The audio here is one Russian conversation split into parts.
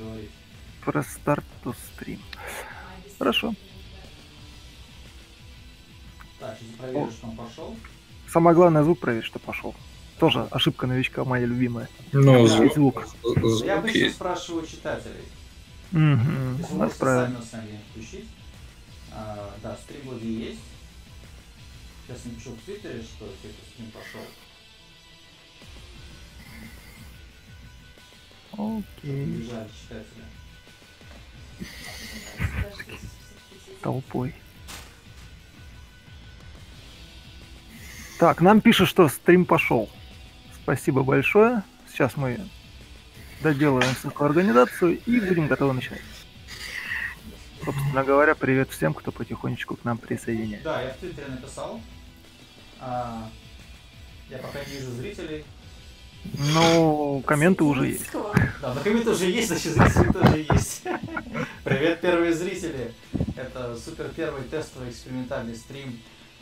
говорить. Про старт to стрим. Хорошо. Так, сейчас проверю, что он пошел. Самое главное звук проверить, что пошел. Тоже ошибка новичка моя любимая. Ну, Да. звук, Звук. Я звук обычно есть. спрашиваю читателей. Угу. есть вы сами деле включить. А, да, стрим есть. Сейчас напишу в Твиттере, что типа стрим пошел. Окей. Толпой. Так, нам пишут, что стрим пошел. Спасибо большое. Сейчас мы доделаем ссылку организацию и будем готовы начать. Собственно говоря, привет всем, кто потихонечку к нам присоединяется. Да, я в Твиттере написал. А, я пока не вижу зрителей. Ну, комменты уже есть. Да, на комменты уже есть, значит зрители тоже есть. Привет, первые зрители. Это супер первый тестовый экспериментальный стрим.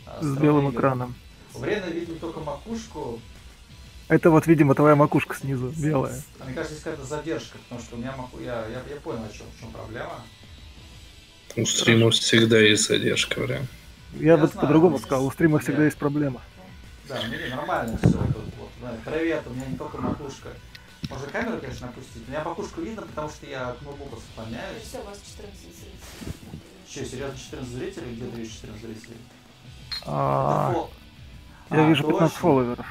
а, С белым экраном. Время видно только макушку. Это вот, видимо, твоя макушка снизу, белая. А мне кажется, здесь какая-то задержка, потому что у меня маку... я, я, я понял, о чем, в чем проблема. У стрима всегда есть задержка, прям. Я Я бы по-другому сказал, у стрима всегда есть проблема. Да, мне нормально все. Вот, да, привет, у меня не только макушка. Можно камеру, конечно, опустить. У меня макушку видно, потому что я от ноутбука сохраняюсь. Все, у вас 14 зрителей. Че, серьезно, 14 зрителей? Где ты видишь 14 зрителей? А, фол- я А, вижу 15 точно. фолловеров.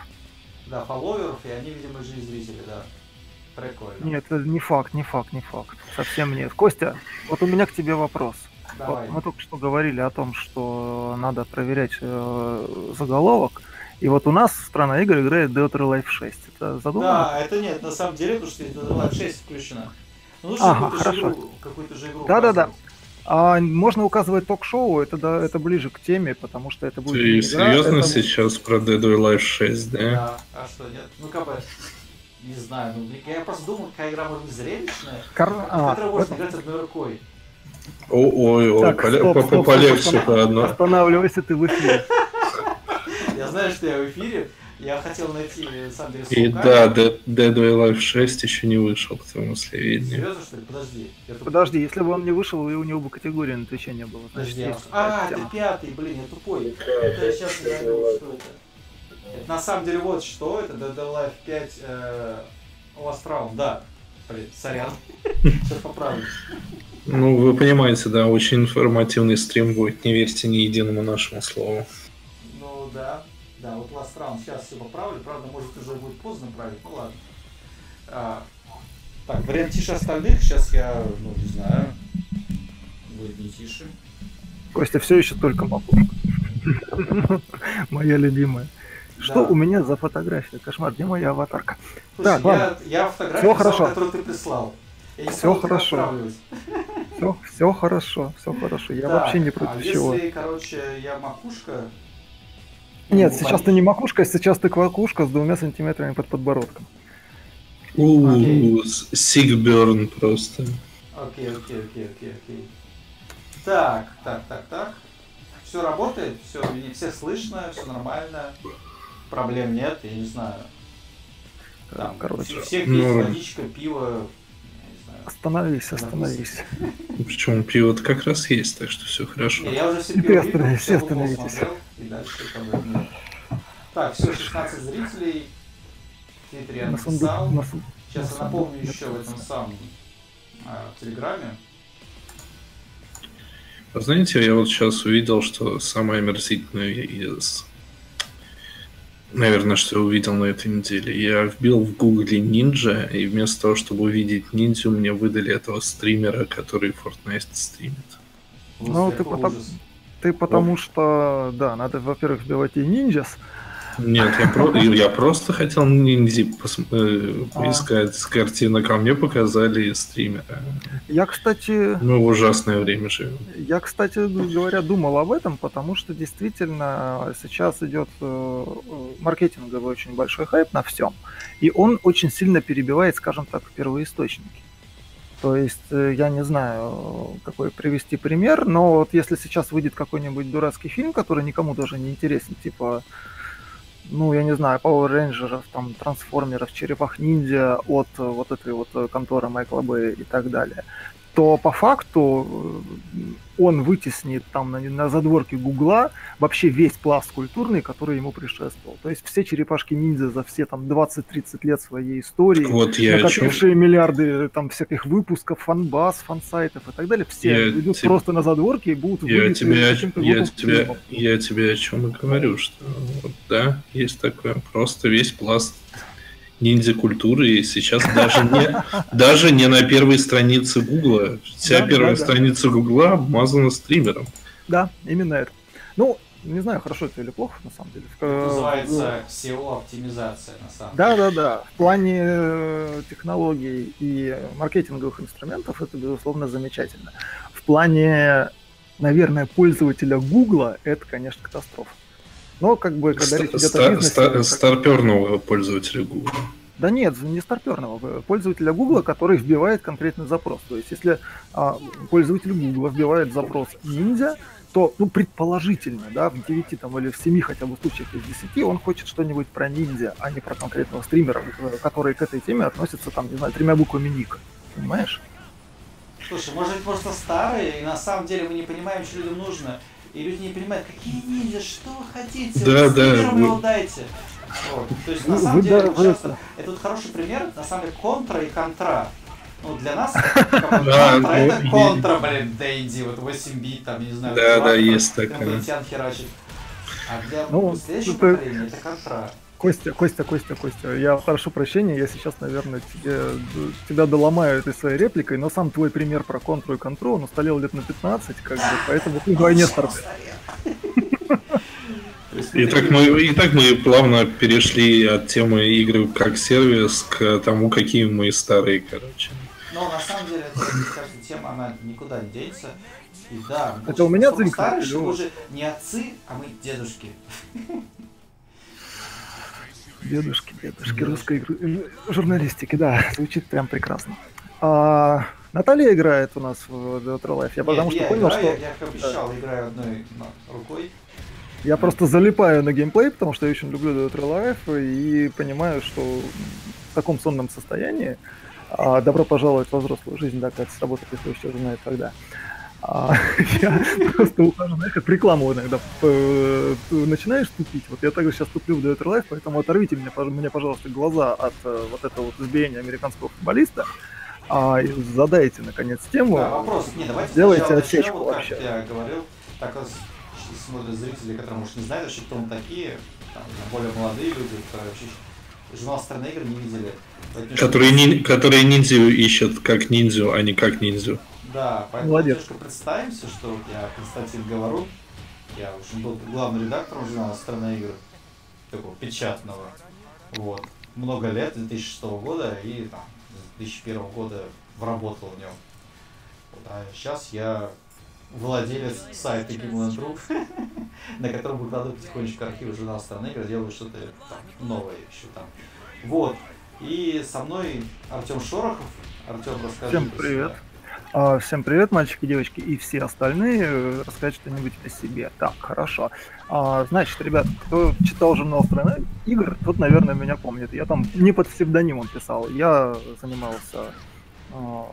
Да, фолловеров, и они, видимо, же зрители, да. Прикольно. Нет, это не факт, не факт, не факт. Совсем нет. Костя, вот у меня к тебе вопрос. Давай. Вот мы только что говорили о том, что надо проверять э, заголовок. И вот у нас страна игр играет Dead or Alive 6. Это задумано? Да, это нет, на самом деле, потому что здесь Live 6 включено. Ну, Ага, какую-то, же хорошо. игру, какую-то же игру Да-да-да. А можно указывать ток-шоу, это, да, это ближе к теме, потому что это будет... Ты игра, серьезно это- сейчас про Dead or Alive 6, да? Да, а что, нет? Ну, как бы, не знаю, ну, я просто думал, какая игра может быть зрелищная. Кор- а, Которая можно играть одной рукой. О- Ой, ой, Так, поле- стоп, по- стоп, по- стоп, полегче по одной. Останавливайся ты в эфире. Я знаю, что я в эфире. Я хотел найти, на самом деле, И да, Dead, Dead or Alive 6 еще не вышел, к твоему сведению. Серьезно, что ли? Подожди. Тут- Подожди, если бы он не вышел, и у него бы категории на Твиче не было. значит, Подожди, есть А, это пятый, блин, я тупой. Это сейчас я найду, что это. Это на самом деле вот что, это Dead or Alive 5 э, Last Round, да. Блин, сорян. Сейчас поправлю. Ну, вы понимаете, да, очень информативный стрим будет, не верьте ни единому нашему слову. Да, да, вот Last Round сейчас все поправлю, правда, может уже будет поздно править, ну ладно. А, так, вариант тише остальных, сейчас я, ну не знаю, будет не тише. Костя, все еще только макушка. Моя любимая. Что Да. у меня за фотография? Кошмар, где моя аватарка? Слушай, Так, ладно. я, я фотографию хорошо. которую ты прислал. Я туда хорошо. Все, все хорошо, все хорошо. Я вообще не а против если, чего. короче, я макушка... Нет, сейчас ты не макушка, сейчас ты квакушка с двумя сантиметрами под подбородком. Ууу. Сигберн просто. Окей, окей, окей, окей, окей. Так, так, так, так. Все работает, все, всех слышно, все нормально. Проблем нет, я не знаю. Там, Короче, у всех ну, есть водичка, пиво. Остановись, остановись. Причем пиво-то как раз есть, так что все хорошо. Я уже все пиво остановись, все остановитесь. и дальше нет. Так, все, 16 зрителей. На су- Сейчас на я напомню еще в этом самом а, в Телеграме. А Знаете, я вот сейчас увидел, что самое омерзительное из... Наверное, что я увидел на этой неделе. Я вбил в гугле ниндзя, и вместо того, чтобы увидеть ниндзю, мне выдали этого стримера, который Fortnite стримит. Ну, ты потом-. Ты потому что, да, надо, во-первых, вбивать и ниндзяс. Нет, я, про- я просто хотел ниндзи пос- э, А. поискать с картинок, а мне показали стримера. Я, кстати, Мы в ужасное время живем. Я, кстати говоря, думал об этом, потому что действительно сейчас идет э, э, маркетинговый очень большой хайп на всем, и он очень сильно перебивает, скажем так, первоисточники. То есть, я не знаю, какой привести пример, но вот если сейчас выйдет какой-нибудь дурацкий фильм, который никому даже не интересен, типа ну, я не знаю, Power Rangers, там, трансформеров, черепах ниндзя от э, вот этой вот э, конторы Майкла Бэя и так далее, то по факту э, он вытеснит там на, на задворке Гугла вообще весь пласт культурный, который ему предшествовал. То есть все черепашки-ниндзя за все там 20-30 лет своей истории, вот, я накопившие миллиарды там всяких выпусков, фанбаз, фансайтов и так далее, все Я идут тебе- просто на задворке и будут Я тебе, я, тебе, я тебе о чем и говорю, что вот, да, есть такое. Просто весь пласт ниндзя-культуры, и сейчас даже не, даже не на первой странице Гугла. Вся Да, первая да, да. страница Гугла обмазана стримером. Да, именно это. Ну, не знаю, хорошо это или плохо, на самом деле. Это э, называется SEO-оптимизация, на самом деле. Да, да, да. В плане э, технологий и маркетинговых инструментов это, безусловно, замечательно. В плане, наверное, пользователя Гугла это, конечно, катастрофа. Но как бы, когда речь идет о бизнесе... ста- как- Старперного пользователя Гугла. Да нет, не старперного, э, пользователя Гугла, который вбивает конкретный запрос. То есть, если а, пользователь Гугла вбивает запрос ниндзя, то, ну, предположительно, да, в 9 там, или в 7 хотя бы случаях из 10 он хочет что-нибудь про ниндзя, а не про конкретного стримера, э, который к этой теме относится, там, не знаю, тремя буквами ника. Понимаешь? Слушай, может быть, просто старые, и на самом деле мы не понимаем, что людям нужно. И люди не понимают, какие ниндзя, что вы хотите, Да, вот да, стримерам вы- его дайте. Вот. То есть, на самом вы деле, вы сейчас это- вот хороший пример, на самом деле, контра и контра. Ну, для нас контра это ну, контра, блин, Дейди, вот 8 бит, там, не знаю, Да, да, есть такая. херачит. А для Ну, следующего поколения это контра. Костя, Костя, Костя, Костя, я прошу прощения, я сейчас, наверное, тебе, тебя доломаю этой своей репликой, но сам твой пример про контру и контру, он устарел лет на 15, как бы, поэтому ты вдвойне старпер. Итак мы, итак, мы плавно перешли от темы игры как сервис к тому, какие мы старые, короче. Но на самом деле, это, мне кажется, тема, она никуда не денется. И да, мы Это у меня старые, что мы уже не отцы, а мы дедушки. Дедушки, дедушки русской э, журналистики, да, звучит прям прекрасно. А, Наталья играет у нас в Dead or Alive. Я потому Нет, что я понял, играю, что я, я как обещал, играю одной рукой. я просто залипаю на геймплей, потому что я очень люблю Dead or Alive и понимаю, что в таком сонном состоянии а, добро пожаловать во взрослую жизнь, да, как сработает, если еще знает когда. А, я просто ухожу, знаешь, как рекламу иногда э, начинаешь тупить. Вот я также сейчас туплю в Dead or Alive, поэтому оторвите мне, пож- мне, пожалуйста, глаза от э, вот этого вот избиения американского футболиста, а, задайте, наконец, тему. Да, вопрос. Не, давайте Сделайте отсечку вот вообще. как я говорил, так как смотрят зрители, которые, может, не знают вообще, кто мы такие, там, более молодые люди, которые вообще журнал страны игр не видели. Поэтому Которые, нин- которые ниндзю ищут как ниндзю, а не как ниндзю. Да, поэтому Молодец. немножко представимся, что я Константин Говорун, я очень был главным редактором журнала «Страна игр», такого печатного, вот, много лет, 2006 года, и там, с 2001 года работал в нем. Вот, а сейчас я владелец сайта Gimland.ru, на котором выкладываю потихонечку архивы журнала «Страна игр», делаю что-то новое еще там. Вот, и со мной Артем Шорохов. Артем, расскажи. Всем привет. себя. А, Всем привет, мальчики, девочки и все остальные. Рассказать что-нибудь о себе. Так, хорошо. А, Значит, ребят, кто читал журнал «Страна игр», тот, наверное, меня помнит. Я там не под псевдонимом писал. Я занимался а,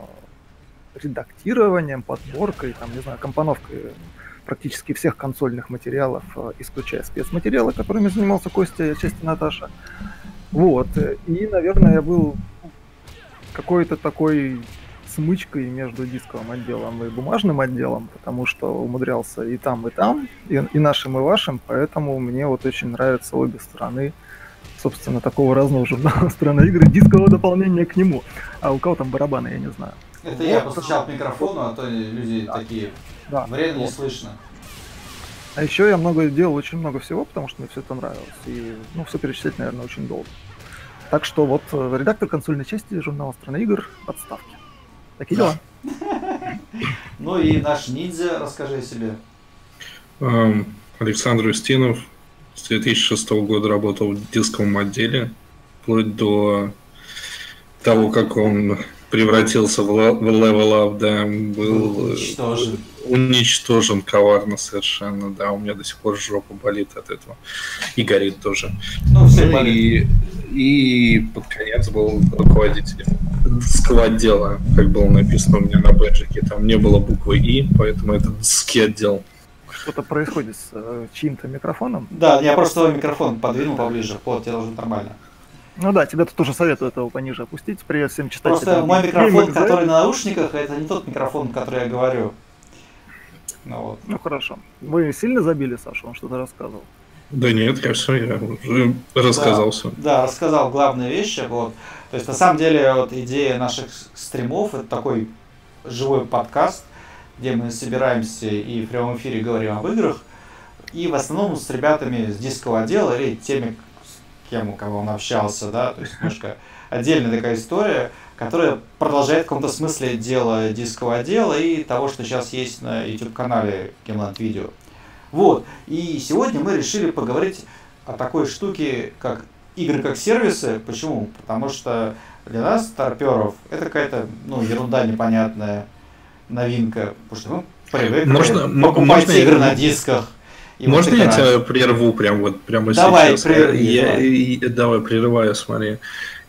редактированием, подборкой, там, не знаю, компоновкой практически всех консольных материалов, исключая спецматериалы, которыми занимался Костя и отчасти Наташа. Вот. И, наверное, я был какой-то такой смычкой между дисковым отделом и бумажным отделом, потому что умудрялся и там, и там, и, и нашим, и вашим, поэтому мне вот очень нравятся обе стороны, собственно, такого разного журнала «Страна игры», дискового дополнения к нему. А у кого там барабаны, я не знаю. Это я Вот. постучал к микрофону, а то люди такие, Да. вредно не вот. слышно. А еще я много делал, очень много всего, потому что мне все это нравилось. И, ну, все перечислять, наверное, очень долго. Так что вот э, редактор консольной части журнала «Страна игр» отставки. Такие дела. Ну и наш ниндзя, расскажи о себе. Эм, Александр Устинов с 2006 года работал в дисковом отделе, вплоть до того, как он превратился в level up, да, был э, Уничтожен. уничтожен коварно совершенно, да, у меня до сих пор жопа болит от этого. И горит тоже. Ну, все Ну болит. и, и под конец был руководителем складдела, как было написано у меня на бэджике. Там не было буквы И, поэтому это ски отдел. Что-то происходит с э, чьим-то микрофоном. Да, я просто твой микрофон подвинул поближе. Вот, тебе должно нормально. Ну да, тебе тут тоже советую этого пониже опустить. Привет всем читателям. Просто мой микрофон, который на наушниках, это не тот микрофон, который я говорю. Ну вот. Ну хорошо. Вы сильно забили Сашу? Он что-то рассказывал. Да нет, я все, я уже рассказал все. Да, рассказал главные вещи. Вот. То есть, на самом деле, вот идея наших стримов это такой живой подкаст, где мы собираемся и в прямом эфире говорим об играх. И в основном с ребятами с дискового отдела или теми, с кем у кого он общался, да, то есть немножко отдельная такая история, которая продолжает в каком-то смысле дело дискового отдела и того, что сейчас есть на YouTube-канале Gameland Video. Вот. И сегодня мы решили поговорить о такой штуке, как игры как сервисы. Почему? Потому что для нас, старперов, это какая-то ну, ерунда непонятная, новинка. Потому что мы привыкли Можно- покупать можно я- игры на дисках. И вот Можно я экран. тебя прерву прям вот прямо Давай, сейчас? прерви, я, давай. и- давай, прерываю, смотри.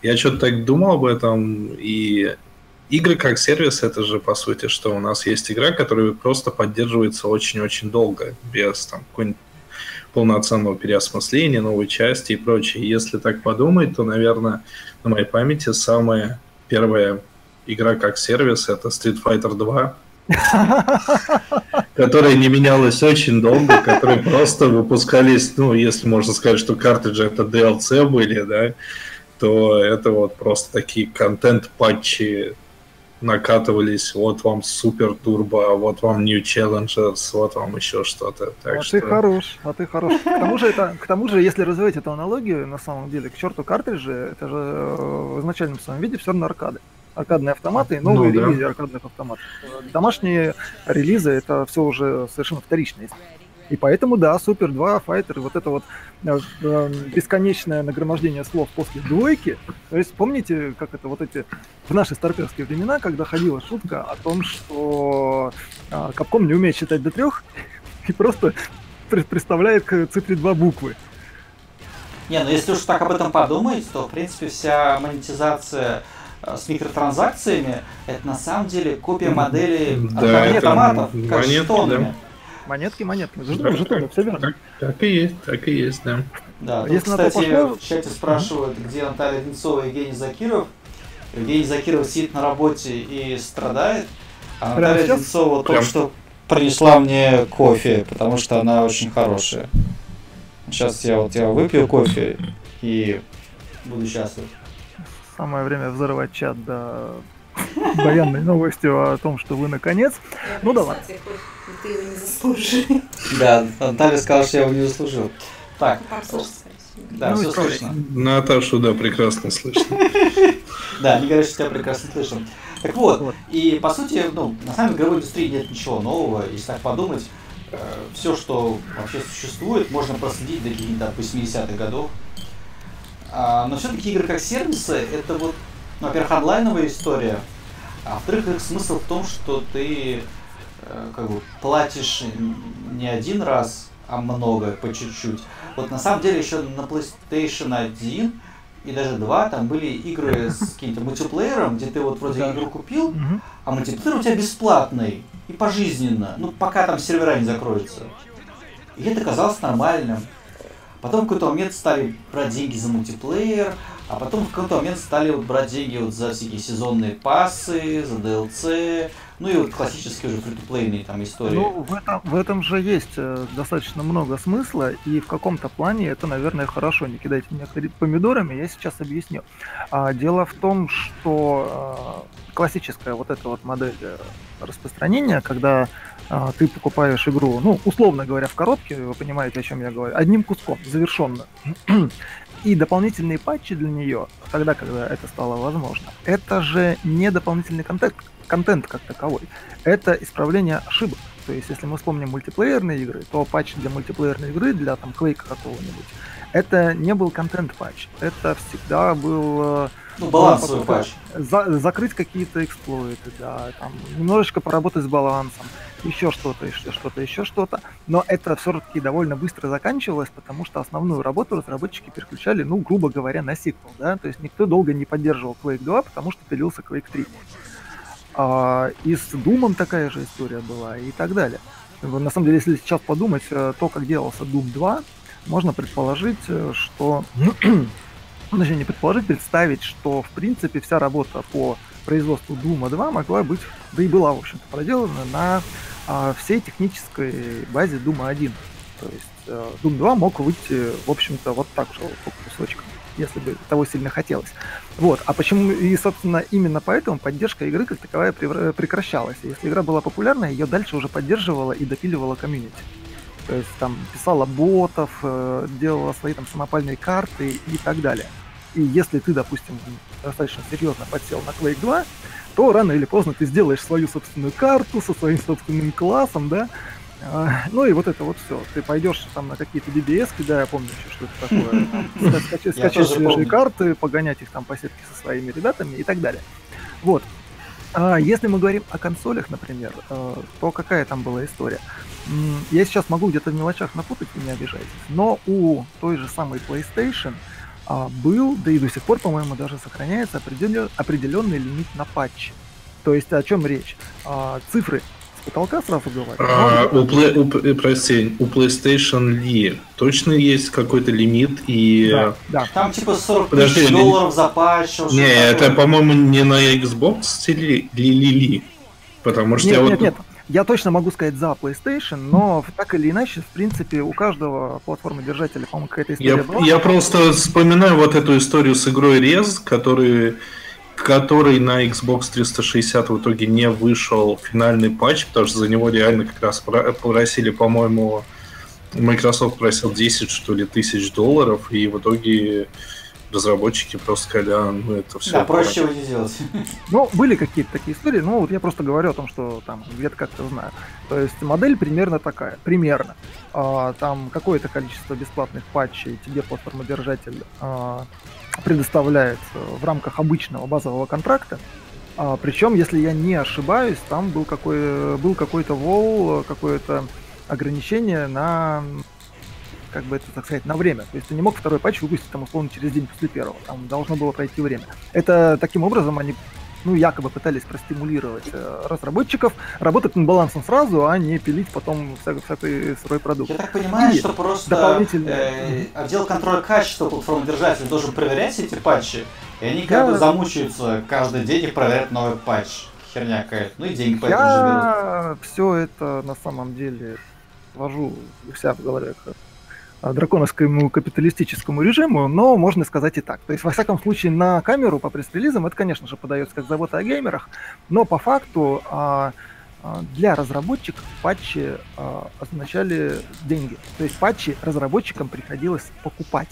Я что-то так думал об этом, и игры как сервис, это же по сути, что у нас есть игра, которая просто поддерживается очень-очень долго, без там какой-нибудь полноценного переосмысления, новой части и прочее. Если так подумать, то, наверное, на моей памяти самая первая игра как сервис это Street Fighter 2, которая не менялась очень долго, которые просто выпускались, ну, если можно сказать, что картриджи это DLC были, да, то это вот просто такие контент-патчи накатывались, вот вам супер турбо, вот вам New Challengers, вот вам еще что-то. Так а что... ты хорош, а ты хорош. К тому, же это, к тому же, если развивать эту аналогию, на самом деле, к черту картриджи, это же э, в изначальном своем виде все равно аркады. Аркадные автоматы и новые Ну да. релизы аркадных автоматов. Домашние релизы это все уже совершенно вторичные. И поэтому, да, Супер 2, Файтер, вот это вот э, э, бесконечное нагромождение слов после двойки. То есть помните, как это вот эти в наши старперские времена, когда ходила шутка о том, что э, Капком не умеет считать до трех и просто при- представляет к цифре два буквы. Не, ну если уж так об этом подумать, то в принципе вся монетизация э, с микротранзакциями это на самом деле копия модели Да, от это автоматов, как с монетки, жетонами. Монетки, монетки. Жетоны, жетоны, все верно. Так, так и есть, так и есть, да. Да, тут, Если на то кстати, пошло- в чате спрашивают, где Наталья Одинцова и Евгений Закиров. Евгений Закиров сидит на работе и страдает, а Прямо Наталья сейчас? Одинцова только что принесла мне кофе, потому что она очень хорошая. Сейчас я вот я выпью кофе и буду счастлив. Самое время взорвать чат до баянной новостью о том, что вы наконец. Ну да ладно. Ты его не заслужил. Да, Наталья сказала, что я его не заслужил. Так, всего. да, Ну, все слышно. Наташу, да, прекрасно слышно. Да, они говорят, что тебя прекрасно слышно. Так вот, и по сути, ну, на самом деле в игровой индустрии нет ничего нового, если так подумать. все, что вообще существует, можно проследить до каких-то 80-х годов. А, но все-таки игры как сервисы, это вот, ну, во-первых, онлайновая история, а во-вторых, их смысл в том, что ты э, как бы платишь не один раз, а много, по чуть-чуть. Вот на самом деле еще на PlayStation 1 и даже 2 там были игры с каким-то мультиплеером, где ты вот вроде Да. игру купил, а мультиплеер у тебя бесплатный и пожизненно, ну пока там сервера не закроются. И это казалось нормальным. Потом в какой-то момент стали брать деньги за мультиплеер, а потом в какой-то момент стали вот брать деньги вот за всякие сезонные пассы, за DLC, ну и вот классические уже фри там истории. Ну, в этом, в этом же есть э, достаточно много смысла, и в каком-то плане это, наверное, хорошо. Не кидайте меня помидорами, я сейчас объясню. А, дело в том, что э, классическая вот эта вот модель э, распространения, когда ты покупаешь игру, ну, условно говоря, в коробке, вы понимаете, о чем я говорю, одним куском, завершенно. И дополнительные патчи для нее, тогда, когда это стало возможно, это же не дополнительный контент, контент как таковой. Это исправление ошибок. То есть, если мы вспомним мультиплеерные игры, то патч для мультиплеерной игры, для там Quake какого-нибудь, это не был контент-патч. Это всегда был... э, Ну, балансовый патч. за- закрыть какие-то эксплойты, да, там, немножечко поработать с балансом, еще что-то, еще что-то, еще что-то. Но это все-таки довольно быстро заканчивалось, потому что основную работу разработчики переключали, ну, грубо говоря, на сиквел, да, то есть никто долго не поддерживал Quake 2, потому что пилился Quake 3. А, и с Doom такая же история была и так далее. На самом деле, если сейчас подумать, э, то, как делался Doom 2, можно предположить, э, что... ну, Точнее, не предположить, представить, что, в принципе, вся работа по производству Doom 2 могла быть, да и была, в общем-то, проделана на а, всей технической базе Doom 1. То есть э, Doom 2 мог выйти, в общем-то, вот так же, по кусочкам, если бы того сильно хотелось. Вот. А почему, и, собственно, именно поэтому поддержка игры как таковая прекращалась. Если игра была популярна, ее дальше уже поддерживала и допиливала комьюнити. То есть там писала ботов, э, делала свои там самопальные карты и так далее. И если ты, допустим, достаточно серьезно подсел на Quake 2, то рано или поздно ты сделаешь свою собственную карту со своим собственным классом, да, А, ну и вот это вот все. Ты пойдешь там на какие-то BBS, да, я помню еще, что это такое. Ска- скачать- Скачать свежие помню. карты, погонять их там по сетке со своими ребятами и так далее. Вот. А если мы говорим о консолях, например, э, то какая там была история? Я сейчас могу где-то в мелочах напутать, вы не обижайтесь, но у той же самой PlayStation а, был, да и до сих пор, по-моему, даже сохраняется определен- определенный лимит на патчи. То есть о чем речь? А, цифры с потолка сразу говорю. А, у, Play- у П- прости, у PlayStation ли точно есть какой-то лимит и... Да, да. Там типа 40 Подожди, тысяч не- долларов за патч. Не, это, по-моему, не на Xbox ли ли ли ли. Потому что Нет, я нет, вот... нет. Я точно могу сказать за PlayStation, но так или иначе, в принципе, у каждого платформы держателя, по-моему, какая-то история Я, была. я просто вспоминаю вот эту историю с игрой Rez, который, который на Xbox 360 в итоге не вышел финальный патч, потому что за него реально как раз про- просили, по-моему, Microsoft просил 10, что ли, тысяч долларов, и в итоге разработчики просто сказали, а, ну это все. Да, проще его не делать. Ну, были какие-то такие истории, но вот я просто говорю о том, что там где-то как-то знаю. То есть модель примерно такая, примерно. А, там какое-то количество бесплатных патчей тебе платформодержатель а, предоставляет э, в рамках обычного базового контракта. А, причем, если я не ошибаюсь, там был, какой, был какой-то вол, какое-то ограничение на как бы это, так сказать, на время. То есть ты не мог второй патч выпустить там условно через день после первого. Там должно было пройти время. Это таким образом они ну, якобы пытались простимулировать э, разработчиков работать над балансом сразу, а не пилить потом вся- всякий сырой продукт. Я так понимаю, И что просто дополнительно- э, отдел контроля качества платформодержателя должен проверять эти патчи, и они как Да. бы замучаются каждый день и проверять новый патч. Херня какая-то. Ну и деньги поэтому же берут. Я все это на самом деле вожу у себя в голове к а, драконовскому капиталистическому режиму, но можно сказать и так. То есть, во всяком случае, на камеру по пресс-релизам это, конечно же, подается как забота о геймерах, но по факту а, а, для разработчиков патчи а, означали деньги. То есть патчи разработчикам приходилось покупать.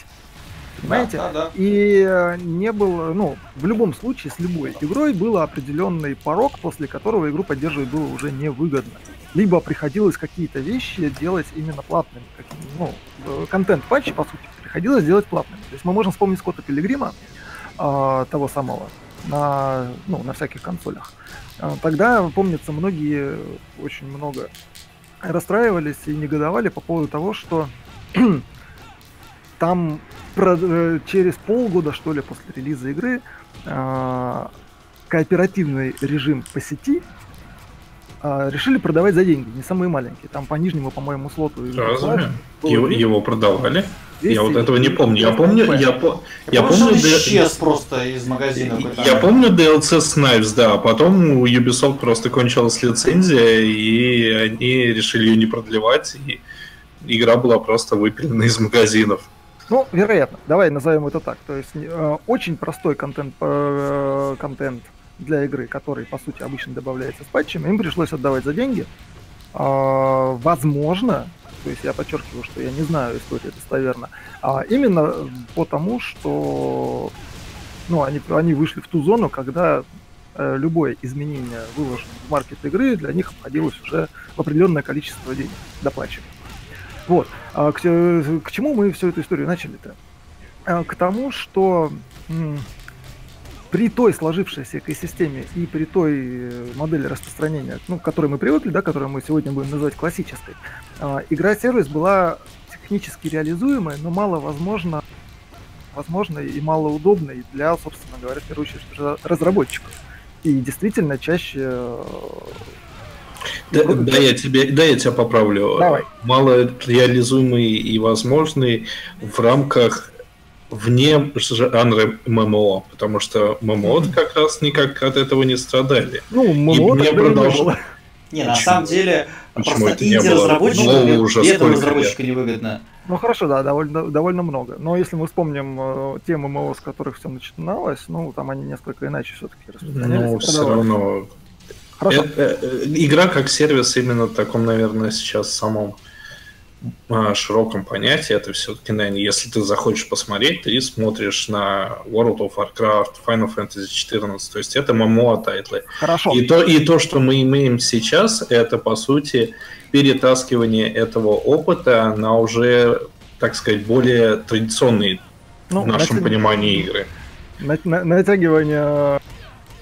Понимаете? Да, да, да. И э, не было, ну, в любом случае, с любой игрой был определенный порог, после которого игру поддерживать было уже невыгодно. Либо приходилось какие-то вещи делать именно платными. Какие, ну, э, контент патчи, по сути, приходилось делать платными. То есть мы можем вспомнить Скотта Пилигрима, а, того самого, на, ну, на всяких консолях. А, Тогда, помнится, многие очень много расстраивались и негодовали по поводу того, что там э, через полгода, что ли, после релиза игры, а, кооперативный режим по сети а, решили продавать за деньги, не самые маленькие. Там по нижнему, по-моему, слоту. Разве? Его, 200, его продавали? 200, Я вот этого не помню. Я 200 помню, я, по- Я, помню, он да- исчез просто из магазина. Я помню DLC с Knives, да, а потом у Ubisoft просто кончилась лицензия, и они решили ее не продлевать, и игра была просто выпилена из магазинов. Ну, вероятно. Давай назовем это так. То есть э, очень простой контент, э, контент для игры, который, по сути, обычно добавляется с патчами, им пришлось отдавать за деньги. А, возможно, то есть я подчеркиваю, что я не знаю историю достоверно, а именно потому, что ну, они, они вышли в ту зону, когда э, любое изменение, выложенное в маркет игры, для них обходилось уже в определенное количество денег доплачивать. Вот. А к, к чему мы всю эту историю начали-то? А, к тому, что при той сложившейся экосистеме и при той э, модели распространения, ну, к которой мы привыкли, да, которую мы сегодня будем называть классической, а, игра-сервис была технически реализуемой, но мало возможно возможной и малоудобной для, собственно говоря, в первую очередь, ra- разработчиков. И действительно чаще э, Да, игру- да, я тебе, да, я тебя поправлю. Давай. Мало реализуемый и возможный в рамках вне жанра ММО, потому что ММО как раз никак от этого не страдали. ну, ММО не продолж- было. Не, на самом деле, Почему просто инди-разработчику уже бедным сколько разработчику невыгодно. Ну хорошо, да, довольно, довольно много. Но если мы вспомним э, те ММО, с которых все начиналось, ну там они несколько иначе все-таки распространялись. Ну, все равно. Хорошо. Э, э, Игра как сервис именно в таком, наверное, сейчас самом широком понятии. Это все-таки, наверное, если ты захочешь посмотреть, ты смотришь на World of Warcraft, Final Fantasy XIV. То есть это MMO тайтлы. Хорошо. И то, и то, что мы имеем сейчас, это, по сути, перетаскивание этого опыта на уже, так сказать, более традиционные Ну, в нашем натя- понимании игры. на- на- натягивание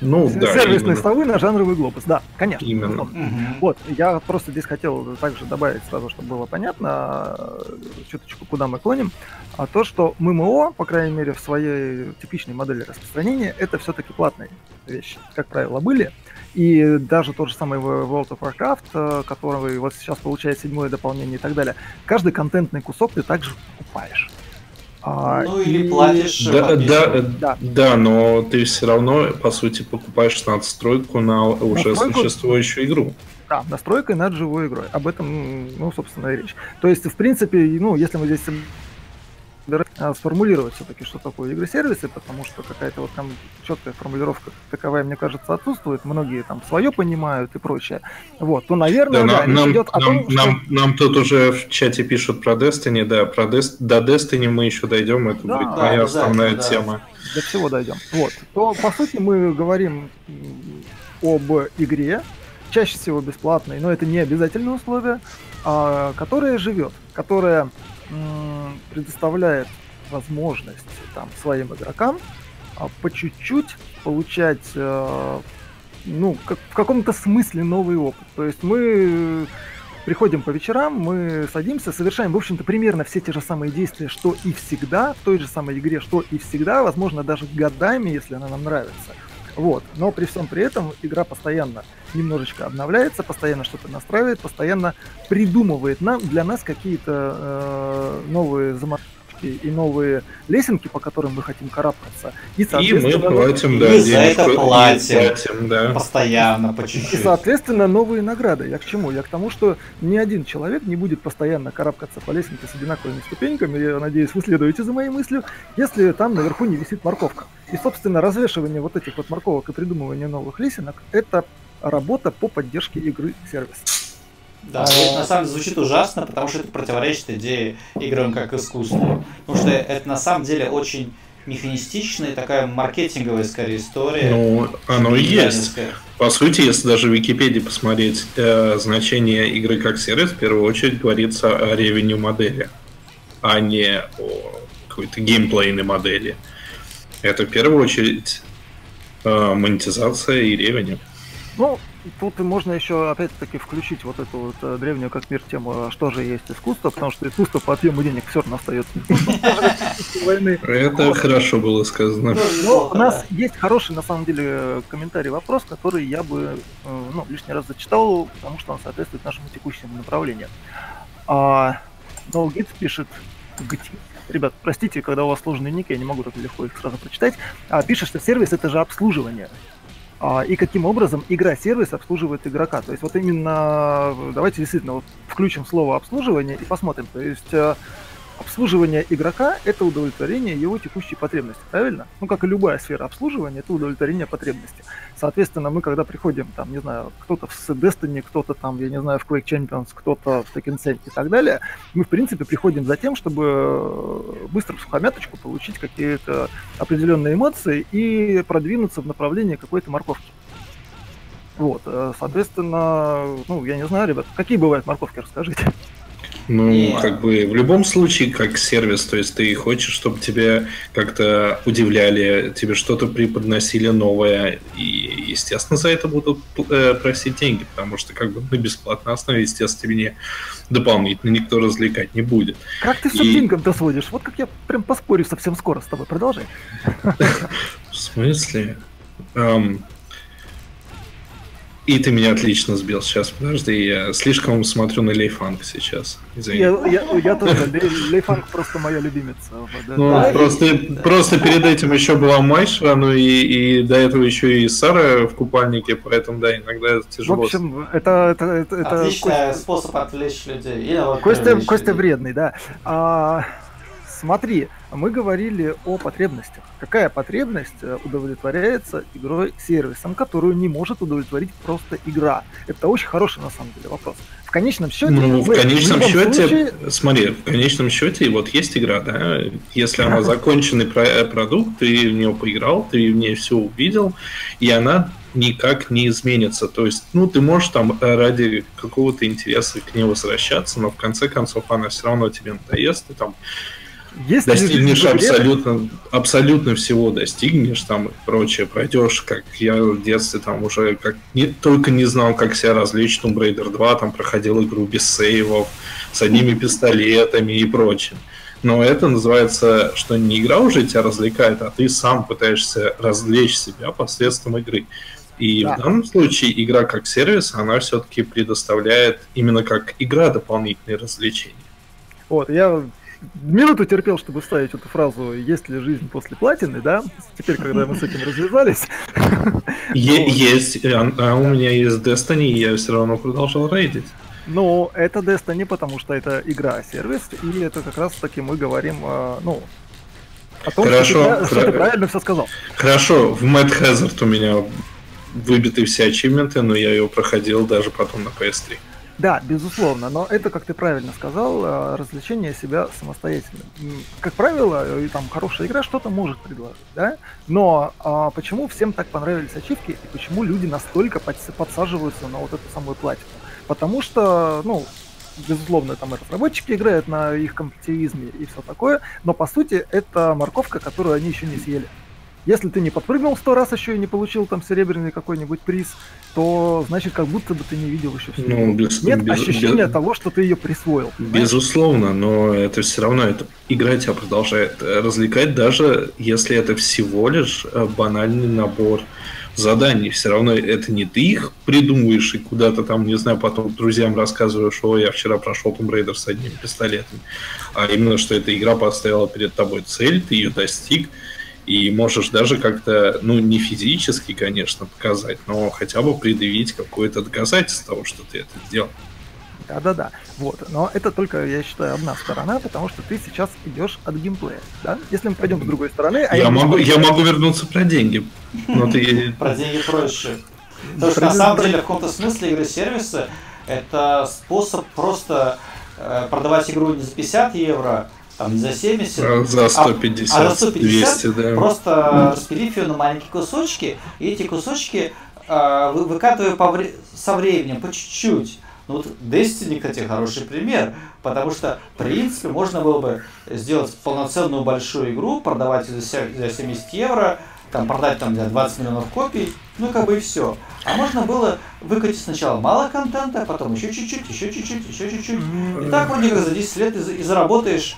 Ну, да, сервисной именно. совы на жанровый глобус. Да, конечно. Именно. Мгм. Вот, я просто здесь хотел также добавить сразу, чтобы было понятно, э, чуточку, куда мы клоним, а то, что ММО, по крайней мере, в своей типичной модели распространения, это все-таки платные вещи, как правило, были. И даже тот же самый World of Warcraft, э, который вот сейчас получает седьмое дополнение и так далее, каждый контентный кусок ты также покупаешь. А, Ну или и- платишь Да, да, Да. да, но ты все равно, по сути, покупаешь надстройку на уже Настройку? существующую игру. Да, настройкой над живой игрой. Об этом, ну, собственно, и речь. То есть, в принципе, ну, если мы здесь сформулировать все-таки, что такое игры-сервисы, потому что какая-то вот там четкая формулировка таковая, мне кажется, отсутствует. Многие там свое понимают и прочее. Вот, то, наверное, Да, да, нам, нам, идет о нам, том, что... нам, нам тут уже в чате пишут про Destiny, да, про Dest- до Destiny мы еще дойдем, это Да, будет да, моя обязательно, основная да. тема. до всего дойдем. Вот. То, по сути, мы говорим об игре, чаще всего бесплатной, но это не обязательное условие, а, которая живет, которая предоставляет возможность там, своим игрокам а, по чуть-чуть получать э, ну, как, в каком-то смысле новый опыт. То есть мы приходим по вечерам, мы садимся, совершаем, в общем-то, примерно все те же самые действия, что и всегда, в той же самой игре, что и всегда, возможно, даже годами, если она нам нравится. Вот. Но при всем при этом игра постоянно немножечко обновляется, постоянно что-то настраивает, постоянно придумывает нам для нас какие-то э, новые заморочки и новые лесенки, по которым мы хотим карабкаться. И, И мы соответственно, платим, и да, за это и платим. платим, да. Постоянно, по И, чуть-чуть. соответственно, новые награды. Я к чему? Я к тому, что ни один человек не будет постоянно карабкаться по лестнице с одинаковыми ступеньками. Я надеюсь, вы следуете за моей мыслью, если там наверху не висит морковка. И, собственно, развешивание вот этих вот морковок и придумывание новых лесенок – это работа по поддержке игры сервис. Да, и это на самом деле звучит ужасно, потому что это противоречит идее играм как искусству. Потому что это на самом деле очень механистичная, такая маркетинговая скорее история. Ну, оно и есть. По сути, если даже в Википедии посмотреть э, значение игры как сервис, в первую очередь говорится о ревеню модели, а не о какой-то геймплейной модели. Это в первую очередь э, монетизация и ревеню. Ну, тут и можно еще опять-таки включить вот эту вот э, древнюю как мир тему, а что же есть искусство, потому что искусство по отъему денег все равно остается войны. Это хорошо было сказано. Но неплохо, у нас есть хороший, на самом деле, комментарий, вопрос, который я бы э, ну, лишний раз зачитал, потому что он соответствует нашему текущему направлению. А, Ноугит пишет. Ребят, простите, когда у вас сложные ники, я не могу так легко их сразу прочитать. А, пишет, что сервис это же обслуживание. А, и каким образом игра-сервис обслуживает игрока. То есть вот именно, давайте действительно вот включим слово обслуживание и посмотрим. То есть э, обслуживание игрока – это удовлетворение его текущей потребности, правильно? Ну, как и любая сфера обслуживания, это удовлетворение потребности. Соответственно, мы когда приходим, там, не знаю, кто-то в Destiny, кто-то там, я не знаю, в Quake Champions, кто-то в Tekken 7 и так далее, мы, в принципе, приходим за тем, чтобы э, быстро в сухомяточку получить какие-то определенные эмоции и продвинуться в направлении какой-то морковки. Вот, э, соответственно, ну, я не знаю, ребят, какие бывают морковки, расскажите. Ну, Не. как бы в любом случае, как сервис, то есть ты хочешь, чтобы тебя как-то удивляли, тебе что-то преподносили новое, и, естественно, за это будут э, просить деньги, потому что как бы на бесплатной основе, естественно, тебе не дополнительно никто развлекать не будет. Как ты все И- сводишь? Вот как я прям поспорю совсем скоро с тобой. Продолжай. В смысле? И ты меня отлично сбил. Сейчас, подожди, я слишком смотрю на Лейфанг сейчас. Извини. Я, я, я тоже. Лей- Лейфанг просто моя любимица. Да, Ну, да. просто, просто перед этим еще была Майша, ну и, и до этого еще и Сара в купальнике, поэтому да, иногда это В тяжело. общем, это, это, это, это Отличный Костя- способ отвлечь людей. И наоборот, Костя, Костя вредный, да. А, смотри, мы говорили о потребностях. Какая потребность э, удовлетворяется игрой сервисом, которую не может удовлетворить просто игра? Это очень хороший на самом деле вопрос. В конечном счете, Ну, в конечном любом счете, случае- смотри, в конечном счете, вот есть игра, да, если она законченный про- э, продукт, ты в нее поиграл, ты в ней все увидел, и она никак не изменится. То есть, ну, ты можешь там э, ради какого-то интереса к ней возвращаться, но в конце концов она все равно тебе надоест, ты там Есть ли достигнешь абсолютно, абсолютно всего достигнешь там и прочее, пройдешь, как я в детстве там уже как не, только не знал, как себя развлечь Tomb Raider 2, там проходил игру без сейвов, с одними пистолетами и прочим. Но это называется, что не игра уже тебя развлекает, а ты сам пытаешься развлечь себя посредством игры. И Да. в данном случае игра как сервис, она все-таки предоставляет именно как игра дополнительные развлечения. Вот, я минуту терпел, чтобы вставить эту фразу «Есть ли жизнь после платины?», да? Теперь, когда мы с этим развязались, Ну. есть, а, а у меня есть Destiny, и я все равно продолжал рейдить. Ну, это Destiny, потому что это игра-сервис, и это как раз-таки мы говорим, э, ну, о том, Хорошо, что, ты, что ты правильно все сказал. Хорошо, в Mad Hazard у меня выбиты все ачивменты, но я ее проходил даже потом на PS3. Да, безусловно, но это, как ты правильно сказал, э, развлечение себя самостоятельно. Как правило, э, там хорошая игра что-то может предложить, да? Но а, почему всем так понравились ачивки и почему люди настолько подс- подсаживаются на вот эту самую платину? Потому что, ну, безусловно, там и разработчики играют на их компетитивизме и все такое, но по сути это морковка, которую они еще не съели. Если ты не подпрыгнул сто раз еще и не получил там серебряный какой-нибудь приз, то значит как будто бы ты не видел еще всю. Ну, без- Нет без- ощущения без- того, что ты ее присвоил. понимаешь? Безусловно, но это все равно, это игра тебя продолжает э, развлекать, даже если это всего лишь э, банальный набор заданий. Все равно это не ты их придумываешь и куда-то там, не знаю, потом друзьям рассказываешь, о, я вчера прошел Tomb Raider с одним пистолетом. А именно, что эта игра поставила перед тобой цель, ты ее достиг, и можешь даже как-то, ну, не физически, конечно, показать, но хотя бы предъявить какое-то доказательство того, что ты это сделал. Да-да-да. Вот. Но это только, я считаю, одна сторона, потому что ты сейчас идешь от геймплея. Да? Если мы пойдем с другой стороны, а Я именно- могу, я могу вернуться про деньги. Но ты... Про деньги проще. Потому что на самом деле в каком-то смысле игры сервисы это способ просто э, продавать игру не за 50 евро, там не за 70, а, За 150, а за 150 200, да. просто распилив ее на маленькие кусочки, и эти кусочки э, вы- выкатывая по вре- со временем, по чуть-чуть. Ну вот Destiny, кстати, хороший пример, потому что, в принципе, можно было бы сделать полноценную большую игру, продавать ее за се- за 70 евро, там продать там за 20 миллионов копий, ну как бы и все. А можно было выкатить сначала мало контента, потом еще чуть-чуть, еще чуть-чуть, еще чуть-чуть. И так вроде как за 10 лет и заработаешь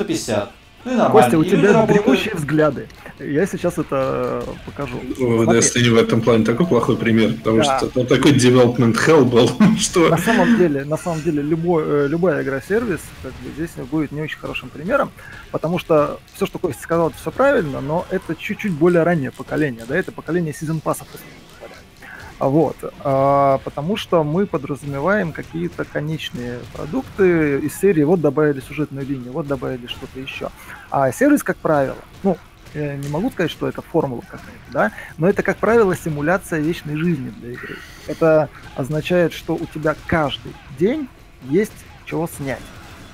150. Ну и нормально. Костя, у И тебя работают. дремучие взгляды. Я сейчас это э, покажу. В Смотри. Destiny в этом плане такой плохой пример, потому Да. что там такой development hell был, что... На самом деле, на самом деле, любой, э, любая игра-сервис как бы, здесь будет не очень хорошим примером, потому что все, что Костя сказал, это все правильно, но это чуть-чуть более раннее поколение, да, это поколение сезон пассов. Вот, а, потому что мы подразумеваем какие-то конечные продукты из серии вот добавили сюжетную линию, вот добавили что-то еще. А сервис, как правило, ну, я не могу сказать, что это формула какая-то, да, но это, как правило, симуляция вечной жизни для игры. Это означает, что у тебя каждый день есть чего снять.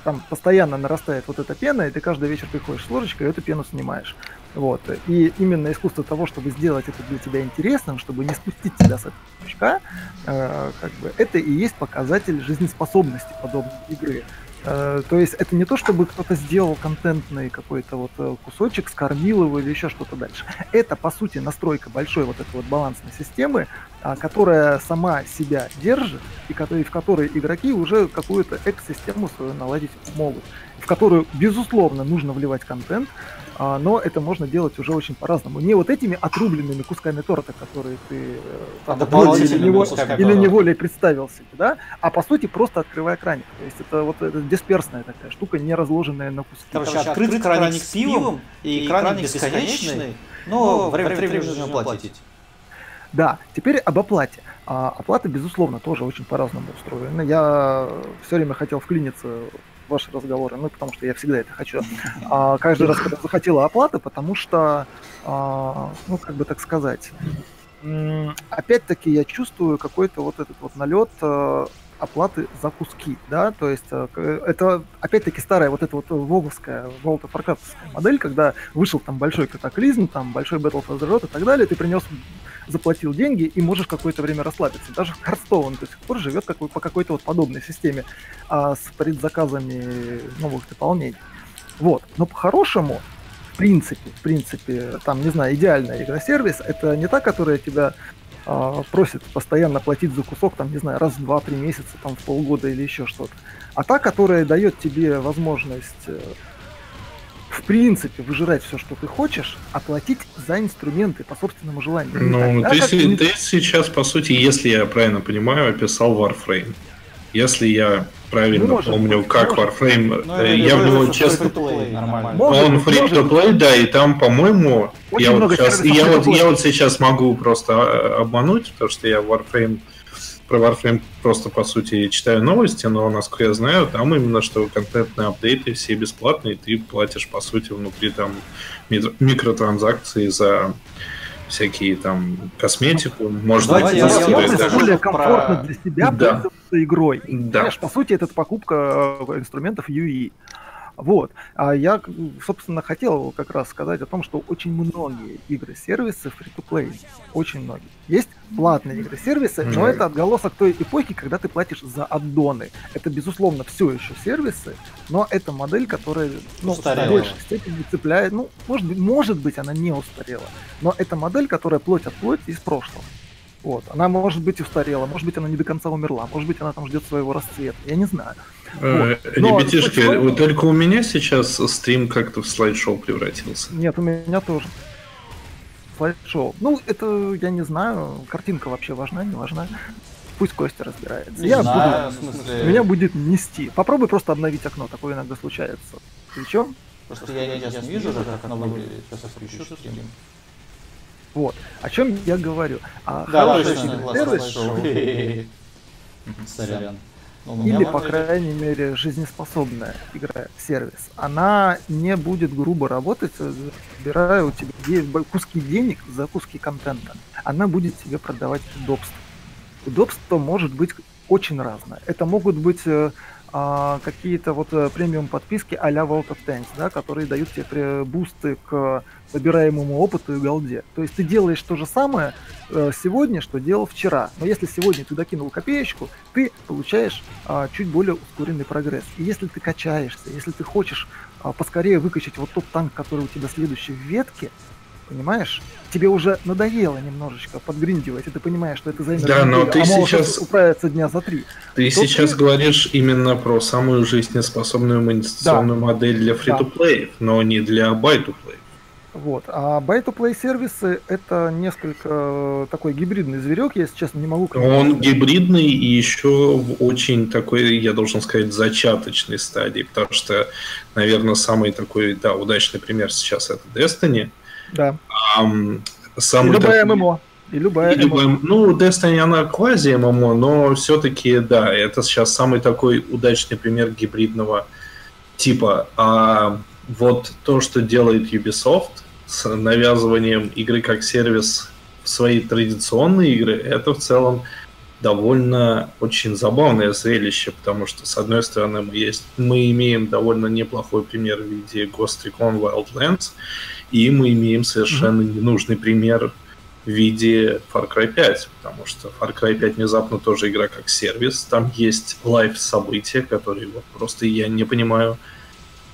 там постоянно нарастает вот эта пена, и ты каждый вечер приходишь с ложечкой и эту пену снимаешь. Вот. И именно искусство того, чтобы сделать это для тебя интересным, чтобы не спустить тебя с этого крючка, э, как бы, это и есть показатель жизнеспособности подобной игры. Э, то есть это не то, чтобы кто-то сделал контентный какой-то вот э, кусочек, скормил его или еще что-то дальше. Это, по сути, настройка большой вот этой вот балансной системы, а, которая сама себя держит, и в которой игроки уже какую-то экосистему свою наладить могут, в которую, безусловно, нужно вливать контент, но это можно делать уже очень по-разному. Не вот этими отрубленными кусками торта, которые ты э, А там, дополнительными или, нево- кусками или неволей представил себе, да, а по сути просто открывая краник. То есть это вот это дисперсная такая штука, не разложенная на куски. Короче, открыт краник с пивом, и краник бесконечный, но время от времени нужно платить. Да, теперь об оплате. А, оплата, безусловно, тоже очень по-разному устроена. Я все время хотел вклиниться ваши разговоры, ну, потому что я всегда это хочу. А, каждый раз, когда захотела оплата, потому что, а, ну, как бы так сказать, опять-таки я чувствую какой-то вот этот вот налет э, оплаты за куски, да, то есть э, к- это опять-таки старая вот эта вот вововская, World of модель, когда вышел там большой катаклизм, там большой Battle for Azeroth и так далее, ты принес заплатил деньги и можешь какое-то время расслабиться. Даже Hearthstone до сих пор живет какой- по какой-то вот подобной системе а, с предзаказами новых дополнений. Вот. Но по-хорошему, в принципе, в принципе, там, не знаю, идеальная игра-сервис, это не та, которая тебя а, просит постоянно платить за кусок, там, не знаю, раз в два-три месяца, там, в полгода или еще что-то. А та, которая дает тебе возможность э, в принципе, выжирать все, что ты хочешь, оплатить за инструменты по собственному желанию. Ну, тогда, ты, как си- не- ты сейчас, по сути, если я правильно понимаю, описал Warframe. Если я правильно Может помню, быть, как может. Warframe, Ну, э, я в него честно... Может он free to play, да, и там, по-моему, я вот, сейчас, я, вот, я вот сейчас могу просто э, обмануть, потому что я Warframe про Warframe просто, по сути, читаю новости, но, насколько я знаю, там именно, что контентные апдейты все бесплатные, ты платишь, по сути, внутри там микро- микротранзакции за всякие там косметику, может Давайте быть, я- я расскажу более про- комфортно для себя Да. игрой. Да. Понимаешь, по сути, это покупка э, инструментов UI. Вот. А я, собственно, хотел как раз сказать о том, что очень многие игры-сервисы free-to-play. Очень многие. Есть платные игры-сервисы, но это отголосок той эпохи, когда ты платишь за аддоны. Это, безусловно, все еще сервисы, но это модель, которая ну, в Устарела. большей степени цепляет. Ну, может быть, может быть, она не устарела, но это модель, которая плоть от плоти из прошлого. Вот. Она может быть устарела, может быть, она не до конца умерла, может быть, она там ждет своего расцвета. Я не знаю. Э, Вот. Но Ребятишки, почему- только у меня сейчас стрим как-то в слайд-шоу превратился. Нет, у меня тоже. Слайд-шоу. Ну, это, я не знаю, картинка вообще важна, не важна. Пусть Костя разбирается. Не я знаю, буду... в смысле- Меня будет нести. Попробуй просто обновить окно, такое иногда случается. Причем, Просто я сейчас не вижу, уже, как оно выглядит. Сейчас я включу стрим. вот, о чем я говорю. А Да, хороший точно, слайд-шоу. Сорян. Ну, или, по крайней мере, жизнеспособная игра-сервис, она не будет грубо работать, э, забирая у тебя куски денег за куски контента. Она будет тебе продавать удобство. Удобство может быть очень разное. Это могут быть э, а, какие-то вот э, премиум подписки а-ля World of Tanks, да, которые дают тебе бусты к набираемому опыту и голде. То есть ты делаешь то же самое э, сегодня, что делал вчера. Но если сегодня ты докинул копеечку, ты получаешь а, чуть более ускоренный прогресс. И если ты качаешься, если ты хочешь а, поскорее выкачать вот тот танк, который у тебя следующий в ветке, понимаешь, тебе уже надоело немножечко подгриндивать, и ты понимаешь, что это займет Да, но неделю, ты а сейчас- управиться дня за три. Ты То сейчас ты- говоришь именно про самую жизнеспособную монетизационную модель для free-to-play, но не для buy-to-play. Вот. А buy-to-play сервисы это несколько э, такой гибридный зверек, я, честно, не могу... Он гибридный и еще в очень такой, я должен сказать, зачаточной стадии, потому что, наверное, самый такой, да, удачный пример сейчас это Destiny. Да. Ам, И самый любая такой- ММО. И любая И любой- ММО. ну, Destiny, она квази ММО, но все-таки, да, это сейчас самый такой удачный пример гибридного типа. А вот то, что делает Ubisoft с навязыванием игры как сервис в свои традиционные игры, это в целом довольно очень забавное зрелище, потому что, с одной стороны, мы, есть, мы имеем довольно неплохой пример в виде Ghost Recon Wildlands, и мы имеем совершенно ненужный пример в виде Far Cry 5, потому что Far Cry 5 внезапно тоже игра как сервис, там есть live события, которые вот просто я не понимаю,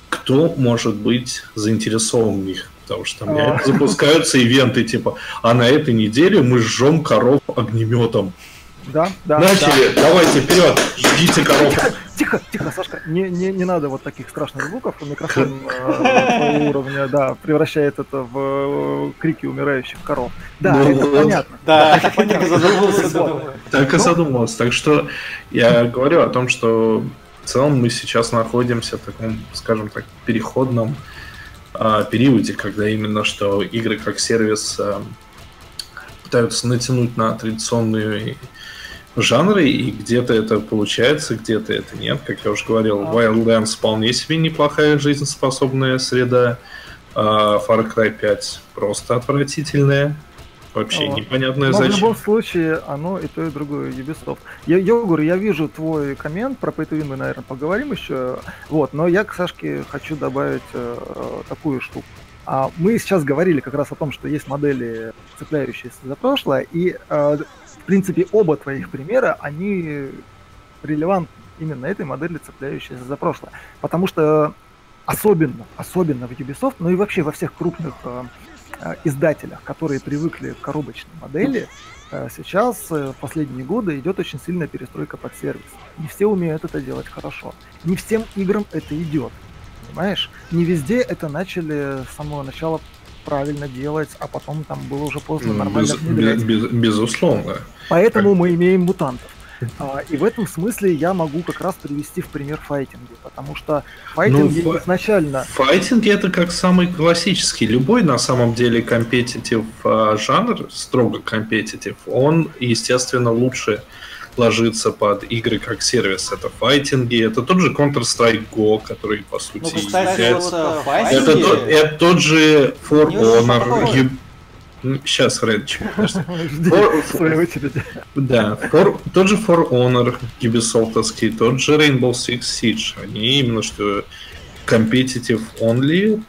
кто может быть заинтересован в них, потому что там запускаются ивенты типа, а на этой неделе мы жжем коров огнеметом. Да, да. Начали, давайте вперед, ждите коров. Тихо, тихо, Сашка, не, не, не надо вот таких страшных звуков. Микрофон э, твоего уровня, да, превращает это в э, крики умирающих коров. Да, Ну, это вот. понятно. Да, это понятно. задумался. Так и Ну. задумалась. Так что я говорю о том, что в целом мы сейчас находимся в таком, скажем так, переходном а, периоде, когда именно что игры как сервис а, пытаются натянуть на традиционные жанры, и где-то это получается, где-то это нет. Как я уже говорил. Wildlands вполне себе неплохая жизнеспособная среда. а Far Cry 5 просто отвратительная. Вообще А. непонятное Но в зачем. любом случае, оно и то, и другое Ubisoft. Я, Йогур, я вижу твой коммент, про Pay мы, наверное, поговорим еще. Вот, но я к Сашке хочу добавить э, такую штуку. А мы сейчас говорили как раз о том, что есть модели, цепляющиеся за прошлое, и, э, в принципе, оба твоих примера, они релевантны именно этой модели, цепляющейся за прошлое. Потому что особенно, особенно в Ubisoft, ну и вообще во всех крупных э, э, издателях, которые привыкли к коробочной модели, э, сейчас э, в последние годы идет очень сильная перестройка под сервис. Не все умеют это делать хорошо. Не всем играм это идет. Понимаешь? Не везде это начали с самого начала правильно делать, а потом там было уже поздно Ну, нормально без- внедрять. без- без- безусловно. Поэтому мы имеем мутантов. А, и в этом смысле я могу как раз привести в пример файтинги, потому что файтинги фа- изначально Файтинг это как самый классический. Любой на самом деле компетитив а, жанр, строго компетитив, он, естественно, лучше ложится под игры как сервис. Это файтинги, это тот же Counter-Strike Go, который по сути Ну, кстати, является- вот э, это, тот, это тот же For Honor. Сейчас, очереди. Да, For- тот же For Honor Ubisoftовский, тот же Rainbow Six Siege. Они именно что competitive only,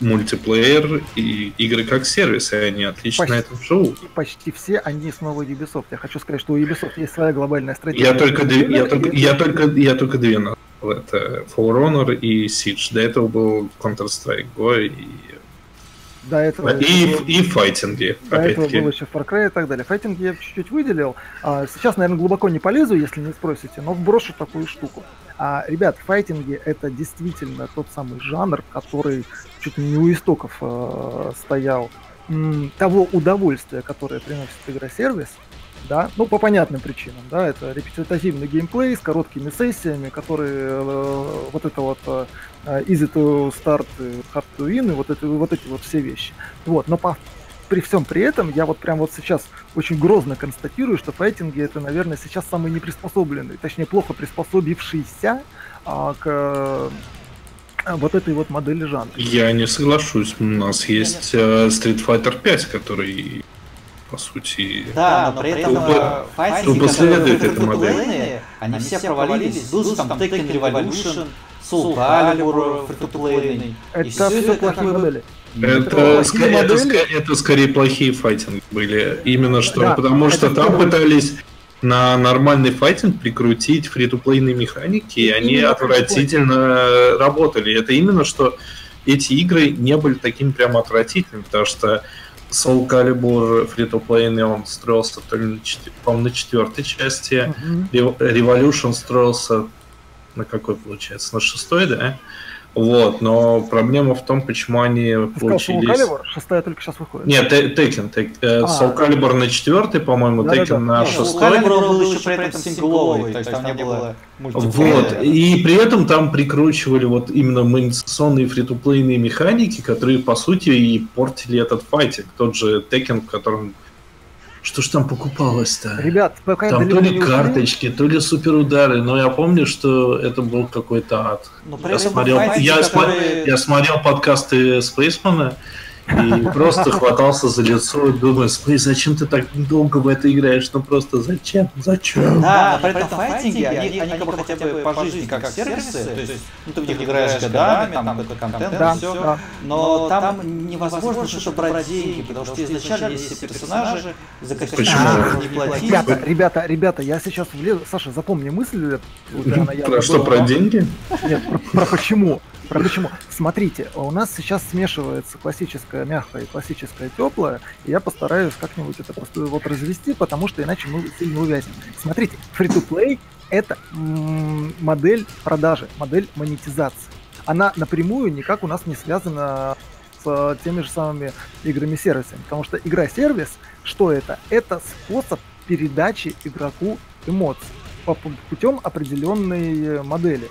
мультиплеер и игры как сервис, и они отлично Почти. на этом живут. И почти все они снова Ubisoft. Я хочу сказать, что у Ubisoft есть своя глобальная стратегия. Я только, две- я, И- только, я, только, я только две назвал. Это For Honor и Siege. До этого был Counter-Strike Go и, До этого, и, было- и файтинги. до этого Опять-таки. был еще Far Cry и так далее. Файтинг я чуть-чуть выделил. А, сейчас, наверное, глубоко не полезу, если не спросите, но вброшу такую штуку. А, ребят, файтинги это действительно тот самый жанр, который чуть ли не у истоков э, стоял того удовольствия, которое приносит игра-сервис, да, ну по понятным причинам, да, это репетитивный геймплей с короткими сессиями, которые э, вот это вот э, easy to start, э, hard to win, и вот, это, вот эти вот все вещи. Вот, но по, при всем при этом я вот прям вот сейчас очень грозно констатирую, что файтинги это, наверное, сейчас самый неприспособленный, точнее плохо приспособившийся а, к вот этой вот модели жанра. Я не соглашусь. У нас есть э, Street Fighter 5, который, по сути, Да, но при этом Упо- э, файтинги, эта модель. фри-то-плейные, они все провалились. Был там Tekken Revolution, Soul Calibur фри-то-плейный. И Это все это плохие модели. Это, ска- это, модели. это скорее плохие файтинги были. Именно что, Да, потому что там пытались на нормальный файтинг прикрутить фри-то-плейные механики, и они отвратительно работали. Это именно что эти игры не были такими прям отвратительными, потому что Soul Calibur фри-то-плейный, он строился, то ли на четвер- на четвертой части. Рев- Revolution строился на какой, получается, на шестой, да? Вот, но проблема в том, почему они Ты сказал, получились... Calibur, шестая только сейчас выходит. Нет, Tekken, Тек- э, А. Soul Calibur на четвертой, по-моему, Да-да-да. Tekken на Нет, шестой. Soul Calibur был еще при этом сингловый, то есть там не было мультиплеера. Вот, и при этом там прикручивали вот именно монетизационные фри-то-плейные механики, которые, по сути, и портили этот файтинг. Тот же Tekken, в котором... Что ж там покупалось-то? Ребят, пока Там то ли не ушли, карточки, то ли суперудары, но я помню, что это был какой-то ад. Но при Я смотрел, я, которые- я смотрел подкасты Спейсмана, И просто хватался за лицо и думаю, смотри, зачем ты так долго в это играешь? Ну просто зачем? Зачем? Да, но при этом файтинги, они, они как бы хотя бы по жизни как сервисы, то есть ну, ты в них играешь годами, там какой-то контент, Да, все, да. но там невозможно что-то брать деньги, потому что изначально есть все персонажи, за Почему? не платить. Ребята, ребята, ребята, я сейчас влезу. Саша, запомни мысль. Про что, про деньги? Нет, про почему. Про почему. Смотрите, у нас сейчас смешивается классическое мягкое и классическое теплое, и я постараюсь как-нибудь это просто вот развести, потому что иначе мы сильно увязнем. Смотрите, free-to-play — это модель продажи, модель монетизации. Она напрямую никак у нас не связана с теми же самыми играми-сервисами, потому что игра-сервис, что это? Это способ передачи игроку эмоций путем определенной модели.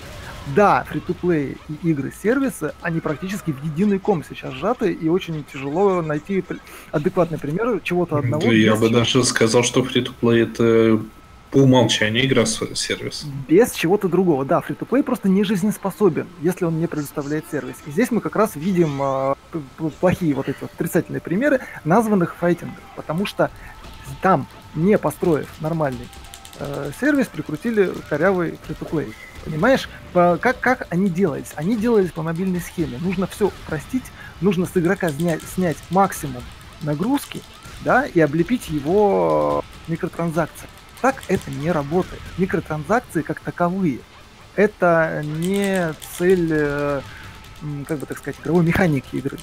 Да, фри-то-плей и игры-сервисы, они практически в единый ком сейчас сжаты, и очень тяжело найти адекватный пример чего-то одного. Да я бы чего- даже сказал, что free-to-play это по умолчанию игра сервис. Без чего-то другого. Да, фри-то-плей просто не жизнеспособен, если он не предоставляет сервис. И здесь мы как раз видим э, плохие вот эти вот отрицательные примеры названных файтингов, потому что там, не построив нормальный э, сервис, прикрутили корявый фри-то-плей. Понимаешь, По- как, как они делались? Они делались по мобильной схеме. Нужно все простить, нужно с игрока снять, снять максимум нагрузки, да, и облепить его э, микротранзакциями. Так это не работает. Микротранзакции как таковые это не цель, э, как бы так сказать, игровой механики игры.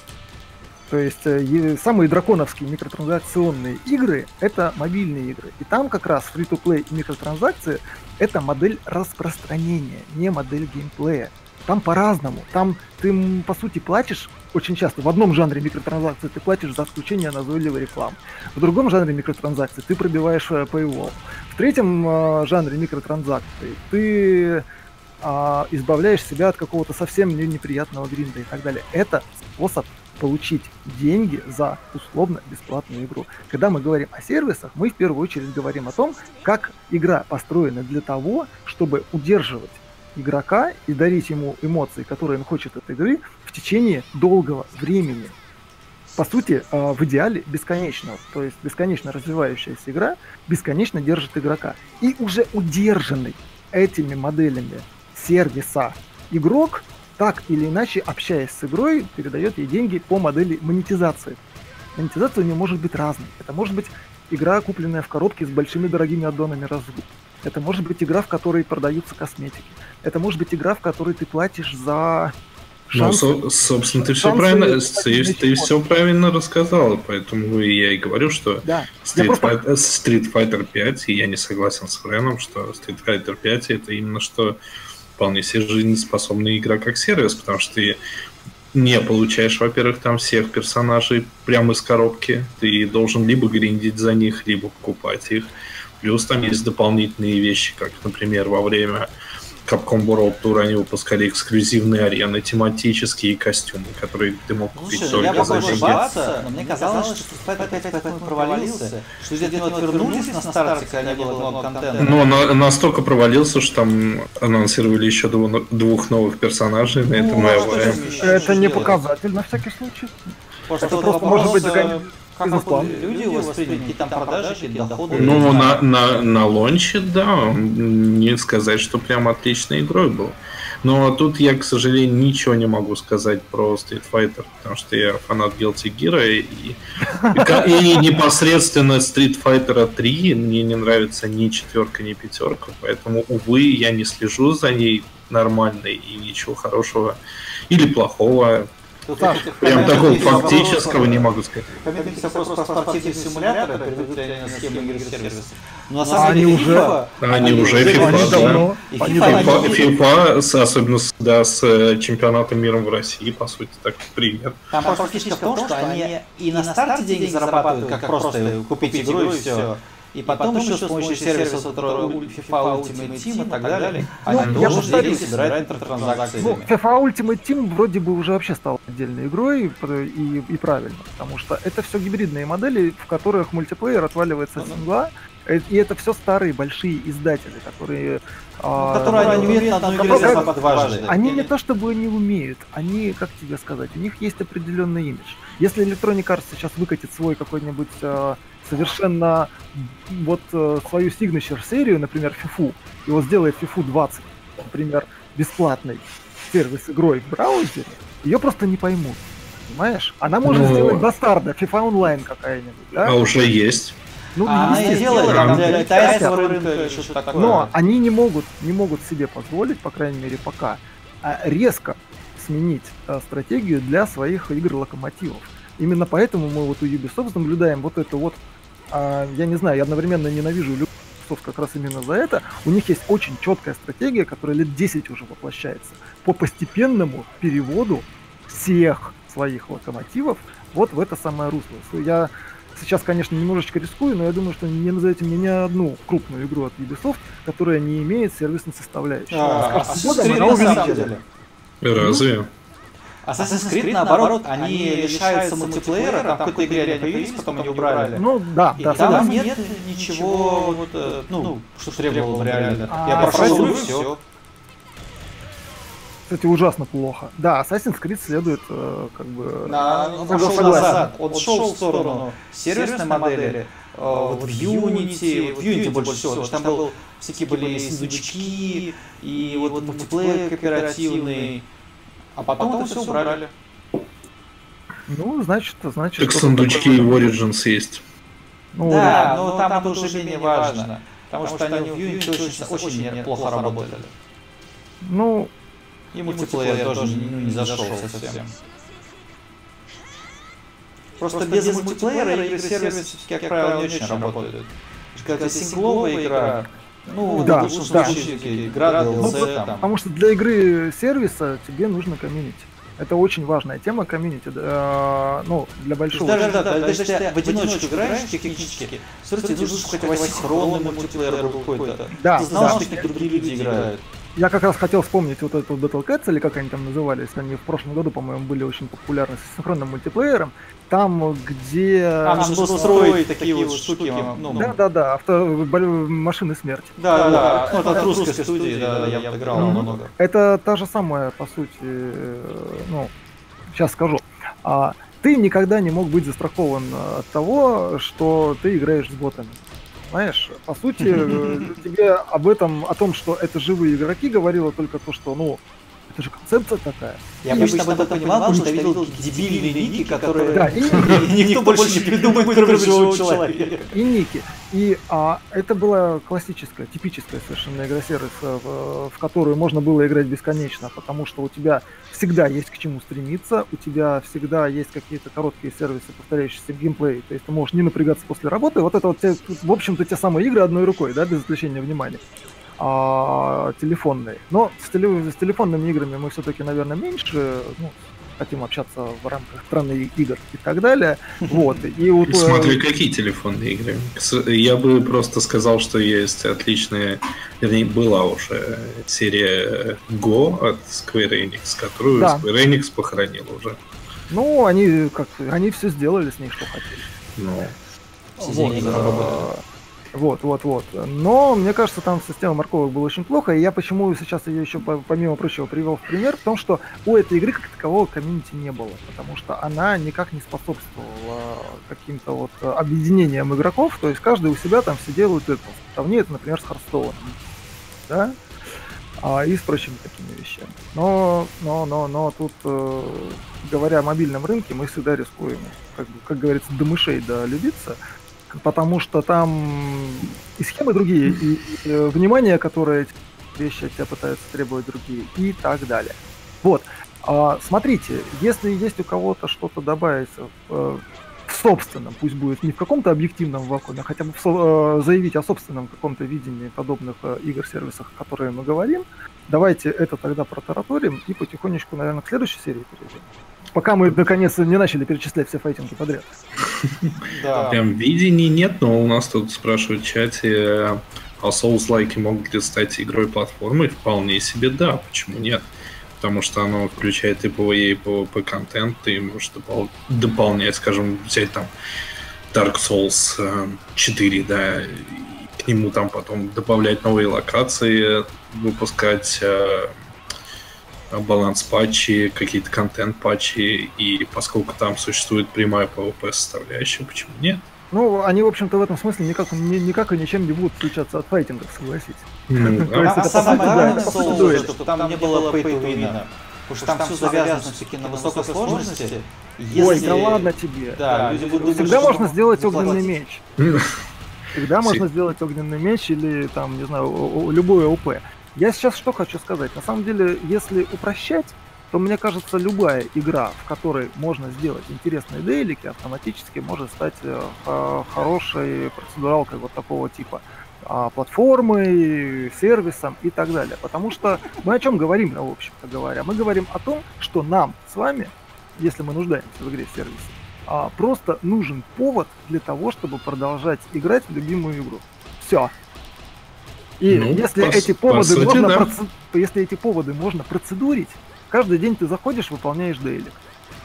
То есть э, самые драконовские микротранзакционные игры — это мобильные игры. И там как раз free-to-play и микротранзакции — это модель распространения, не модель геймплея. Там по-разному. Там ты, по сути, платишь очень часто. В одном жанре микротранзакции ты платишь за отключение назойливой рекламы. В другом жанре микротранзакции ты пробиваешь э, paywall. В третьем э, жанре микротранзакций ты а, избавляешь себя от какого-то совсем не- неприятного гринда и так далее. Это способ получить деньги за условно бесплатную игру. Когда мы говорим о сервисах, мы в первую очередь говорим о том, как игра построена для того, чтобы удерживать игрока и дарить ему эмоции, которые он хочет от игры в течение долгого времени. По сути, э, в идеале бесконечного, то есть бесконечно развивающаяся игра бесконечно держит игрока. И уже удержанный этими моделями сервиса игрок, так или иначе, общаясь с игрой, передает ей деньги по модели монетизации. Монетизация у нее может быть разной. Это может быть игра, купленная в коробке с большими дорогими аддонами разрыв. Это может быть игра, в которой продаются косметики. Это может быть игра, в которой ты платишь за Ну, шансы. со- собственно, ты все правильно, ты, ты все правильно рассказал, поэтому я и говорю, что Да. Street, просто- Fighter, э, Street Fighter 5, и я не согласен с Френом, что Street Fighter 5 это именно что вполне себе жизнеспособная игра как сервис, потому что ты не получаешь, во-первых, там всех персонажей прямо из коробки, ты должен либо гриндить за них, либо покупать их. Плюс там есть дополнительные вещи, как, например, во время Capcom World Tour они выпускали эксклюзивные арены, тематические костюмы, которые ты мог купить Слушай, я только за могу деньги. ошибаться, но мне казалось, что Fighter 5 поэтому провалился, что где-то вернулись на старте, когда не было много контента. Но на- настолько провалился, что там анонсировали еще дву- двух новых персонажей, на этом Ну, и а Это не показатель на всякий случай. Просто Это просто может быть э, как бизнес-план. люди восприняли, какие там продажи, какие доходы. Ну, на, на, на лонче, да, не сказать, что прям отличной игрой был. Но тут я, к сожалению, ничего не могу сказать про Street Fighter, потому что я фанат Guilty Gear, и, и, и непосредственно Street Fighter 3 мне не нравится ни четверка, ни пятерка, поэтому, увы, я не слежу за ней нормально, и ничего хорошего или плохого, Этих прям такого фактического не могу сказать. Комментарий вопрос про спортивные симуляторы, переведут ли они на схему игры сервиса. Но на самом деле уже- Они уже FIFA, давно. FIFA, особенно с, да, с э, чемпионатом мира в России, по сути, так пример. Там просто фишка в том, что они и на старте деньги зарабатывают, как просто купить игру и все. И потом еще с помощью сервиса, FIFA Ultimate Team и так далее, Ну, они я тоже повторюсь. собирают интертранзакции. Ну, FIFA Ultimate Team вроде бы уже вообще стал отдельной игрой, и, и- и правильно, потому что это все гибридные модели, в которых мультиплеер отваливается от Ну, сингла, Э, И это все старые большие издатели, которые... а, Которые они умеют на одной игре Как- дважды. Они не то чтобы не умеют, они, как тебе сказать, у них есть определенный имидж. Если Electronic Arts сейчас выкатит свой какой-нибудь э, совершенно вот э, свою signature серию, например, FIFA, и вот сделает FIFA 20, например, бесплатный сервис с игрой в браузере, ее просто не поймут. Понимаешь? Она может Ну- сделать бастарда, FIFA Online какая-нибудь, да? А уже есть. Ну, А она делает там для китайского рынка или что-то такое. Но они не могут, не могут себе позволить, по крайней мере пока, а, резко сменить а, стратегию для своих игр-локомотивов. Именно поэтому мы вот у Ubisoft наблюдаем вот это вот, а, я не знаю, я одновременно ненавижу Ubisoft как раз именно за это. У них есть очень четкая стратегия, которая лет 10 уже воплощается, по постепенному переводу всех своих локомотивов вот в это самое русло. Я сейчас, конечно, немножечко рискую, но я думаю, что не назовете мне ни одну крупную игру от Ubisoft, которая не имеет сервисной составляющей. А, годом Assassin's Creed она на самом увеличивается. деле. Разве? Assassin's Creed, наоборот, они лишаются мультиплеера, там в какой-то игре они появились, потом они убрали. Ну да, И да, там согласен. нет ничего, вот, э, ну, что требовало реально. А, Я прошел игру, все. Кстати, ужасно плохо. Да, Assassin's Creed следует как бы... Он Я шел согласен. назад, он шел в сторону сервисной модели, э, вот в Unity, в Unity больше всего, потому что там был, всякие были сундучки, и вот мультиплеер кооперативный, а потом все убрали. Ну, значит, значит... Так сундучки и в Origins есть. Ну, Да, но там это уже менее важно, потому что они в Unity очень, очень плохо работали. Ну, И мультиплеер тоже ну, не зашел совсем. Просто без мультиплеера игры сервисы, как правило, не очень работают. Когда сингловая игра, ну, Да, в лучшем да. случае игра, Ну, там. потому что для игры сервиса тебе нужно комьюнити. Это очень важная тема комьюнити. да, Ну, для большого... Даже, да, да, даже если ты в одиночку играешь технически, смотрите, нужно хотя бы асинхронный мультиплеер какой-то. Да, Ты знал, да. что такие другие люди играют. Я как раз хотел вспомнить вот этот Battle Cats, или как они там назывались, они в прошлом году, по-моему, были очень популярны с синхронным мультиплеером. Там, где... Там нужно было строить такие вот штуки, ну, Да-да-да, авто... машины смерти. Да, да, ну, это от русской студии, да, да, я играл много. Это та же самая, по сути, э, ну, сейчас скажу. А, ты никогда не мог быть застрахован от того, что ты играешь с ботами. Знаешь, по сути, э, тебе об этом, о том, что это живые игроки, говорило только то, что, ну, это же концепция такая. Я обычно об этом понимал, потому что я видел такие дебильные ники, которые Да, и, никто больше не придумает, кроме живого человека. и Ники. И а, это была классическая, типическая совершенно игра-сервис, э, в, в которую можно было играть бесконечно, потому что у тебя всегда есть к чему стремиться, у тебя всегда есть какие-то короткие сервисы, повторяющиеся геймплей, то есть ты можешь не напрягаться после работы. Вот это вот, те- в общем-то, те самые игры одной рукой, да, без отвлечения внимания. А, телефонные. Но с, теле- с телефонными играми мы все-таки, наверное, меньше ну, хотим общаться в рамках страны игр и так далее. Вот. И вот, э, Смотри, какие телефонные игры. Я бы просто сказал, что есть отличная, вернее, была уже серия Go от Square Enix, которую Да. Square Enix похоронил уже. Ну, они как они все сделали с ней, что хотели. Ну, Вот, э. Вот, вот, вот. Но мне кажется, там система морковок была очень плохо, и я почему сейчас ее еще по- помимо прочего привел в пример, в том, что у этой игры как такового комьюнити не было, потому что она никак не способствовала каким-то вот э, объединениям игроков, то есть каждый у себя там все делают это. Сравни это, например, с Харстоуном. Да? А, и с прочими такими вещами. Но, но, но, но тут, э, говоря о мобильном рынке, мы всегда рискуем, как, как говорится, до мышей долюбиться, потому что там и схемы другие, и, и, э, внимание, которое вещи от тебя пытаются требовать другие, и так далее. Вот. А, смотрите, если есть у кого-то что-то добавить в, э, в собственном, пусть будет не в каком-то объективном вакууме, а хотя бы в э, заявить о собственном каком-то видении подобных игр-сервисах, о которых мы говорим, давайте это тогда протараторим и потихонечку, наверное, к следующей серии перейдем. Пока мы, наконец, не начали перечислять все файтинги подряд. Да. прям видений нет, но у нас тут спрашивают в чате, э, а Souls-like могут ли стать игрой платформы? Вполне себе да, почему нет? Потому что оно включает и PvE, и PvP контент, и может допол- дополнять, скажем, взять там Dark Souls э, 4, да, к нему там потом добавлять новые локации, выпускать э, баланс патчи, какие-то контент патчи, и поскольку там существует прямая PvP составляющая, почему нет? Ну, они, в общем-то, в этом смысле никак, ни- никак и ничем не будут отличаться от файтингов, согласитесь. Ну, А самое главное, это по сути Soul, дуэль. что там не было win. Потому что там все завязано все-таки на высокой сложности. Ой, Если- да ладно тебе. Да, люди будут думать, Всегда что можно сделать огненный меч. Всегда можно сделать огненный меч или там, не знаю, любое ОП. Я сейчас что хочу сказать. На самом деле, если упрощать, то мне кажется, любая игра, в которой можно сделать интересные дейлики, автоматически может стать э, хо- хорошей процедуралкой вот такого типа а, платформой, сервисом и так далее. Потому что мы о чем говорим, в общем-то говоря? Мы говорим о том, что нам с вами, если мы нуждаемся в игре сервисе, а, просто нужен повод для того, чтобы продолжать играть в любимую игру. Все. И Ну, если по эти по поводы сути, можно да. проце- если эти поводы можно процедурить, каждый день ты заходишь, выполняешь дейлик.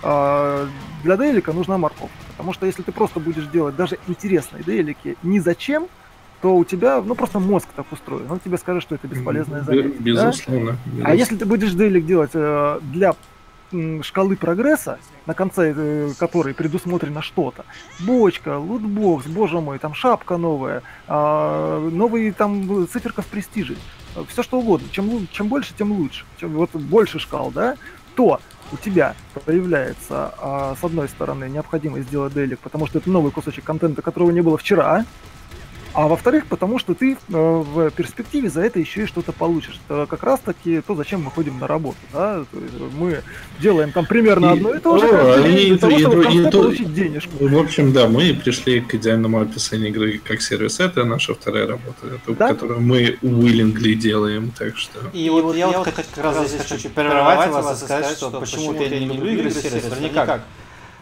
А, для дейлика нужна морковка. Потому что если ты просто будешь делать даже интересные дейлики ни зачем, то у тебя, ну просто мозг так устроен. Он тебе скажет, что это бесполезное Бе- занятие. да? Безусловно. А безусловно. если ты будешь дейлик делать э, для шкалы прогресса, на конце э, которой предусмотрено что-то, бочка, лутбокс, боже мой, там шапка новая, а, новые там циферка в престиже, все что угодно. Чем, чем больше, тем лучше. Чем вот больше шкал, да, то у тебя появляется, а, с одной стороны, необходимость сделать дейлик, потому что это новый кусочек контента, которого не было вчера, а во-вторых, потому что ты э, в перспективе за это еще и что-то получишь. Это как раз таки то, зачем мы ходим на работу. Да? То есть мы делаем там примерно И- одно и то же, О, и- для того, и- чтобы и- и то- получить денежку. В общем, да, мы пришли к идеальному описанию игры как сервис. Это наша вторая работа, эту, Да? которую мы willingly делаем, так что... И вот я вот как раз здесь хочу прервать вас и сказать, что почему я не люблю игры сервис, вернее как.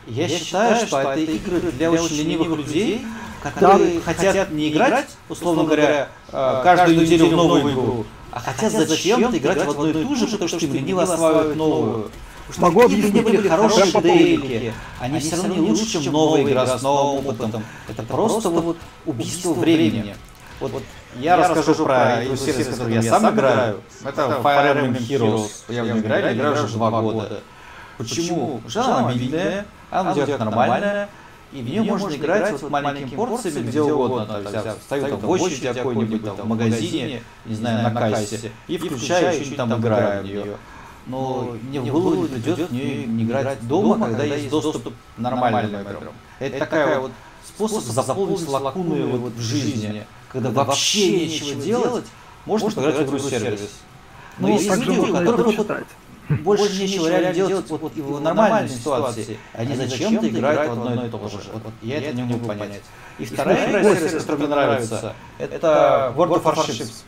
Я считаю, что это игры для очень ленивых людей, которые хотят не играть, условно говоря, э, каждую неделю в новую игру, а хотят зачем-то играть в одну и ту же, потому что им лениво осваивать новую. Потому Могу объяснить. были Прям хорошие дейлики, они все равно не лучше, чем новая игра с новым опытом. Это просто вот убийство времени. Вот, вот я, расскажу про игру сервис, которую я сам играю. Это Fire Emblem Heroes. Я в нее играю, играю уже два года. Почему? Потому что она мобильная, она делает нормально, и в нее можно играть вот маленькими порциями где угодно. Есть я стою там в очереди какой-нибудь, там, в магазине, не знаю, на кассе, и включаю, что-нибудь там играю в нее. Но мне в голову не придет в нее не играть дома, когда есть доступ к нормальным играм. Это такая вот способ заполнить лакуны вот в жизни, когда вообще нечего делать, можно поиграть в игру сервис. Но Ну, есть также люди, вот почитать. больше нечего реально делать вот, и в нормальной ситуации. Они зачем-то играют в одно и то же. Вот я это не могу понять. И вторая игра которая мне нравится, это World of Warships.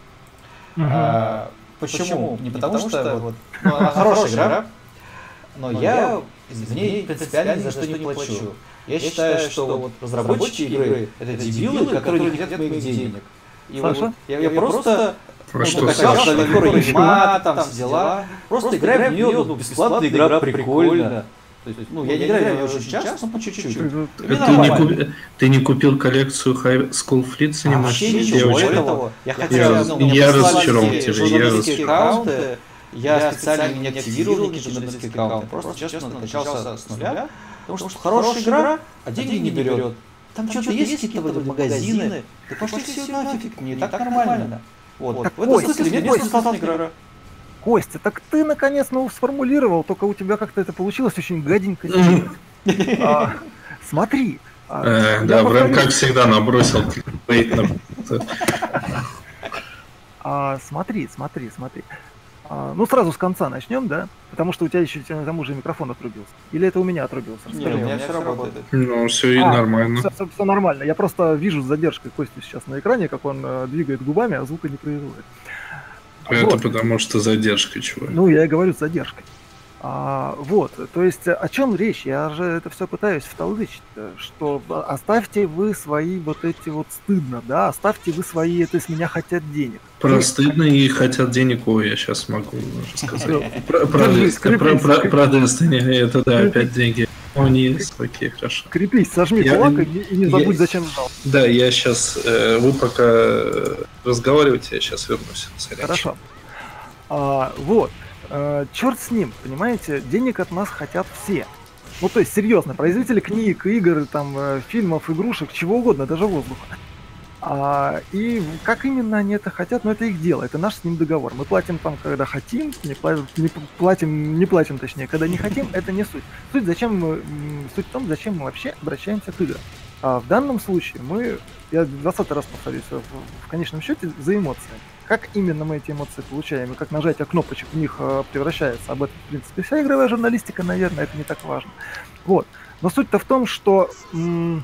А, Почему? Не потому что вот, ну, она хорошая игра, но я в ней принципиально ни за что не плачу. Я считаю, что вот разработчики игры это дебилы, которые не хотят моих денег. И вот Саша? я, я просто А ну, что, Саша? там все дела. Просто играй в нее, ну, бесплатная игра, прикольно. То есть, ну, я не играю в нее очень часто, но по чуть-чуть. Мне Ты не, купи- ты не купил коллекцию High School Fleet А Вообще Animation? ничего, Девочка. более того, я хотел, Я- ну, мне я разочарован тебе, я разочарован. я специально не активировал никакие журналистские аккаунты, просто честно накачался с нуля, потому что хорошая игра, а деньги не берет. Там что-то есть какие-то магазины, да пошли все нафиг, не так нормально. Вот, Так, в этом Костя, смысле мне Костя. Костя, так ты наконец ну, сформулировал, только у тебя как-то это получилось очень гаденько. А, Смотри. а, Э, Да, Брэм, как всегда, набросил кликбейт на- А, смотри, смотри, смотри. А, ну, сразу с конца начнем, да? Потому что у тебя еще к тому же микрофон отрубился. Или это у меня отрубился? Не, у меня все работает. Ну, все А, нормально. Все, нормально. Я просто вижу с задержкой Костю сейчас на экране, как он э, двигает губами, а звука не производит. Это Вот. потому что задержка, чувак. Ну, я и говорю с задержкой. А, вот, то есть э, о чем речь? Я же это все пытаюсь вталдычить, э, что э, оставьте вы свои вот эти вот стыдно, да, оставьте вы свои, это с меня хотят денег. Про стыдно и хотят денег, ой, я сейчас могу рассказать. Про, про, Destiny, это да, опять деньги. Вниз, окей, хорошо. Крепись, сожми Я- кулак и, и не я- забудь, зачем ждал. Да, я сейчас, вы пока разговариваете, я сейчас вернусь. Хорошо. А, вот. Черт с ним, понимаете, денег от нас хотят все. Ну, то есть, серьезно, производители книг, игр, там, э, фильмов, игрушек, чего угодно, даже воздуха. А, и как именно они это хотят, ну это их дело, это наш с ним договор. Мы платим там, когда хотим, не платим, не платим, не платим точнее, когда не хотим, это не суть. Суть зачем мы, суть в том, зачем мы вообще обращаемся к играм. А в данном случае мы, я 20 раз повторюсь, в, в конечном счете за эмоции. Как именно мы эти эмоции получаем и как нажатие кнопочек в них э, превращается, об этом, в принципе, вся игровая журналистика, наверное, это не так важно. Вот. Но суть-то в том, что м,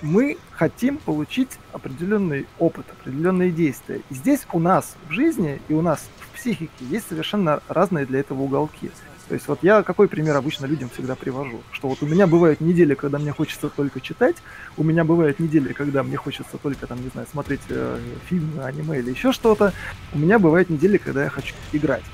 мы хотим получить определенный опыт, определенные действия. И здесь у нас в жизни и у нас в психике есть совершенно разные для этого уголки. То есть вот я какой пример обычно людям всегда привожу, что вот у меня бывают недели, когда мне хочется только читать, у меня бывают недели, когда мне хочется только там, не знаю, смотреть э, фильмы, аниме или еще что-то, у меня бывают недели, когда я хочу играть.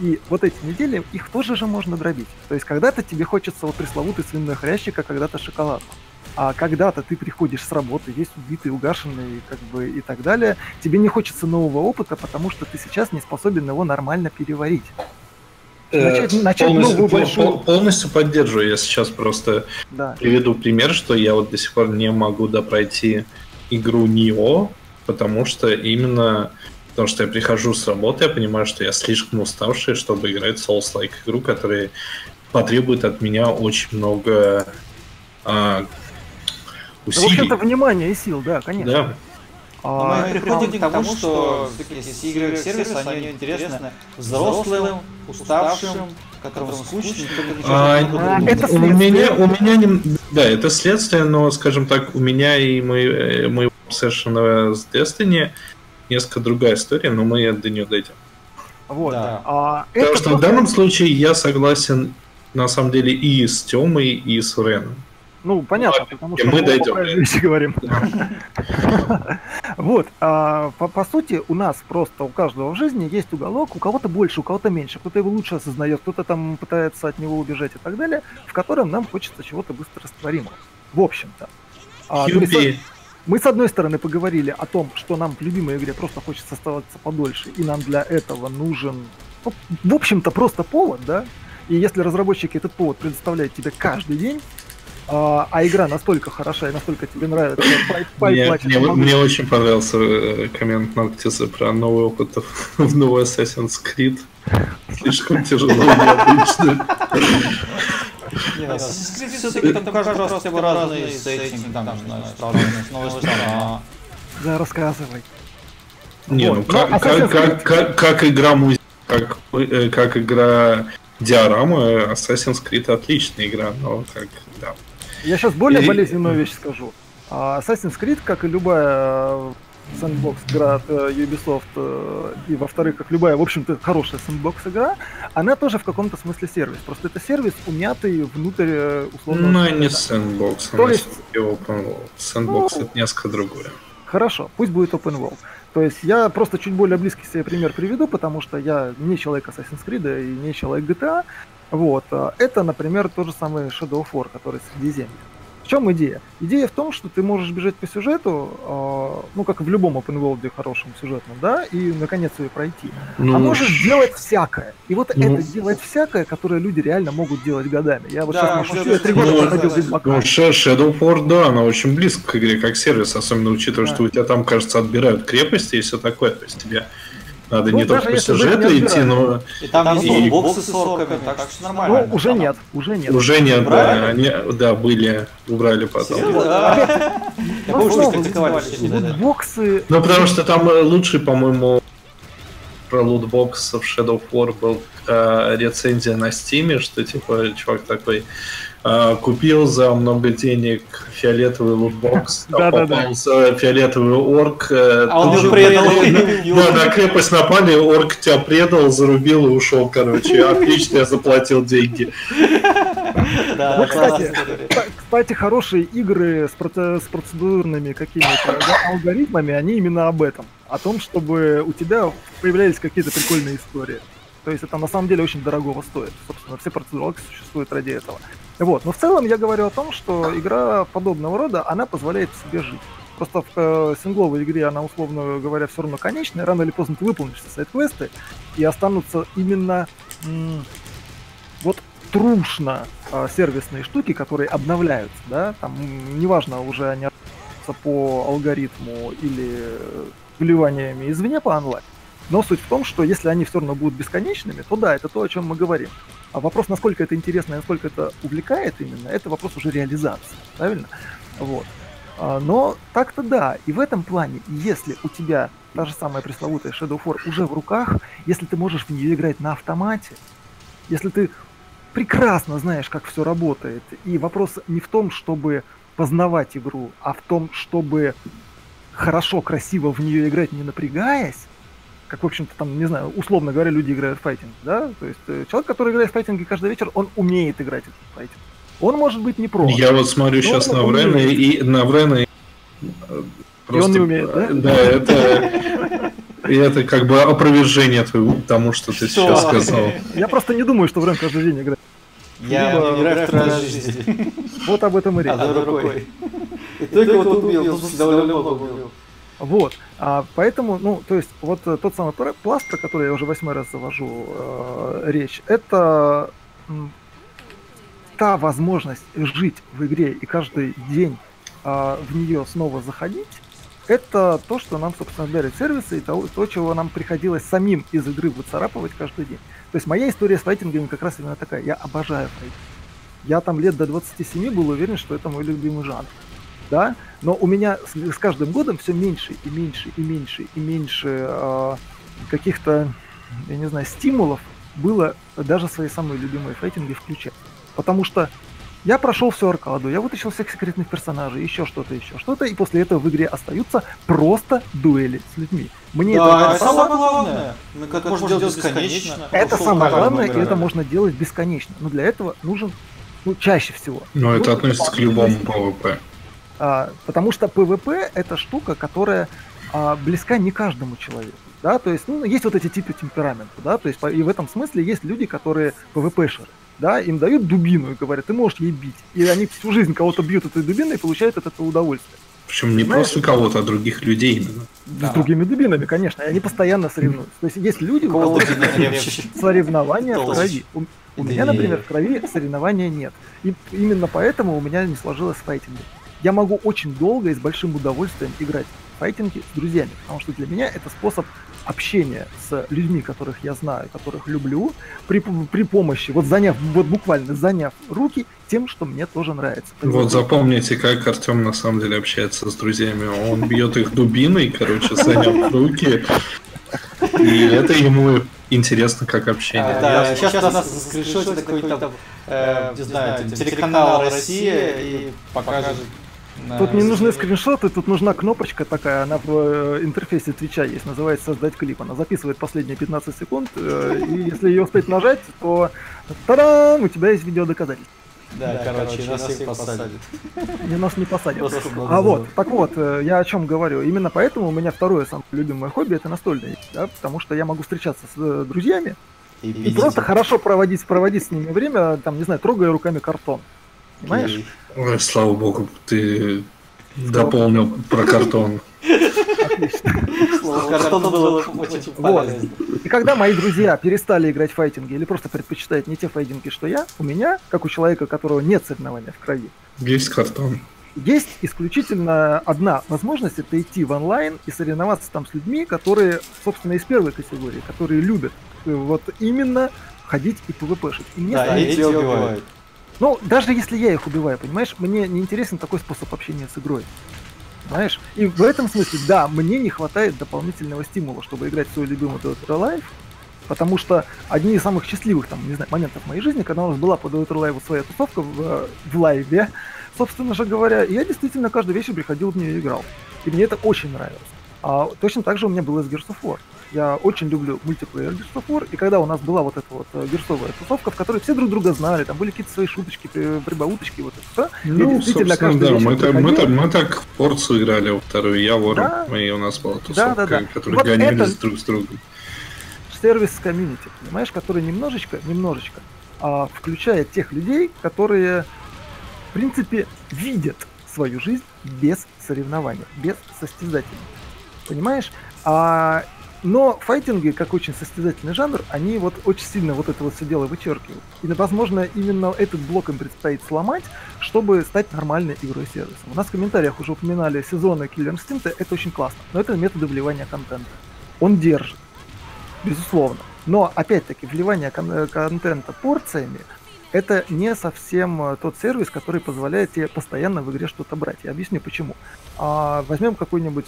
И вот эти недели, их тоже же можно дробить. То есть когда-то тебе хочется вот пресловутый свиной хрящик, а когда-то шоколадку. А когда-то ты приходишь с работы, весь убитый, угашенный, как бы и так далее, тебе не хочется нового опыта, потому что ты сейчас не способен его нормально переварить. Начать- Э, начать полностью, новую большую- пол- полностью поддерживаю. Я сейчас просто Да. приведу пример, что я вот до сих пор не могу допройти игру Нио, потому что именно потому что я прихожу с работы, я понимаю, что я слишком уставший, чтобы играть Souls-like игру, которая потребует от меня очень много а, Ну, В усилий. общем-то, внимание и сил, да, конечно. Да, Но мы приходим к тому, что все игровые сервисы, они интересны взрослым, уставшим, которым скучно, только ничего А, а, это у меня, у меня не, да, это следствие, но, скажем так, у меня и мой, э, моего совершенно с Destiny несколько другая история, но мы до нее дойдем. вот. Да. А, Потому это что в данном случае я согласен на самом деле и с Тёмой, и с Реном. Ну, понятно, Ладно, потому что мы дойдем. говорим. Вот, а, по, сути, у нас просто у каждого в жизни есть уголок, у кого-то больше, у кого-то меньше, кто-то его лучше осознает, кто-то там пытается от него убежать и так далее, в котором нам хочется чего-то быстро растворимого. В общем-то. А, Юби, мы с одной стороны поговорили о том, что нам в любимой игре просто хочется оставаться подольше, и нам для этого нужен, ну, в общем-то, просто повод, да? И если разработчики этот повод предоставляют тебе каждый день, а, а игра настолько хороша и настолько тебе нравится, пайп, пайп мне, платит, мне- могу- мне очень понравился э, коммент Ноктиса про новый опыт в новый Assassin's Creed. Слишком тяжело, необычно. Не, ну, Assassin's Creed все-таки там каждый раз хотя бы разный сеттинг, там, не знаю, страны, новая страна. Да, рассказывай. Не, ну но как, как, Assassin's как, как, как игра музей, как, э, игра диорама, Assassin's Creed отличная игра, но как. Я сейчас более И- болезненную вещь скажу. А, Assassin's Creed, как и любая сэндбокс игра от э, Ubisoft, э, и во-вторых, как любая, в общем-то, хорошая сэндбокс игра, она тоже в каком-то смысле сервис. Просто это сервис, умятый внутрь э, условно. Ну, не Sandbox, То она есть- Open World. Sandbox Ну, это несколько другое. Хорошо, пусть будет open world. То есть я просто чуть более близкий себе пример приведу, потому что я не человек Assassin's Creed и не человек GTA. Вот. а Это, например, тот же самый Shadow of War, который Средиземье. В чем идея? Идея в том, что ты можешь бежать по сюжету, а, ну, как в любом open world хорошем сюжетном, да, и наконец ее пройти. Ну, а можешь делать всякое. И вот ну- это делать всякое, которое люди реально могут делать годами. Я вот Да, сейчас на три года проходил да, Ведьмака. Ну, Sh- Shadow War, да, она очень близко к игре как сервис, особенно учитывая, Да. что у тебя там, кажется, отбирают крепости и все такое. То есть тебе надо Ну, не только по сюжету не идти, но И там Там есть и- боксы с орками, так что нормально. Ну, уже нет, уже нет. уже нет, да, они, да, были, убрали потом. Я Ну, помню, критиковали. Боксы Ну, потому что там э, лучший, по-моему, про лутбокс в Shadow of War был э, рецензия на Стиме, что типа чувак такой купил за много денег фиолетовый лутбокс, а попался фиолетовый орк. э, А он же- предал. Да, на крепость напали, орк тебя предал, зарубил и ушел, короче. Отлично, я заплатил деньги. Да, кстати, Кстати, хорошие игры с, проце- с процедурными какими-то алгоритмами, они именно об этом. О том, чтобы у тебя появлялись какие-то прикольные истории. То есть это на самом деле очень дорогого стоит. Собственно, все процедуралки существуют ради этого. Вот. Но в целом я говорю о том, что игра подобного рода, она позволяет себе жить. Просто в э, сингловой игре она, условно говоря, все равно конечная. Рано или поздно ты выполнишь все сайт-квесты, и останутся именно м, вот трушно э, сервисные штуки, которые обновляются, да, там неважно, уже они по алгоритму или э, вливаниями извне по онлайн. Но суть в том, что если они все равно будут бесконечными, то да, это то, о чем мы говорим. А вопрос, насколько это интересно насколько это увлекает именно, это вопрос уже реализации, правильно? Вот. А, Но так-то да. И в этом плане, если у тебя та же самая пресловутая Shadow of War уже в руках, если ты можешь в нее играть на автомате, если ты прекрасно знаешь, как все работает, и вопрос не в том, чтобы познавать игру, а в том, чтобы хорошо, красиво в нее играть, не напрягаясь, как, в общем-то, там, не знаю, условно говоря, люди играют в файтинг, да? То есть э, человек, который играет в файтинги каждый вечер, он умеет играть в файтинг. Он может быть не про. Я вот смотрю сейчас он на. Врена и на Врена и, э, не умеет, да? Да, это и это как бы опровержение тому, что ты Что? сейчас сказал. Я просто не думаю, что в Рен каждый день играет. Я Либо не играю в трое жизни. Вот об этом и речь. Одной рукой. И только вот убил, довольно много убил. Вот. А поэтому, ну, то есть, вот э, тот самый пласт, про который я уже восьмой раз завожу э, речь, это та возможность жить в игре и каждый день а, в нее снова заходить, это то, что нам, собственно, дарят сервисы, и то, то, чего нам приходилось самим из игры выцарапывать каждый день. То есть моя история с файтингами как раз именно такая. Я обожаю файтинг. Я там лет до 27 был уверен, что это мой любимый жанр. Да? Но у меня с, с каждым годом все меньше и меньше и меньше и меньше э, каких-то, я не знаю, стимулов было даже свои самые любимые файтинги включать. Потому что я прошел всю аркаду, я вытащил всех секретных персонажей, еще что-то, еще что-то, и после этого в игре остаются просто дуэли с людьми. Мне Да, это, это самое главное. Ну, как можно делать бесконечно. это Пошел самое главное, и это можно делать бесконечно. Но для этого нужен, ну, чаще всего. Но это нужен относится к любому PvP. А, потому что PvP это штука, которая а, близка не каждому человеку. Да, то есть, ну, есть вот эти типы темперамента, да, то есть, и в этом смысле есть люди, которые PvP-шеры, да, им дают дубину и говорят, ты можешь ей бить. И они всю жизнь кого-то бьют этой дубиной и получают от этого удовольствие. Причем не Знаешь- просто кого-то, а других людей именно. Да. С другими дубинами, конечно, и они постоянно соревнуются. То есть, есть люди, у которых соревнования в крови. У, меня, например, в крови соревнования нет. И именно поэтому у меня не сложилось файтинга. Я могу очень долго и с большим удовольствием играть в файтинги с друзьями, потому что для меня это способ общения с людьми, которых я знаю, которых люблю, при, при помощи, вот заняв, вот буквально заняв руки тем, что мне тоже нравится. Вот запомните, как Артем на самом деле общается с друзьями. Он бьет их дубиной, короче, заняв руки. И это ему интересно как общение. А, Да, сейчас у нас скриншотит какой-то, э, не знаю, телеканал Россия и покажет. Тут не нужны скриншоты, тут нужна кнопочка такая, она в э, интерфейсе Твича есть, называется «Создать клип». Она записывает последние 15 секунд, э, и если ее успеть нажать, то та-дам, у тебя есть видеодоказательство. Да, короче, нас всех посадят. И нас не посадят. А вот, так вот, э, я о чем говорю. Именно поэтому у меня второе самое любимое хобби это настольное, да, потому что я могу встречаться с друзьями И, и просто хорошо проводить, проводить с ними время, там, не знаю, трогая руками картон. Понимаешь? Ой, слава богу, ты дополнил про картон. Слово картон было очень полезно. И когда мои друзья перестали играть в файтинги или просто предпочитают не те файтинги, что я, у меня, как у человека, у которого нет соревнования в крови, Есть картон. есть исключительно одна возможность, это идти в онлайн и соревноваться там с людьми, которые, собственно, из первой категории, которые любят э, вот именно ходить и пвпшить. И мне Да, и эти убивают. Ну, даже если я их убиваю, понимаешь, мне не интересен такой способ общения с игрой. Знаешь? И в этом смысле, да, мне не хватает дополнительного стимула, чтобы играть свой любимый Dota Life, потому что одни из самых счастливых, там, не знаю, моментов моей жизни, когда у нас была по Dota Life своя тусовка в, э, в лайве, собственно же говоря, я действительно каждый вечер приходил в нее и играл. И мне это очень нравилось. А точно так же у меня было с Gears of War. Я очень люблю мультиплеер Gears of War, и когда у нас была вот эта вот э, гирсовая тусовка, в которой все друг друга знали, там были какие-то свои шуточки, при- прибауточки, вот это все. Ну, действительно собственно, каждый да, мы так, мы, так, мы так в Форцу играли во вторую, я вор, Да. и у нас была Да, тусовка, да, да. которые Вот гонялись это- друг с другом. сервис комьюнити, понимаешь, который немножечко, немножечко а, включая тех людей, которые, в принципе, видят свою жизнь без соревнований, без состязателей. Понимаешь? А, но файтинги, как очень состязательный жанр, они вот очень сильно вот это вот все дело вычеркивают. И, возможно, именно этот блок им предстоит сломать, чтобы стать нормальной игрой сервисом. У нас в комментариях уже упоминали сезоны Killer Instinct, это очень классно, но это методы вливания контента. Он держит, безусловно. Но, опять-таки, вливание кон- контента порциями это не совсем э, тот сервис, который позволяет тебе постоянно в игре что-то брать. Я объясню почему. А, возьмем какой-нибудь,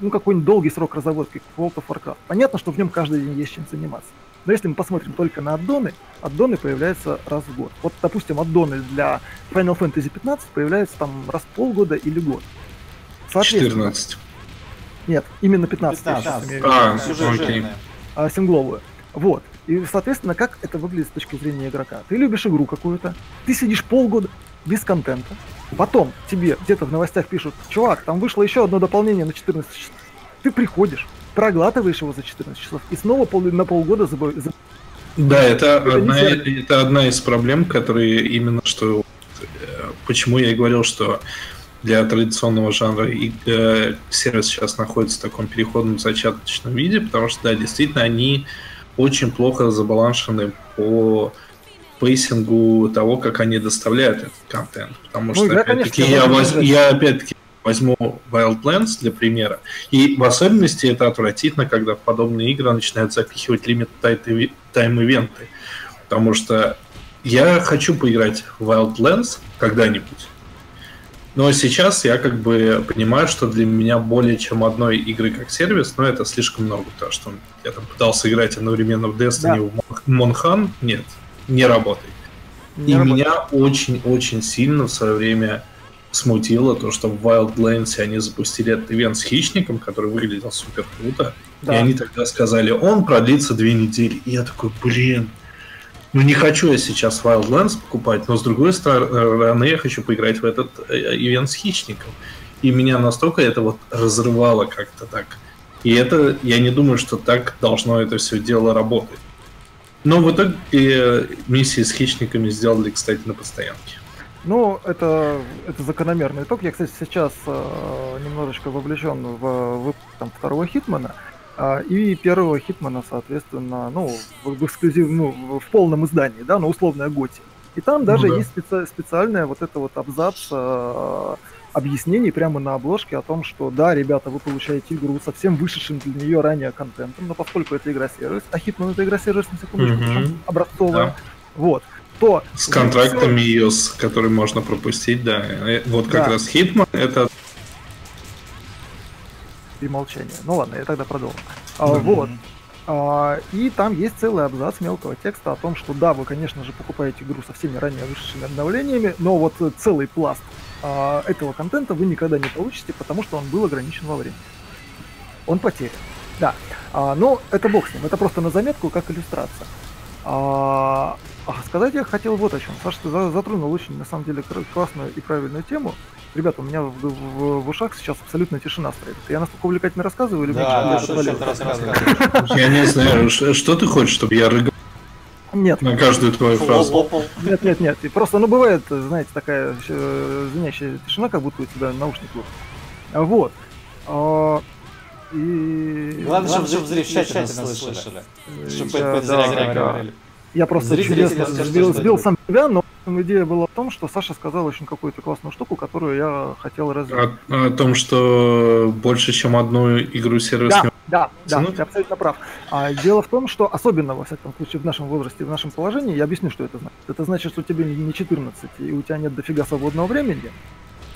ну, какой-нибудь долгий срок разработки World of Warcraft. Понятно, что в нем каждый день есть чем заниматься. Но если мы посмотрим только на аддоны, аддоны появляются раз в год. Вот, допустим, аддоны для Final Fantasy 15 появляются там раз в полгода или год. 14. Нет, именно 15. 15. я. А, Сюжетная. а, сингловую. Вот. И, соответственно, как это выглядит с точки зрения игрока? Ты любишь игру какую-то, ты сидишь полгода без контента, потом тебе где-то в новостях пишут, чувак, там вышло еще одно дополнение на 14 часов. Ты приходишь, проглатываешь его за 14 часов и снова пол, на полгода забы- заб- Да, это, Это одна, это одна из проблем, которые именно что... э, Почему я и говорил, что для традиционного жанра и, э, сервис сейчас находится в таком переходном зачаточном виде, потому что, да, действительно, они очень плохо забалансены по пейсингу того, как они доставляют этот контент. Потому Ну, что, игра, опять-таки, я, воз- я опять-таки возьму Wildlands для примера. И в особенности это отвратительно, когда в подобные игры начинают запихивать limited time ивенты. Потому что я хочу поиграть в Wildlands когда-нибудь. Но сейчас я как бы понимаю, что для меня более чем одной игры как сервис, но это слишком много, потому что я там пытался играть одновременно в Destiny Да. в Монхан. Нет, не работает. не И работает. меня очень-очень сильно в свое время смутило то, что в Wildlands они запустили этот ивент с хищником, который выглядел супер круто. Да. И они тогда сказали, он продлится две недели. И я такой, блин, ну не хочу я сейчас Wildlands покупать, но с другой стороны я хочу поиграть в этот э, ивент с хищником. И меня настолько это вот разрывало как-то так. И это, я не думаю, что так должно это все дело работать. Но в итоге э, миссии с хищниками сделали, кстати, на постоянке. Ну, это, это закономерный итог. Я, кстати, сейчас э, немножечко вовлечен в выпуск там, второго Хитмана. И первого Хитмана, соответственно, ну, в, в эксклюзив, ну, в- полном издании, да, но условная Готи. И там даже да. есть специ- специальная вот это вот абзац э, объяснений прямо на обложке о том, что да, ребята, вы получаете игру со всем вышедшим для нее ранее контентом, но поскольку это игра-сервис, а Хитман это игра-сервис, на секундочку, причем образцовая, Да. вот, то... С контрактами ее, с которые можно пропустить, да. Э, Вот как Да. раз Hitman это и молчание. Ну ладно, я тогда продолжу. А, Мгм. вот. А, и там есть целый абзац мелкого текста о том, что да, вы, конечно же, покупаете игру со всеми ранее вышедшими обновлениями, но вот целый пласт а, этого контента вы никогда не получите, потому что он был ограничен во времени. Он потерян. Да. А, но это бог с ним, это просто на заметку, как иллюстрация. А, а сказать я хотел вот о чем. Саша, ты за- затронул очень, на самом деле, классную и правильную тему. Ребята, у меня в, в- в ушах сейчас абсолютно тишина стоит. Я настолько увлекательно рассказываю или мне Да, да, отвалилось? ты рассказываешь? Я не знаю, что ты хочешь, чтобы я рыгал Нет, на каждую твою фразу? Нет, нет, нет. И просто, ну, бывает, знаете, такая э, звенящая тишина, как будто у тебя наушник был. Вот. А, И... Главное, чтобы зрители тщательно слышали. Чтобы это зря да, да. говорили. Я просто Зрители чудесно сбил, сбил сам себя, но идея была в том, что Саша сказал очень какую-то классную штуку, которую я хотел развить. О, о том, что больше, чем одну игру сервис Да, не да, да, ты абсолютно прав. А дело в том, что особенно, во всяком случае, в нашем возрасте, в нашем положении, я объясню, что это значит. Это значит, что тебе не 14, и у тебя нет дофига свободного времени,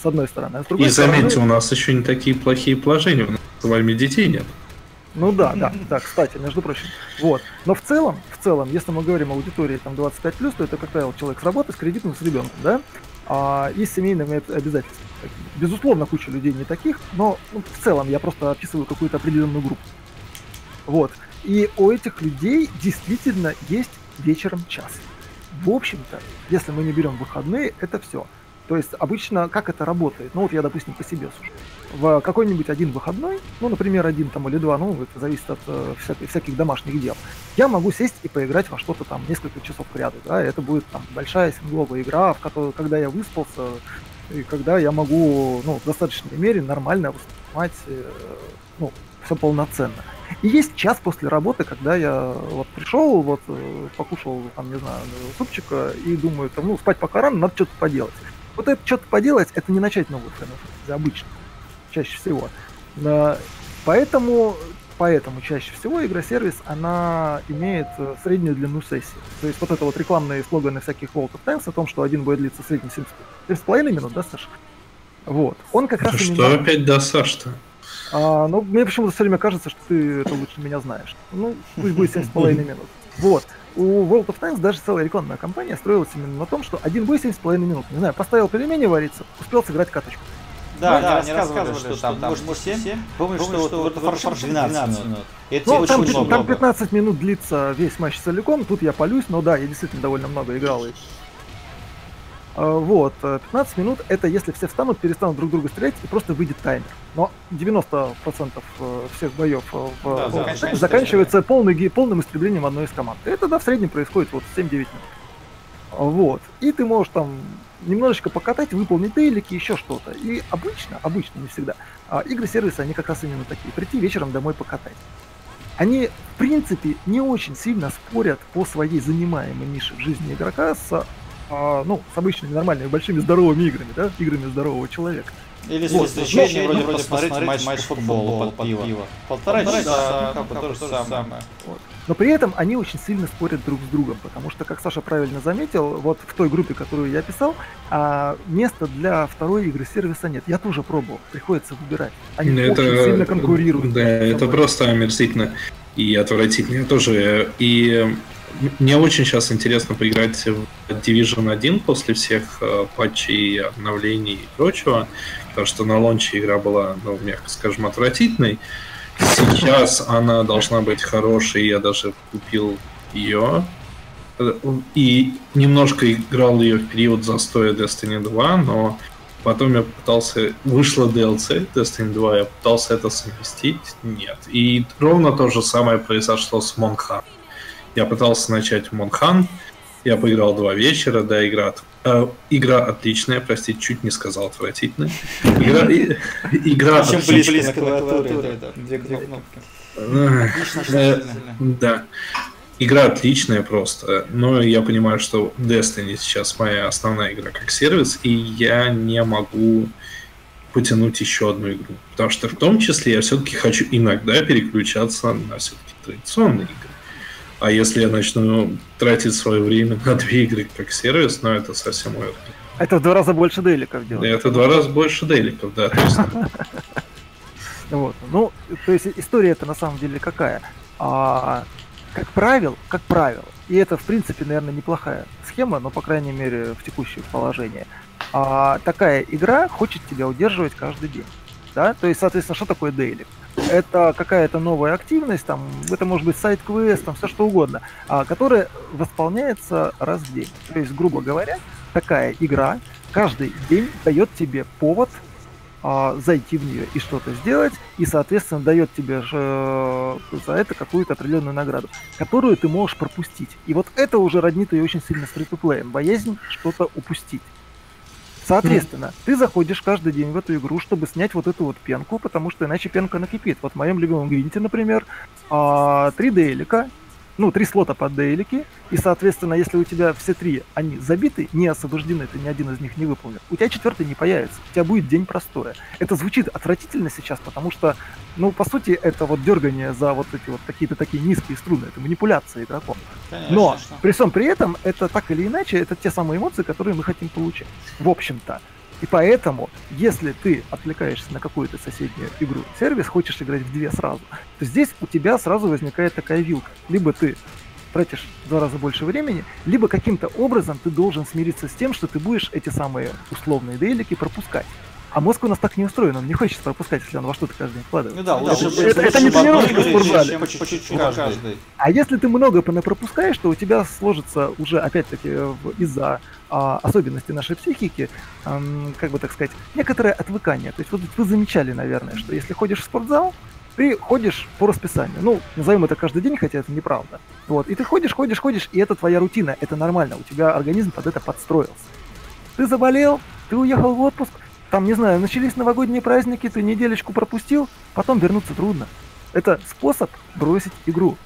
с одной стороны. А с другой И заметьте, стороны, у нас еще не такие плохие положения. У нас с вами детей нет. Ну да, да, да, кстати, между прочим. Вот. Но в целом, в целом, если мы говорим о аудитории там 25+, то это, как правило, человек с работы, с кредитом, с ребенком, да? А, и с семейными об- обязательствами. Безусловно, куча людей не таких, но ну, в целом я просто описываю какую-то определенную группу. Вот. И у этих людей действительно есть вечером час. В общем-то, если мы не берем выходные, это все. То есть обычно как это работает? Ну вот я, допустим, по себе сужу. В какой-нибудь один выходной, ну, например, один там или два, ну, это зависит от э, всяких, всяких домашних дел, я могу сесть и поиграть во что-то там несколько часов к ряду, да, это будет там большая сингловая игра, в которой, когда я выспался, и когда я могу, ну, в достаточной мере нормально воспринимать, э, ну, все полноценно. И есть час после работы, когда я вот пришел, вот э, покушал, там, не знаю, супчика и думаю, там, ну, спать пока рано, надо что-то поделать. Вот это что-то поделать, это не начать новую Final Fantasy, обычно, чаще всего. Да, поэтому, поэтому чаще всего игра-сервис, она имеет э, среднюю длину сессии. То есть вот это вот рекламные слоганы всяких World of Tanks о том, что один будет длиться в среднем 7,5 минут, да, Саша? Вот. Он как раз Что именно... опять до Саш-то? А, ну, мне почему-то все время кажется, что ты это лучше меня знаешь. Ну, пусть будет 7,5 минут. Вот. У World of Tanks даже целая рекламная кампания строилась именно на том, что один бой 7,5 минут. Не знаю, поставил пельмени вариться, успел сыграть каточку. Да, да, они рассказывали, что там, что там может, может 7, 7, помню, что что вот вот Фаршем 12 минут. Это Ну, очень, там, очень там много. 15 минут длится весь матч целиком, тут я полюсь, но да, я действительно довольно много играл. И... А, Вот, э, 15 минут это если все встанут, перестанут друг друга стрелять и просто выйдет таймер. Но 90% э, всех боев э, в Да, Tanks заканчивается заканчивается полный, полным истреблением одной из команд. Это да, в среднем происходит вот 7-9 минут. Вот. И ты можешь там немножечко покатать, выполнить дейлики, еще что-то. И обычно, обычно, не всегда, а, игры-сервисы, они как раз именно такие. Прийти вечером домой покатать. Они, в принципе, не очень сильно спорят по своей занимаемой нише в жизни игрока с, а, ну, с обычными нормальными большими здоровыми играми, да, играми здорового человека. Или с Вот, развлечением ну, вроде вроде посмотреть посмотреть матч матч по футболу под пиво. Полтора Полтора часа, часа, ну, как бы то же самое. Но при этом они очень сильно спорят друг с другом, потому что, как Саша правильно заметил, вот в той группе, которую я писал, а, места для второй игры сервиса нет. Я тоже пробовал, приходится выбирать. Они Ну, очень сильно конкурируют. Да, это просто омерзительно и отвратительно. Я тоже. И мне очень сейчас интересно поиграть в Division 1 после всех э, патчей, обновлений и прочего, потому что на лонче игра была, ну, мягко скажем, отвратительной. Сейчас она должна быть хорошей, я даже купил ее. И немножко играл ее в период застоя Destiny 2, но Потом я пытался... Вышло DLC Destiny 2, я пытался это совместить. Нет. И ровно то же самое произошло с Монхан. Я пытался начать Монхан. Я поиграл два вечера, да, игра... э, игра отличная, простите, чуть не сказал отвратительная. Игра, и- игра Чем отличная. близко к клавиатуре, да, две кнопки. Э, Да. Игра отличная просто, но я понимаю, что Destiny сейчас моя основная игра как сервис, и я не могу потянуть еще одну игру. Потому что в том числе я все-таки хочу иногда переключаться на все-таки традиционные игры. А если я начну тратить свое время на две игры как сервис, ну это совсем мой Это в два раза больше дейликов делать. Это два раза больше деликов, да. то есть, Вот. Ну, то есть история это на самом деле какая? А, как правило, как правило, и это в принципе, наверное, неплохая схема, но по крайней мере в текущем положении. А, такая игра хочет тебя удерживать каждый день. Да? То есть, соответственно, что такое дейлик? Это какая-то новая активность, там, это может быть сайт-квест, там, все что угодно, а, которая восполняется раз в день. То есть, грубо говоря, такая игра каждый день дает тебе повод а, зайти в нее и что-то сделать, и, соответственно, дает тебе же э, за это какую-то определенную награду, которую ты можешь пропустить. И вот это уже роднит ее очень сильно с фри боязнь что-то упустить. Соответственно, ты заходишь каждый день в эту игру, чтобы снять вот эту вот пенку, потому что иначе пенка накипит. Вот в моем любимом Гвинте, например, а, три дейлика, ну, три слота под дейлики, и, соответственно, если у тебя все три, они забиты, не освобождены, ты ни один из них не выполнил, у тебя четвертый не появится, у тебя будет день простоя. Это звучит отвратительно сейчас, потому что, ну, по сути, это вот дергание за вот эти вот какие-то такие низкие струны, это манипуляция игроком. Но при всем при этом, это так или иначе, это те самые эмоции, которые мы хотим получать. В общем-то. И поэтому, если ты отвлекаешься на какую-то соседнюю игру, сервис, хочешь играть в две сразу, то здесь у тебя сразу возникает такая вилка. Либо ты тратишь в два раза больше времени, либо каким-то образом ты должен смириться с тем, что ты будешь эти самые условные дейлики пропускать. А мозг у нас так не устроен, он не хочет пропускать, если он во что-то каждый день вкладывает. Ну да, лучше да, быть это- это не тренировка в спортзале. чем по чуть-чуть каждый. А если ты много пропускаешь, то у тебя сложится уже, опять-таки, из-за а, особенностей нашей психики, ам, как бы так сказать, некоторое отвыкание. То есть вот вы замечали, наверное, что если ходишь в спортзал, ты ходишь по расписанию. Ну, назовем это каждый день, хотя это неправда. Вот. И ты ходишь, ходишь, ходишь, и это твоя рутина, это нормально. У тебя организм под это подстроился. Ты заболел, ты уехал в отпуск, там, не знаю, начались новогодние праздники, ты неделечку пропустил, потом вернуться трудно. Это способ бросить игру.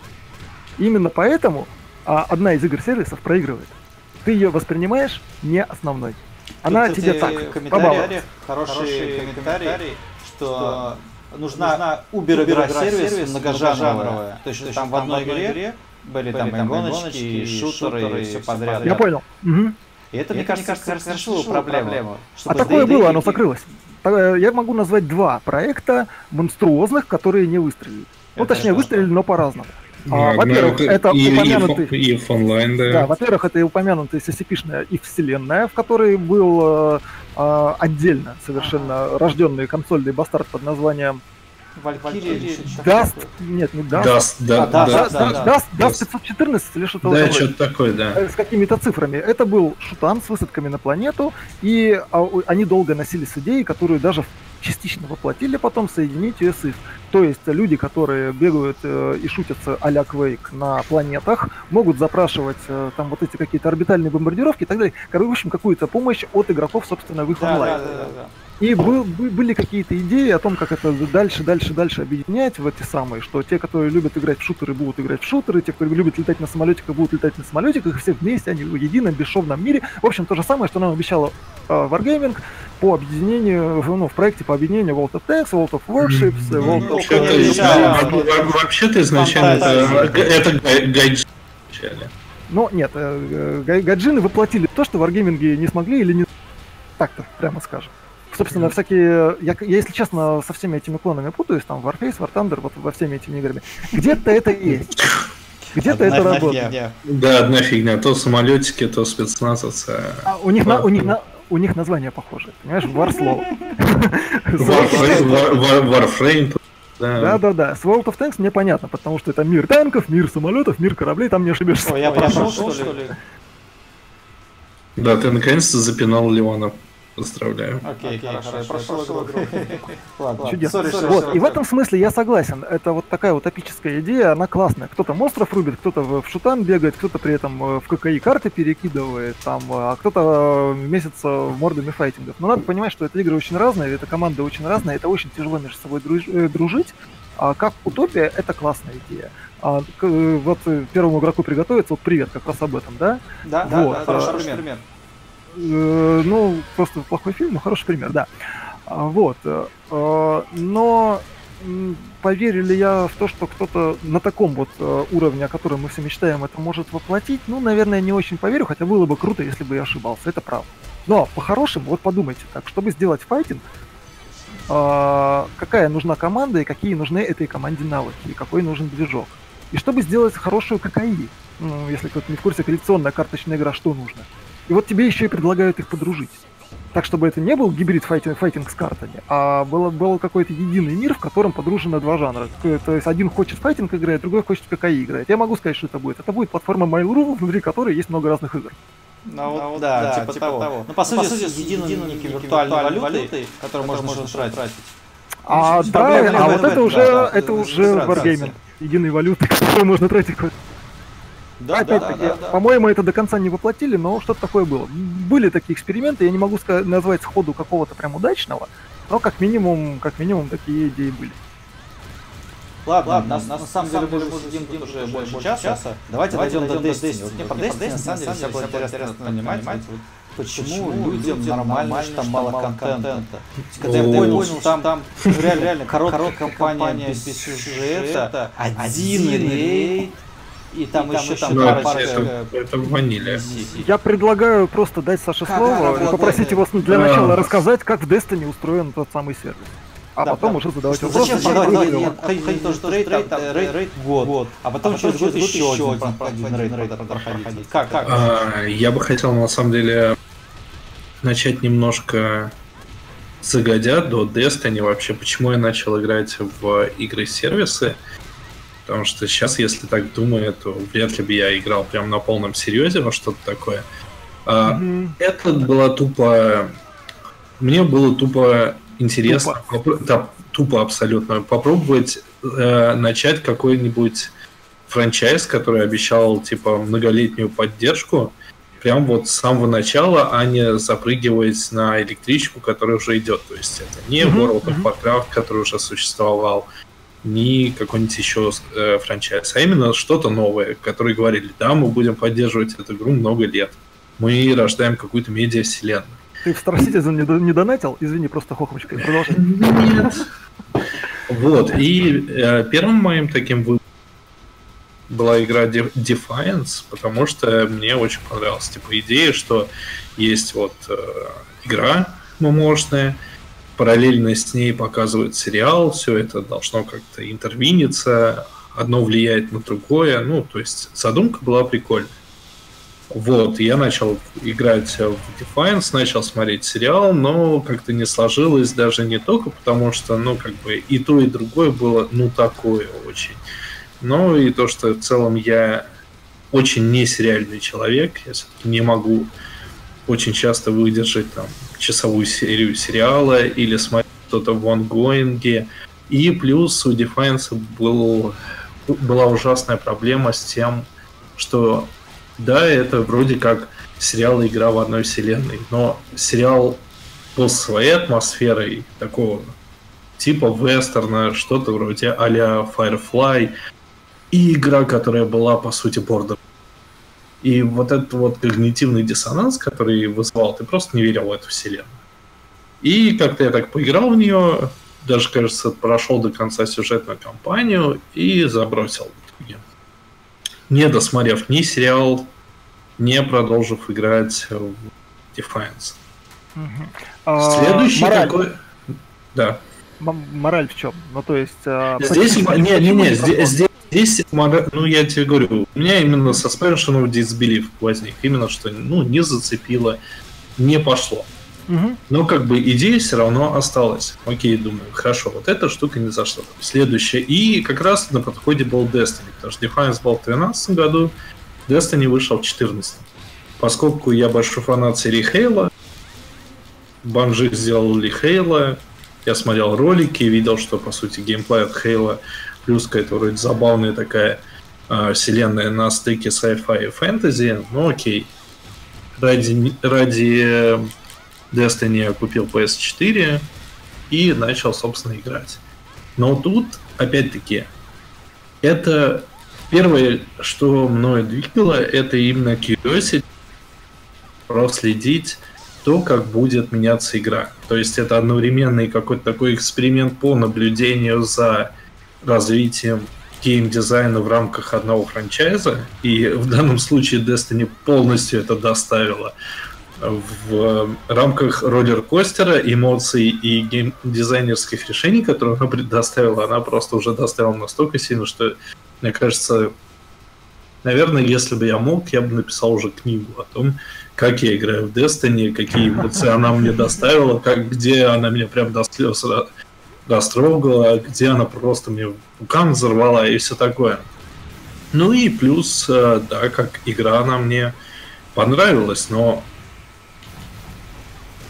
Именно поэтому а, одна из игр-сервисов проигрывает. Ты ее воспринимаешь не основной. Она Тут, тебе так, в комментариях побаловать. хороший комментарий, что нужна Uber игра сервис многожанровая. То есть что там в одной игре были там и гоночки, и шутеры, и все подряд. Я понял. Мгм. И это, мне кажется, как раз решило проблему. А чтобы такое было, оно и- закрылось. Та- Я могу назвать два проекта монструозных, которые не выстрелили. Ну, Это точнее, выстрелили, но по-разному. А, во-первых, это и, упомянутый- и, и онлайн, да. Да, во-первых, это и упомянутая CCP-шная и вселенная, в которой был э, э, отдельно совершенно рожденный консольный бастард под названием Валькирия. Даст, нет, не Даст, Даст, да, да, да, да, да, Даст, да. Даст 514 или что-то Да, что-то такое, да. Э, с какими-то цифрами. Это был шутан с высадками на планету, и а, они долго носили с идеей, которую даже частично воплотили потом соединить ее с их. То есть люди, которые бегают э, и шутятся а-ля Quake на планетах, могут запрашивать э, там вот эти какие-то орбитальные бомбардировки и так далее. Короче, в общем, какую-то помощь от игроков, собственно, в их Да, онлайн. да, да, да, да. И был- бы- были какие-то идеи о том, как это дальше, дальше, дальше объединять в эти самые, что те, которые любят играть в шутеры, будут играть в шутеры, те, кто любит летать на самолетиках, будут летать на самолетиках, и все вместе, они в едином бесшовном мире. В общем, то же самое, что нам обещало э, Wargaming по объединению, ну, в проекте по объединению World of Tanks, World of Warships, World of... Вообще-то, изначально это, гайджи. Но нет, э, га- гаджины воплотили то, что варгейминги не смогли или не... Так-то, прямо скажем. Собственно, всякие... Я, я, если честно, со всеми этими клонами путаюсь, там, Warface, War Thunder, вот во всеми этими играми. Где-то это есть. Где-то это работает. фигня. Да, одна фигня. То самолетики, то спецназовцы. А у них, на, у, них на, у них название похоже, понимаешь? Warslaw. Warframe, War- War- Warframe. Да. Да-да-да. С World of Tanks мне понятно, потому что это мир танков, мир самолетов, мир кораблей, там не ошибешься. Ой, я прошел, что ли? Да, ты наконец-то запинал Леона. Поздравляю. Окей, хорошо, я прошел игру. Ладно, Чудесно. вот, и в этом смысле я согласен. Это вот такая утопическая идея, она классная. Кто-то монстров рубит, кто-то в шутан бегает, кто-то при этом э, в ККИ карты перекидывает, там, э, а кто-то э, месяца в мордами файтингов. Но надо понимать, что это игры очень разные, это команды очень разные, это очень тяжело между собой друж- дружить. А как утопия, это классная идея. А, к- вот первому игроку приготовиться, вот привет, как раз об этом, да? Да, да, Вот, да, э, хороший пример. Ну, просто плохой фильм, но хороший пример, да. А, Вот. э, э, Но поверю ли я в то, что кто-то на таком вот э, уровне, о котором мы все мечтаем, это может воплотить? Ну, наверное, не очень поверю, хотя было бы круто, если бы я ошибался, это правда. Но по-хорошему, вот подумайте так, чтобы сделать файтинг, а, какая нужна команда и какие нужны этой команде навыки, и какой нужен движок. И чтобы сделать хорошую ККИ, ну, если кто-то не в курсе, коллекционная карточная игра, что нужно? И вот тебе еще и предлагают их подружить. Так, чтобы это не был гибрид файтинг, файтинг с картами, а было, был какой-то единый мир, в котором подружены два жанра. То есть один хочет файтинг играть, другой хочет ККИ играть. Я могу сказать, что это будет. Это будет платформа Mail.ru, внутри которой есть много разных игр. Ну, вот, да, типа, того. Ну, по сути, с единым некой виртуальной валютой, которую можно что-то тратить. А, Здесь да, проблема а в вот этом, это да, уже, да, это да, уже. Wargaming. Единой валюты, которую можно тратить. Да, Опять-таки, по-моему, это до конца не воплотили, но что-то такое было. Были такие эксперименты, я не могу ска- назвать сходу какого-то прям удачного, но как минимум, как минимум такие идеи были. Ладно, ладно, нас, на самом деле мы уже сидим тут уже больше часа. Давайте дойдем до Destiny. Про Destiny на самом деле всегда было интересно понимать, почему людям нормально, что там мало контента. Когда я понял, что там, там реально, реально короткая кампания без сюжета, один рейд, и там еще там Ну, пара это, пара- это, это ванилия. Я предлагаю просто дать Саше слово и попросить его для А. начала рассказать, как в Destiny устроен тот самый сервис. А Да, потом да. уже задавать Что, вопросы. Зачем как продавать выиграл. нет, ходить тоже рейд, там, э, рейд, рейд год, а потом через год еще один один рейд надо проходить. Как, как? А, я бы хотел, на самом деле, начать немножко загодя до Destiny вообще, почему я начал играть в игры-сервисы. Потому что сейчас, если так думаю, то вряд ли бы я играл прям на полном серьезе во что-то такое. Мгм. Это было тупо... Мне было тупо интересно, попро- да, тупо абсолютно, попробовать э, начать какой-нибудь франчайз, который обещал, типа, многолетнюю поддержку, прям вот с самого начала, а не запрыгивать на электричку, которая уже идет. То есть это не Мгм, World of. Warcraft, который уже существовал, ни какой-нибудь еще э, франчайз, а именно что-то новое, которые говорили, да, мы будем поддерживать эту игру много лет. Мы рождаем какую-то медиа-вселенную. Ты в Star Citizen не, не донатил? Извини, просто хохмочкой. Продолжай. Нет. Вот, и э, первым моим таким выбором была игра De- Defiance, потому что мне очень понравилась типа идея, что есть вот э, игра ММОшная, параллельно с ней показывают сериал, все это должно как-то интервиниться, одно влияет на другое, ну, то есть задумка была прикольная. Вот, я начал играть в Defiance, начал смотреть сериал, но как-то не сложилось даже не только потому, что, ну, как бы и то, и другое было, ну, такое очень. Но и то, что в целом я очень не сериальный человек, я все-таки не могу очень часто выдержать там часовую серию сериала или смотреть что-то в онгоинге. И плюс у Defiance был, была ужасная проблема с тем, что да, это вроде как сериал и игра в одной вселенной, но сериал был своей атмосферой такого типа вестерна, что-то вроде а-ля Firefly, и игра, которая была, по сути, Border. И вот этот вот когнитивный диссонанс, который вызывал, ты просто не верил в эту вселенную. И как-то я так поиграл в нее, даже, кажется, прошел до конца сюжетную кампанию и забросил. Не досмотрев ни сериал, не продолжив играть в Defiance. А, Следующий мораль. такой... Да. Мораль в чем? Ну, то есть... а, Здесь, не, не, не, здесь, здесь ну я тебе говорю, у меня именно suspension of disbelief возник, именно что, ну, не зацепило, не пошло. Мгм. Но как бы идея все равно осталась. Окей, думаю, хорошо, вот эта штука не зашла. Следующее. И как раз на подходе был Destiny, потому что Defiance был в 2013 году, Destiny вышел в 2014. Поскольку я большой фанат серии Хейла, Банжи сделали Хейла, я смотрел ролики, видел, что по сути геймплей от Хейла плюс какая-то вроде забавная такая э, вселенная на стыке sci-fi и фэнтези, ну окей. Ради, ради э, Destiny я купил PS4 и начал, собственно, играть. Но тут, опять-таки, это первое, что мною двигало, это именно curiosity, проследить то, как будет меняться игра. То есть это одновременный какой-то такой эксперимент по наблюдению за развитием геймдизайна в рамках одного франчайза. И в данном случае Destiny полностью это доставила в рамках роллер-костера, эмоций и геймдизайнерских решений, которые она предоставила, она просто уже доставила настолько сильно, что, мне кажется, наверное, если бы я мог, я бы написал уже книгу о том, как я играю в Destiny, какие эмоции она мне доставила, как, где она меня прям до слез растрогала, где она просто мне вулкан взорвала и все такое. Ну и плюс, да, как игра она мне понравилась, но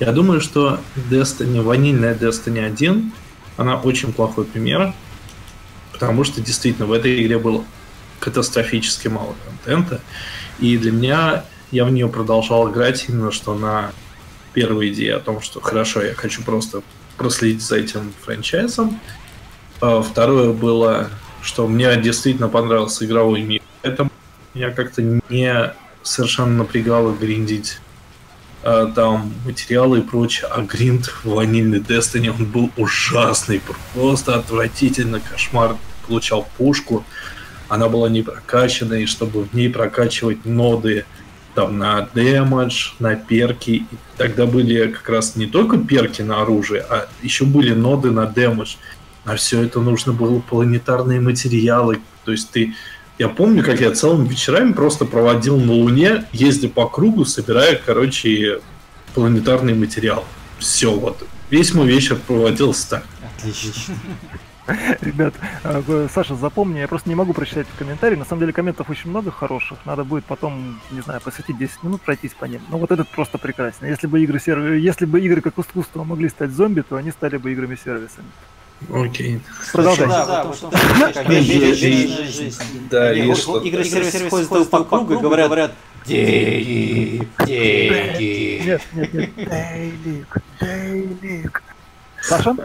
я думаю, что Destiny, ванильная Destiny 1, она очень плохой пример, потому что действительно в этой игре было катастрофически мало контента, и для меня я в нее продолжал играть именно что на первой идее о том, что хорошо, я хочу просто проследить за этим франчайзом. А второе было, что мне действительно понравился игровой мир, поэтому меня как-то не совершенно напрягало гриндить а, там материалы и прочее, а гринд в ванильной Destiny, он был ужасный, просто отвратительно, кошмар, получал пушку, она была не прокачана, и чтобы в ней прокачивать ноды там на демедж, на перки, тогда были как раз не только перки на оружие, а еще были ноды на демедж. На все это нужно было планетарные материалы, то есть ты я помню, как я целыми вечерами просто проводил на Луне, ездя по кругу, собирая, короче, планетарный материал. Все вот. Весь мой вечер проводился так. Отлично. Ребят, э, Саша, запомни, я просто не могу прочитать комментарии. На самом деле комментов очень много хороших. Надо будет потом, не знаю, посвятить 10 минут, пройтись по ним. Но вот этот просто прекрасен. Если бы игры, серв... Если бы игры как искусство могли стать зомби, то они стали бы играми-сервисами. Окей. Продолжай. Да, да. Да, Игры- сервис ходят по кругу и говорят, говорят, деньги, деньги. Нет, нет, нет. Дейлик, Дейлик. Саша?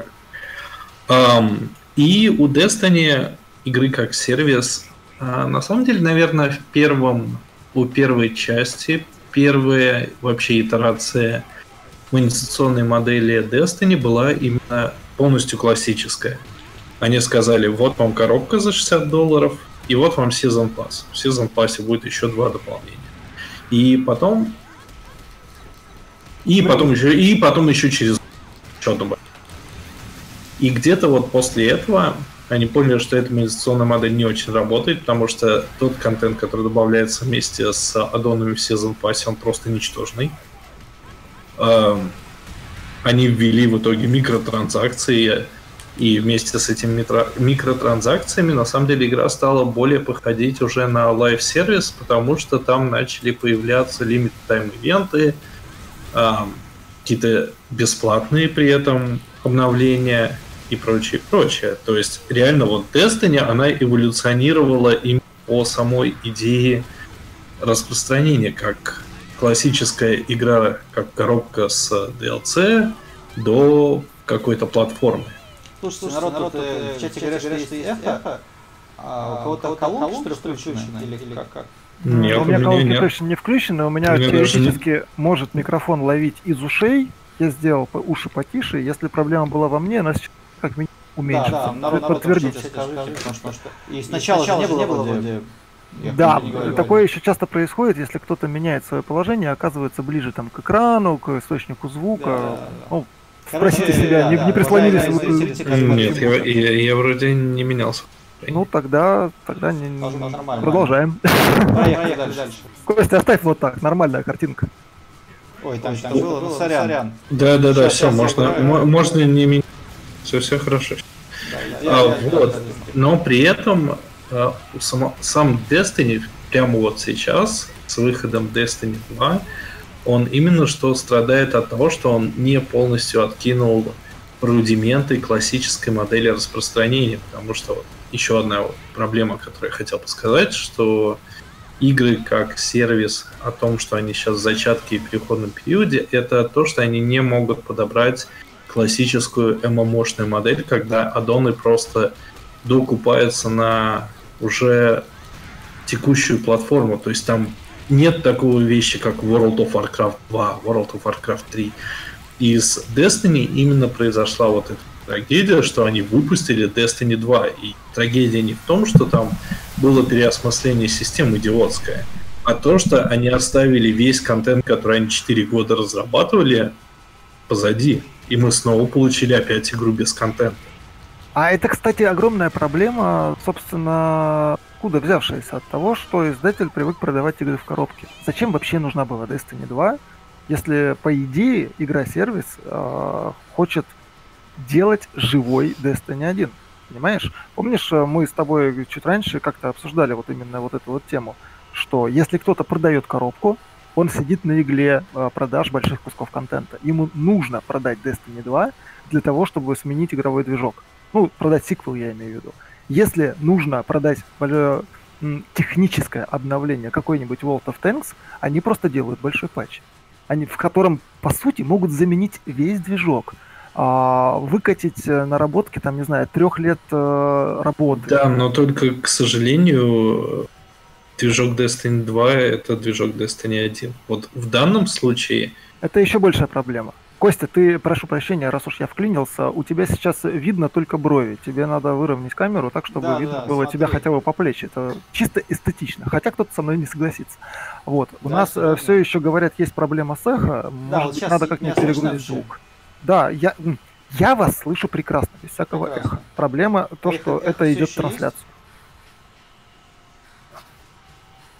И у Destiny игры как сервис, а, на самом деле, наверное, в первом, у первой части, первая вообще итерация монетизационной модели Destiny была именно полностью классическая. Они сказали, вот вам коробка за 60 долларов, и вот вам Season Pass. В Season Pass будет еще два дополнения. И потом... И потом еще, и потом еще через добавили. И где-то вот после этого они поняли, что эта монетизационная модель не очень работает, потому что тот контент, который добавляется вместе с аддонами в Season Pass, он просто ничтожный. Эм, Они ввели в итоге микротранзакции, и вместе с этими микротранзакциями на самом деле игра стала более походить уже на live-service, потому что там начали появляться limited time ивенты эм, какие-то бесплатные при этом обновления и прочее, прочее. То есть реально вот Destiny, она эволюционировала именно по самой идее распространения, как классическая игра, как коробка с DLC, до какой-то платформы. Слушайте, народ, тут э, в чате говорят, что есть эхо, а у кого-то колонка, что ли, включена? Или как? как? Нет, у у меня колонки нет. точно не включены, у меня У меня теоретически может микрофон ловить из ушей. Я сделал по- уши потише. Если проблема была во мне, она сейчас как минимум Да, уменьшится. да, Вы народ, народ подтвердите. скажите, потому что, потому что и сначала, же не было вроде... я Да, не говорю, такое еще часто происходит, если кто-то меняет свое положение, оказывается ближе там к экрану, к источнику звука. Да, да, да. Ну, Короче, Спросите себя, да, не, да, не прислонились вы- Нет, я, я- я вроде не менялся. Ну тогда, тогда не, не- продолжаем. Поехали дальше. Костя, оставь вот так, нормальная картинка. Ой, там что было, ну сорян. Да, да, да, все, можно, можно не менять. Все, все хорошо. Да, А, я- вот. я- Но при этом у само- сам Destiny прямо вот сейчас, с выходом Destiny 2, он именно что страдает от того, что он не полностью откинул рудименты классической модели распространения, потому что вот еще одна вот проблема, которую я хотел бы сказать, что игры как сервис о том, что они сейчас в зачатке и переходном периоде, это то, что они не могут подобрать классическую ММОшную модель, когда аддоны просто докупаются на уже текущую платформу. То есть там нет такого вещи, как World of Warcraft 2, World of Warcraft 3. И с Destiny именно произошла вот эта трагедия, что они выпустили Destiny 2. И трагедия не в том, что там было переосмысление систем идиотское, а то, что они оставили весь контент, который они 4 года разрабатывали, позади. И мы снова получили опять игру без контента. А это, кстати, огромная проблема, собственно, откуда взявшаяся от того, что издатель привык продавать игры в коробке. Зачем вообще нужна была Destiny 2, если, по идее, игра-сервис э, хочет делать живой Destiny 1? Понимаешь? Помнишь, э, мы с тобой чуть раньше как-то обсуждали вот именно вот эту вот тему, что если кто-то продает коробку, он сидит на игле э, продаж больших кусков контента. Ему нужно продать Destiny 2 для того, чтобы сменить игровой движок. Ну, продать сиквел, я имею в виду. Если нужно продать м, техническое обновление какой-нибудь World of Tanks, они просто делают большой патч. Они, в котором, по сути, могут заменить весь движок. А, выкатить э, наработки, там, не знаю, трех лет э, работы. Да, но только, к сожалению, движок Destiny 2 это движок Destiny 1. Вот в данном случае Это еще большая проблема. Костя, ты, прошу прощения, раз уж я вклинился, у тебя сейчас видно только брови. Тебе надо выровнять камеру так, чтобы Да, видно да, было тебя смотри. хотя бы по плечи. Это чисто эстетично. Хотя кто-то со мной не согласится. Вот. У Да, нас всё все еще говорят, есть проблема с эхо. Может вот надо как-нибудь перегрузить звук. Да, я, я вас слышу прекрасно, без всякого Прекрасно. эха. Проблема то, Эхо- что эхо это идет есть?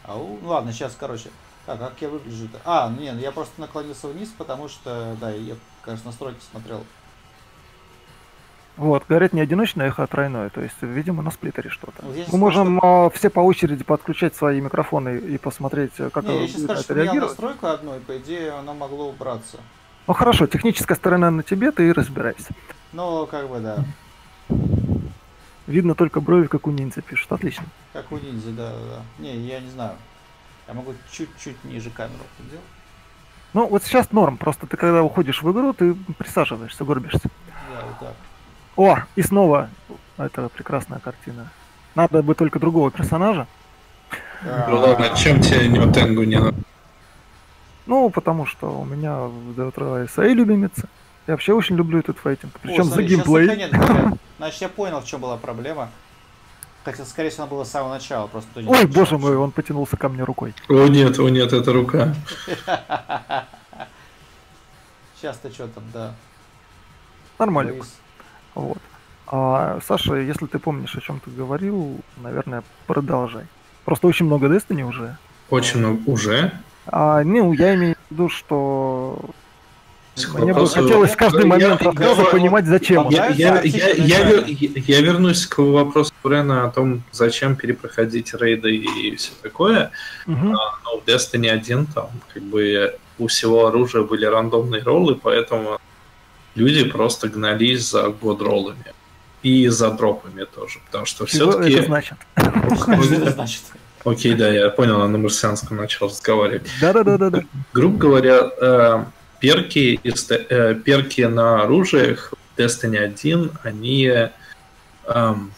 Ау, ну ладно, сейчас, короче, так, как я выгляжу-то? А, нет, я просто наклонился вниз, потому что, да, я, конечно, настройки смотрел. Вот, говорят, не одиночное эхо, а тройное. То есть, видимо, на сплиттере что-то. Сейчас Мы можем а, все по очереди подключать свои микрофоны и посмотреть, э, как Не, я сейчас скажу, что реагировать. настройку одну, и по идее оно могло убраться. Ну хорошо, техническая сторона на тебе, ты и разбирайся. Ну, как бы да. Видно только брови, как у ниндзя пишут. Отлично. Как у ниндзя, да, да, да. Не, я не знаю. Я могу чуть-чуть ниже камеру сделать. Ну, вот сейчас норм, просто ты когда уходишь в игру, ты присаживаешься, горбишься. Да, вот так. О, и снова это прекрасная картина. Надо бы только другого персонажа. Ну ладно, чем тебе не Тенгу не надо? Ну, потому что у меня в Dota SA любимица. Я вообще очень люблю этот файтинг. Причем за геймплей. Значит, я понял, в чем была проблема. Хотя, скорее всего, она была с самого начала, просто... Ой, замечал, боже мой, он потянулся ко мне рукой. О нет, о нет, это рука. Сейчас-то что там, да. Нормально. Луис. Вот. А, Саша, если ты помнишь, о чем ты говорил, наверное, продолжай. Просто очень много Destiny уже. Очень много уже. А, ну, я имею в виду, что мне бы Вопрос- хотелось в каждый момент я- рассказа я- понимать, зачем. Я, я, я, вернусь к вопросу Брена о том, зачем перепроходить рейды и все такое. Мгм. Но в Destiny 1 там как бы у всего оружия были рандомные роллы, поэтому люди просто гнались за годроллами. И за дропами тоже, потому что Чего все-таки... это значит? Что это значит? Окей, да, я понял, я на марсианском начал разговаривать. Да-да-да-да-да. Грубо говоря, э, перки, э, перки на оружиях в Destiny 1, они эм,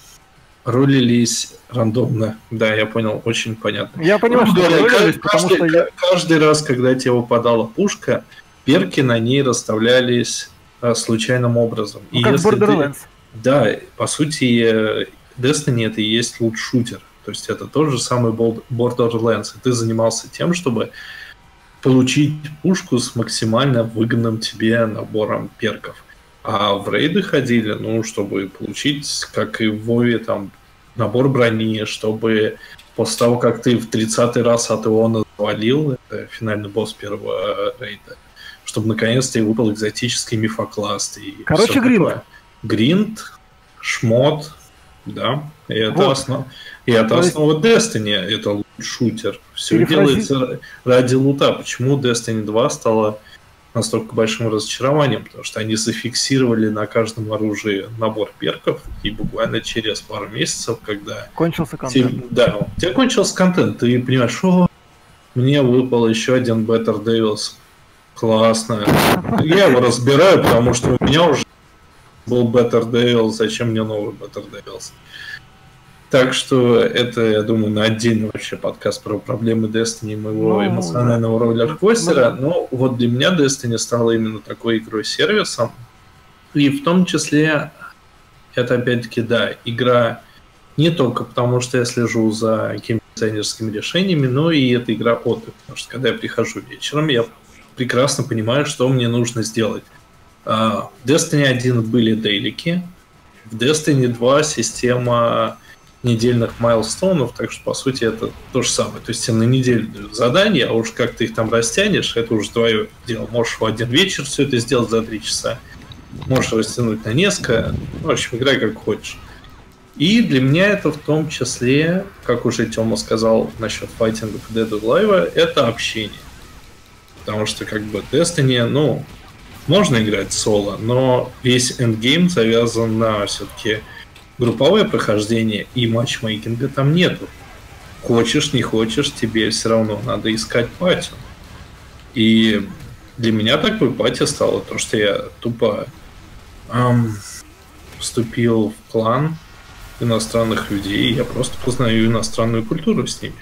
ролились рандомно. Да, я понял, очень понятно. Я понимаю, что говоря, вы говорите, ка- потому каждый, что я... каждый раз, когда тебе выпадала пушка, перки на ней расставлялись э, случайным образом. Ну, как в если ты- Borderlands. да, по сути, э, Destiny это и есть лут-шутер. То есть это тот же самый Borderlands. И ты занимался тем, чтобы получить пушку с максимально выгодным тебе набором перков. А в рейды ходили, ну, чтобы получить, как и в Вове, там, набор брони, чтобы после того, как ты в 30-й раз от Иона завалил, это финальный босс первого рейда, чтобы наконец-то и выпал экзотический мифокласт. И Короче, гринд. такое. Гринд, шмот, да. И это, Вот. основ- и это основа Destiny, это шутер. Все Перефрази- делается ради лута. Почему Destiny 2 стала настолько большим разочарованием? Потому что они зафиксировали на каждом оружии набор перков, и буквально через пару месяцев, когда Кончился те- контент. да, у тебя кончился контент, ты понимаешь, что мне выпал еще один Better Devils. Классно. Я его разбираю, потому что у меня уже был Better Devils, зачем мне новый Better Devils? Так что это, я думаю, на отдельный вообще подкаст про проблемы Destiny и моего Ну, эмоционального роллер-костера. Но вот для меня Destiny стала именно такой игрой-сервисом. И в том числе, это опять-таки, да, игра не только потому, что я слежу за геймдизайнерскими решениями, но и это игра отдых. Потому что когда я прихожу вечером, я прекрасно понимаю, что мне нужно сделать. А, В Destiny 1 были дейлики, в Destiny 2 система недельных майлстоунов, так что, по сути, это то же самое. То есть тебе на неделю дают задания, а уж как ты их там растянешь, это уже твое дело. Можешь в один вечер все это сделать за три часа, можешь растянуть на несколько. В общем, играй как хочешь. И для меня это в том числе, как уже Тёма сказал насчет файтингов и Dead or Alive, это общение. Потому что как бы Destiny, ну, можно играть соло, но весь эндгейм завязан на все-таки групповое прохождение и матчмейкинга там нету. Хочешь, не хочешь, тебе все равно надо искать патю. И для меня такой пати стало то, что я тупо ам, вступил в клан иностранных людей, и я просто познаю иностранную культуру с ними.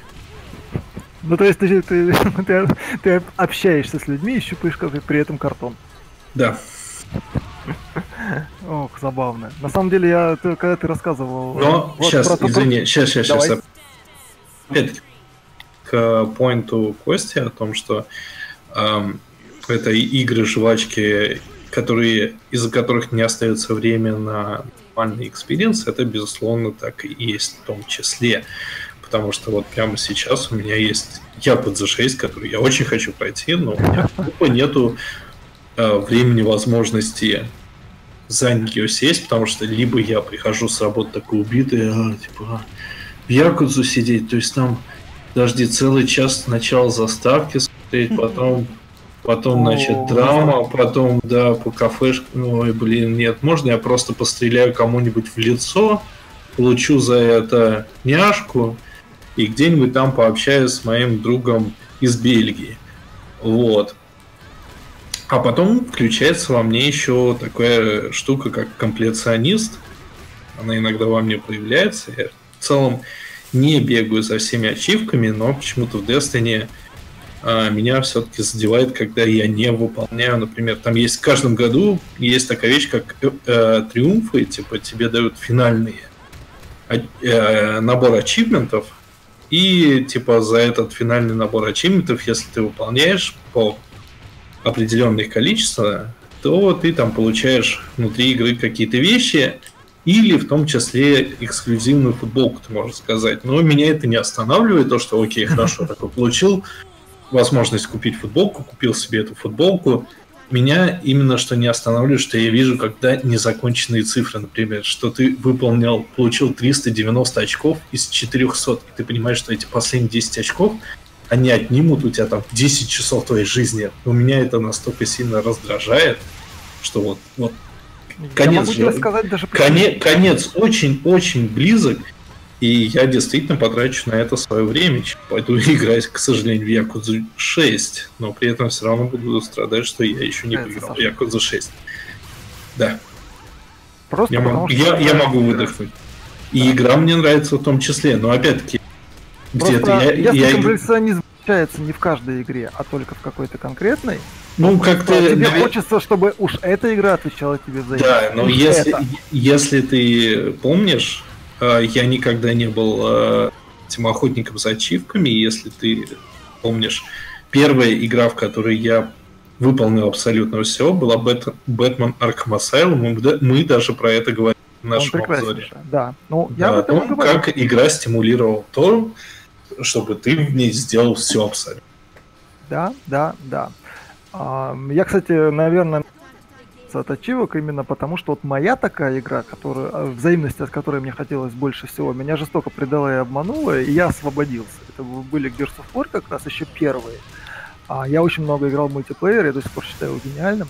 Ну, то есть ты, ты, ты, ты общаешься с людьми и щупаешь как при этом картон. Да. Ох, забавно. На самом деле, я, когда ты рассказывал... э, Но вот сейчас, про извини, сейчас, сейчас, Давай. сейчас. Опять к поинту Кости о том, что эм, это игры жвачки, которые из-за которых не остается время на нормальный experience, это безусловно так и есть в том числе. Потому что вот прямо сейчас у меня есть Якудза 6, который я очень хочу пройти, но у меня тупо нету э, времени, возможности за нее сесть, потому что либо я прихожу с работы такой убитый, а, типа, в Якудзу сидеть, то есть там, подожди, целый час сначала заставки смотреть, потом потом, значит, драма, потом, да, по кафешке, ну, ой, блин, нет, можно я просто постреляю кому-нибудь в лицо, получу за это няшку и где-нибудь там пообщаюсь с моим другом из Бельгии. Вот. А потом включается во мне еще такая штука, как комплеционист. Она иногда во мне появляется. Я в целом не бегаю за всеми ачивками, но почему-то в Destiny а, меня все-таки задевает, когда я не выполняю, например, там есть в каждом году есть такая вещь, как э, э, триумфы, типа тебе дают финальные а, э, набор ачивментов, и типа за этот финальный набор ачивментов, если ты выполняешь по определенное количество, то ты там получаешь внутри игры какие-то вещи, или в том числе эксклюзивную футболку, ты можешь сказать. Но меня это не останавливает, то, что окей, хорошо, такой получил возможность купить футболку, купил себе эту футболку. Меня именно что не останавливает, что я вижу, когда незаконченные цифры, например, что ты выполнял, получил 390 очков из 400, и ты понимаешь, что эти последние 10 очков, они отнимут у тебя там 10 часов твоей жизни. У меня это настолько сильно раздражает, что вот, вот конец, я могу же- сказать даже коне- конец очень-очень близок, и я действительно потрачу на это свое время. чем Пойду играть, к сожалению, в Якудзу 6, но при этом все равно буду страдать, что я еще не Нравится, поиграл в. Якудзу 6. Да, Просто я, могу, я, я это могу выдохнуть. И игра мне нравится в том числе, но опять-таки, где-то Просто я, если я композиционизм получается не в каждой игре, а только в какой-то конкретной, Ну, как-то... то тебе наве- хочется, чтобы уж эта игра отвечала тебе за Да, это. но Уж если, это. если ты помнишь, э, я никогда не был э, этим охотником за ачивками, если ты помнишь, первая игра, в которой я выполнил абсолютно все, была Бэт- Бэтмен Arkham Asylum, мы, да- даже про это говорили в нашем обзоре. Да. Ну, я Да, об этом том, говорю. как игра стимулировала то, чтобы ты в ней сделал все абсолютно. Да, да, да. А, Я, кстати, наверное, от ачивок именно потому, что вот моя такая игра, которая, а, взаимность от которой мне хотелось больше всего, меня жестоко предала и обманула, и я освободился. Это были Gears of War как раз еще первые. А, Я очень много играл в мультиплеер, я до сих пор считаю его гениальным.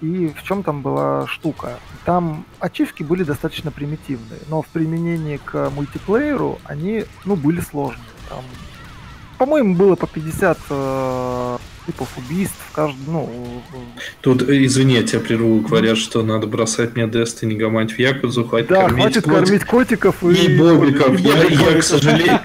И в чем там была штука? Там ачивки были достаточно примитивные, но в применении к мультиплееру они, ну, были сложные. Там по-моему, было по 50 э, типов убийств в каждом, ну, Тут, извини, я тебя прерву, говорят, что надо бросать мне Destiny, гамать в Якудзу, хватит да, кормить хватит котик. кормить котиков и, И бобиков. и Я- я, к бобиков. сожалению-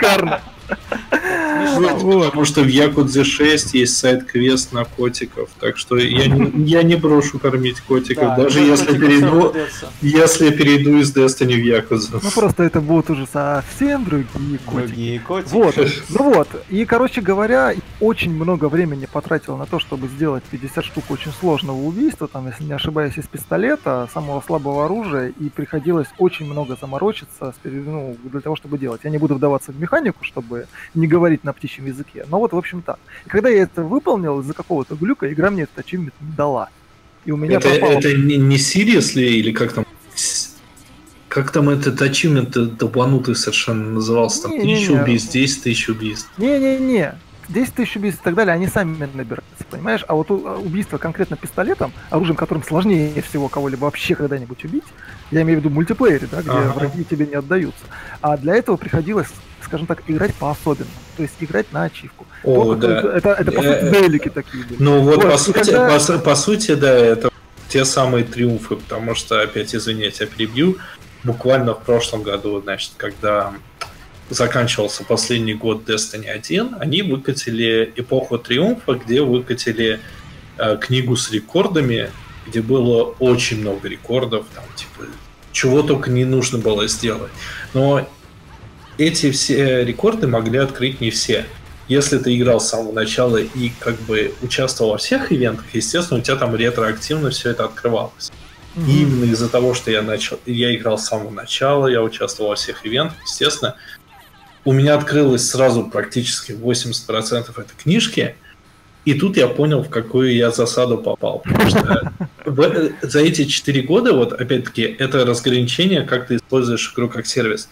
Вот. Потому что в Якудзе 6 есть сайт-квест на котиков, так что я не, я не брошу кормить котиков, Да, даже ну, если перейду, если перейду из Destiny в Якудзу. Ну, просто это будут уже совсем другие котики. Другие котики. Вот, ну вот, и, короче говоря, очень много времени потратил на то, чтобы сделать 50 штук очень сложного убийства, там, если не ошибаюсь, из пистолета, самого слабого оружия, и приходилось очень много заморочиться ну, для того, чтобы делать. Я не буду вдаваться в механику, чтобы не говорить на птичьем языке, но вот, в общем, так. И когда я это выполнил из-за какого-то глюка, игра мне этот ачивмент не дала. И у меня Это, пропало... это не, не Seriously или как там? Как там этот ачивмент долбанутый совершенно назывался? Там Не-не-не. тысяча убийств, 10 тысяч убийств. Не-не-не. 10 тысяч убийств и так далее, они сами набираются, понимаешь? А вот а убийство конкретно пистолетом, оружием, которым сложнее всего кого-либо вообще когда-нибудь убить, я имею в виду мультиплеере, да, где Ага. враги тебе не отдаются. А для этого приходилось, скажем так, играть по-особенному. То есть играть на ачивку. О, То, да. как- это, это, по Э, сути, делики такие были. Ну вот, Вот, по, сути, когда- по, по сути, да, это те самые триумфы, потому что, опять извини, я тебя перебью, буквально в прошлом году, значит, когда заканчивался последний год Destiny 1, они выкатили эпоху триумфа, где выкатили э, книгу с рекордами, где было очень много рекордов, там, типа, чего только не нужно было сделать. Но эти все рекорды могли открыть не все. Если ты играл с самого начала и как бы участвовал во всех ивентах, естественно, у тебя там ретроактивно все это открывалось. Мгм. И именно из-за того, что я начал, я играл с самого начала, я участвовал во всех ивентах, естественно, у меня открылось сразу практически 80% этой книжки, И тут я понял, в какую я засаду попал. Потому что в- за эти 4 года, вот опять-таки, это разграничение, как ты используешь игру как сервис.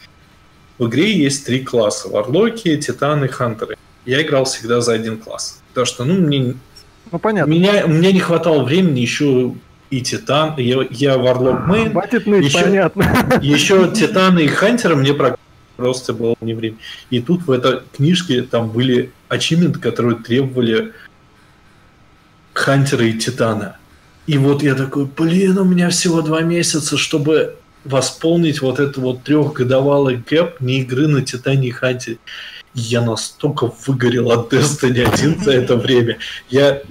В игре есть три класса. Варлоки, Титаны, Хантеры. Я играл всегда за один класс. Потому что, ну, мне, Ну, понятно. меня, мне не хватало времени еще и Титан. Я, я Варлок мейн. Хватит ныть, Еще- понятно. Еще Титаны и Хантеры мне про- просто было не время. И тут в этой книжке там были ачивменты, которые требовали Хантера и Титана. И вот я такой, блин, у меня всего два месяца, чтобы восполнить вот это вот трехгодовалый гэп не игры на Титане и Хантере. Я настолько выгорел от Destiny 1 за это время. Я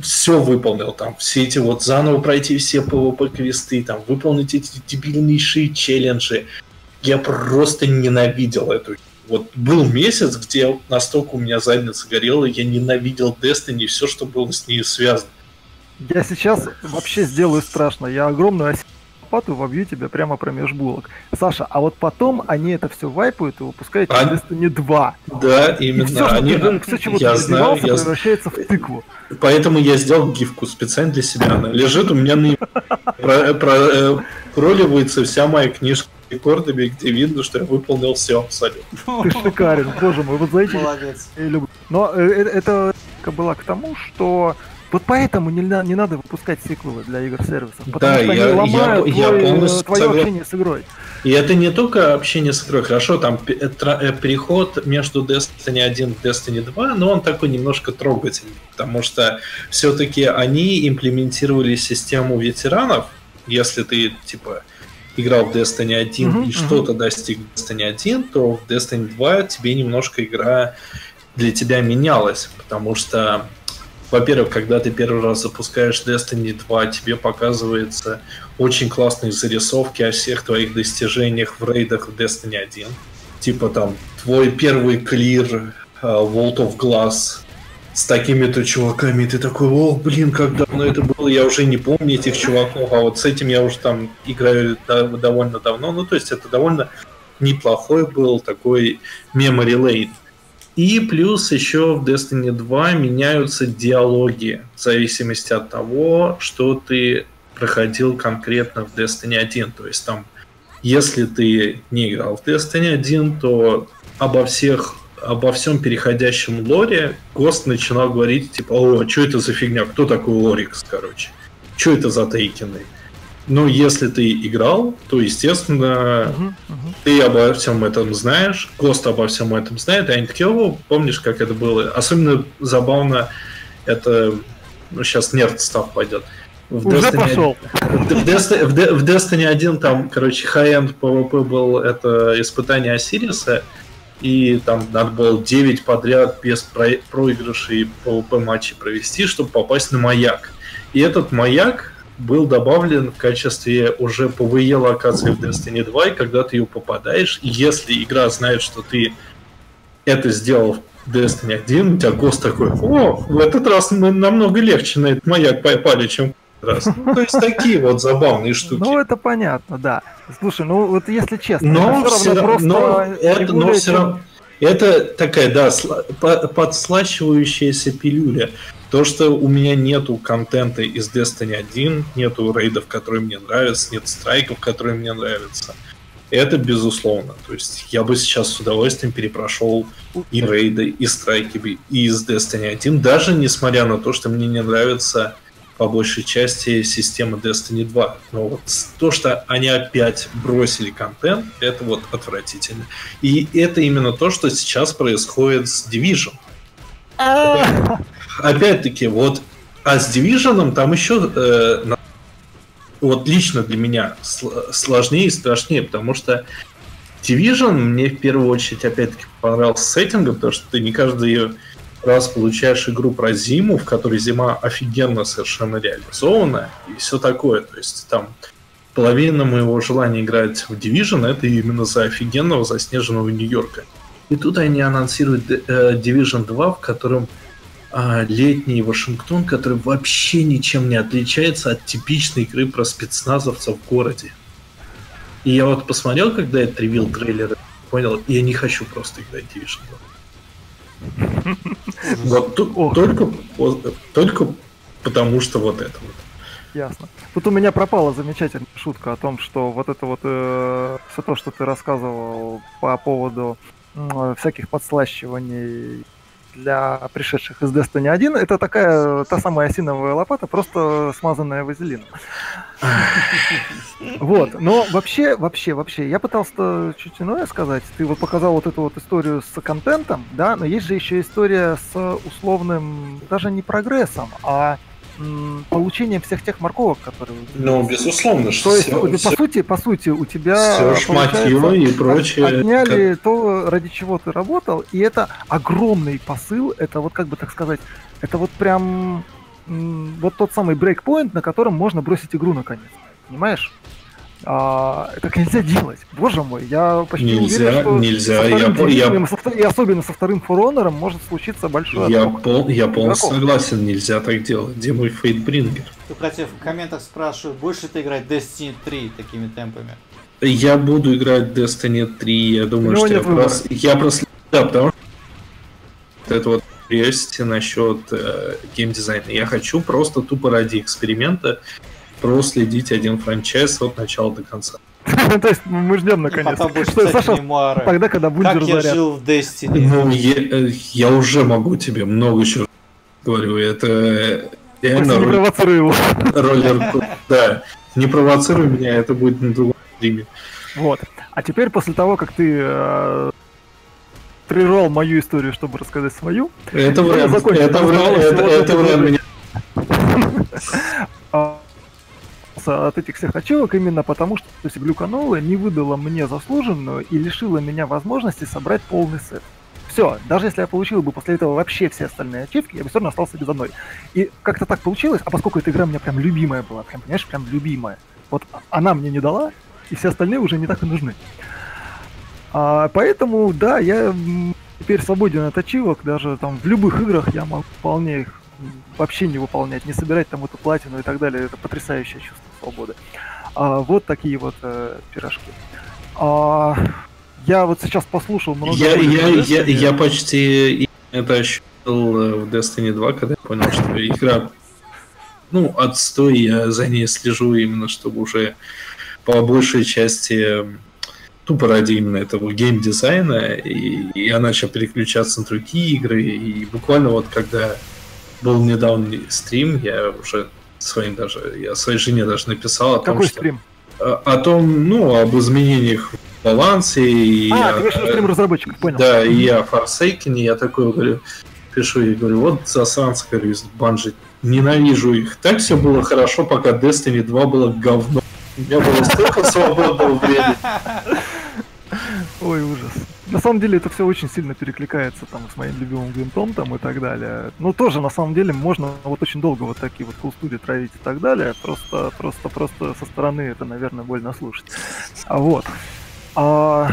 все выполнил там, все эти вот заново пройти все PvP-квесты, там, выполнить эти дебильнейшие челленджи. Я просто ненавидел эту. Вот был месяц, где настолько у меня задница горела, я ненавидел Destiny и все, что было с ней связано. Я сейчас вообще сделаю страшно. Я огромную лопату вобью тебя прямо промеж булок. Саша, а вот потом они это все вайпают и выпускают А- Destiny 2. Да, И именно. все, что они- ты, все, чего я ты знаю, я превращается в тыкву. Поэтому я сделал гифку специально для себя. Она лежит у меня на про, про, э, проливается вся моя книжка рекордами, где видно, что я выполнил все абсолютно. Ты шикарен, боже мой, вот за эти Молодец. я. Но э, э, это была к тому, что вот поэтому не, не надо выпускать сиквелы для игр-сервисов. Потому Да, что я- они я- ломают я твой, э, полностью твое согласен. общение с игрой. И это не только общение с игрой, хорошо, там переход между Destiny 1 и Destiny 2, но он такой немножко трогательный, потому что все-таки они имплементировали систему ветеранов, если ты, типа, играл в Destiny 1 Мгм, и что-то достиг в Destiny 1, то в Destiny 2 тебе немножко игра для тебя менялась, потому что во-первых, когда ты первый раз запускаешь Destiny 2, тебе показывается очень классные зарисовки о всех твоих достижениях в рейдах в Destiny 1. Типа там твой первый клир э, Vault of Glass с такими-то чуваками, и ты такой, о, блин, как давно это было, я уже не помню этих чуваков, а вот с этим я уже там играю довольно давно, ну, то есть это довольно неплохой был такой memory lane. И плюс еще в Destiny 2 меняются диалоги в зависимости от того, что ты проходил конкретно в Destiny 1. То есть там, если ты не играл в Destiny 1, то обо всех обо всем переходящем лоре Гост начинал говорить, типа, о, что это за фигня, кто такой Лорикс, короче, что это за тейкины. Но если ты играл, то, естественно, Мгм, мгм. ты обо всем этом знаешь, Кост обо всем этом знает, и они такие, о, помнишь, как это было? Особенно забавно, это, ну, сейчас нерд став пойдет. В Уже Destiny пошел. в, Destiny, в Де- в Destiny 1 там, короче, high-end PvP был это испытание Осириса, и там надо было 9 подряд без про- проигрышей PvP матчей провести, чтобы попасть на маяк. И этот маяк был добавлен в качестве уже PvE локации в Destiny 2, и когда ты ее попадаешь, если игра знает, что ты это сделал в Destiny 1, у тебя гост такой, о, в этот раз мы намного легче на этот маяк попали, чем раз. Ну, то есть такие вот забавные штуки. Ну, это понятно, да. Слушай, ну вот если честно, Но все равно но это, но все равно, это такая, да, сла- по- подслащивающаяся пилюля. То, что у меня нету контента из Destiny 1, нету рейдов, которые мне нравятся, нет страйков, которые мне нравятся. Это безусловно. То есть я бы сейчас с удовольствием перепрошел и рейды, и страйки и из Destiny 1, даже несмотря на то, что мне не нравится по большей части система Destiny 2. Но вот то, что они опять бросили контент, это вот отвратительно. И это именно то, что сейчас происходит с Division. А, Опять-таки, вот, а с Division там еще э, вот лично для меня сл- сложнее и страшнее, потому что Division мне в первую очередь опять-таки понравился сеттингом, потому что ты не каждый раз получаешь игру про зиму, в которой зима офигенно совершенно реализована и все такое. То есть там половина моего желания играть в Division это именно за офигенного заснеженного Нью-Йорка. И тут они анонсируют э, Division 2, в котором а, летний Вашингтон, который вообще ничем не отличается от типичной игры про спецназовцев в городе. И я вот посмотрел, когда я ревил трейлер, понял, я не хочу просто играть Division 2. Вот только, только потому что вот это вот. Ясно. Тут у меня пропала замечательная шутка о том, что вот это вот все то, что ты рассказывал по поводу м, всяких подслащиваний для пришедших из Destiny 1, это такая та самая осиновая лопата, просто смазанная вазелином. Вот, но вообще, вообще, вообще, я пытался чуть иное сказать. Ты вот показал вот эту вот историю с контентом, да, но есть же еще история с условным, даже не прогрессом, а получением всех тех морковок, которые... Ну, безусловно, То есть, у- по сути, по сути, у тебя все и прочее. отняли то, ради чего ты работал, и это огромный посыл, это вот как бы так сказать, это вот прям вот тот самый брейкпоинт, на котором можно бросить игру наконец, понимаешь? А, так нельзя делать. Боже мой, я почти Нельзя, уверен, что нельзя. со Я я- со втор- и особенно со вторым Honor может случиться большой Я, пол, я полностью игроков. согласен, нельзя так делать. Где мой Фейтбрингер? Тут, кстати, в комментах спрашивают, будешь ли ты играть Destiny 3 такими темпами? Я буду играть Destiny 3, я думаю, что я просто... Я просто... Да, потому что это вот curiosity насчет э, геймдизайна. Я хочу просто тупо ради эксперимента проследить один франчайз от начала до конца. То есть мы ждем И наконец. Саша, тогда, когда будет Как я жил в Destiny. Ну, я, э, я уже могу тебе много чего говорю. Это э, реально Просто не провоцируй его. роллер... Да, не провоцируй меня, это будет на другом стриме. Вот. А теперь после того, как ты э, прервал мою историю, чтобы рассказать свою, Это Ну, закончим. это Осталось это, это меня а, от этих всех ачивок именно потому, что глюканула не выдала мне заслуженную и лишила меня возможности собрать полный сет. Все, даже если я получил бы после этого вообще все остальные ачивки, я бы все равно остался без одной. И как-то так получилось, а поскольку эта игра у меня прям любимая была, прям, понимаешь, прям любимая, вот она мне не дала, и все остальные уже не так и нужны. А, поэтому, да, я теперь свободен от ачивок, даже там в любых играх я могу вполне их вообще не выполнять, не собирать там эту платину и так далее. Это потрясающее чувство свободы. А, вот такие вот э, пирожки. А, я вот сейчас послушал много Я, я, я, я почти это ощутил э, в Destiny 2, когда я понял, что игра ну, отстой, я за ней слежу именно, чтобы уже по большей части ради именно этого геймдизайна, и и я начал переключаться на другие игры, и буквально вот когда был недавний стрим, я уже своим даже, я своей жене даже написал о том, Какой что... стрим? О, о том, ну, об изменениях в балансе, и а, о- ты стрим разработчиков, понял. да, и я Форсейкен, я такой говорю, пишу и говорю, вот засранцы, говорю, из Банжи, ненавижу их. Так все было хорошо, пока Destiny 2 было говно. У меня было столько свободного времени. Ой, ужас. На самом деле это все очень сильно перекликается там с моим любимым винтом там и так далее. Ну тоже на самом деле можно вот очень долго вот такие вот кулстуди травить и так далее. Просто, просто, просто со стороны это, наверное, больно слушать. А вот. А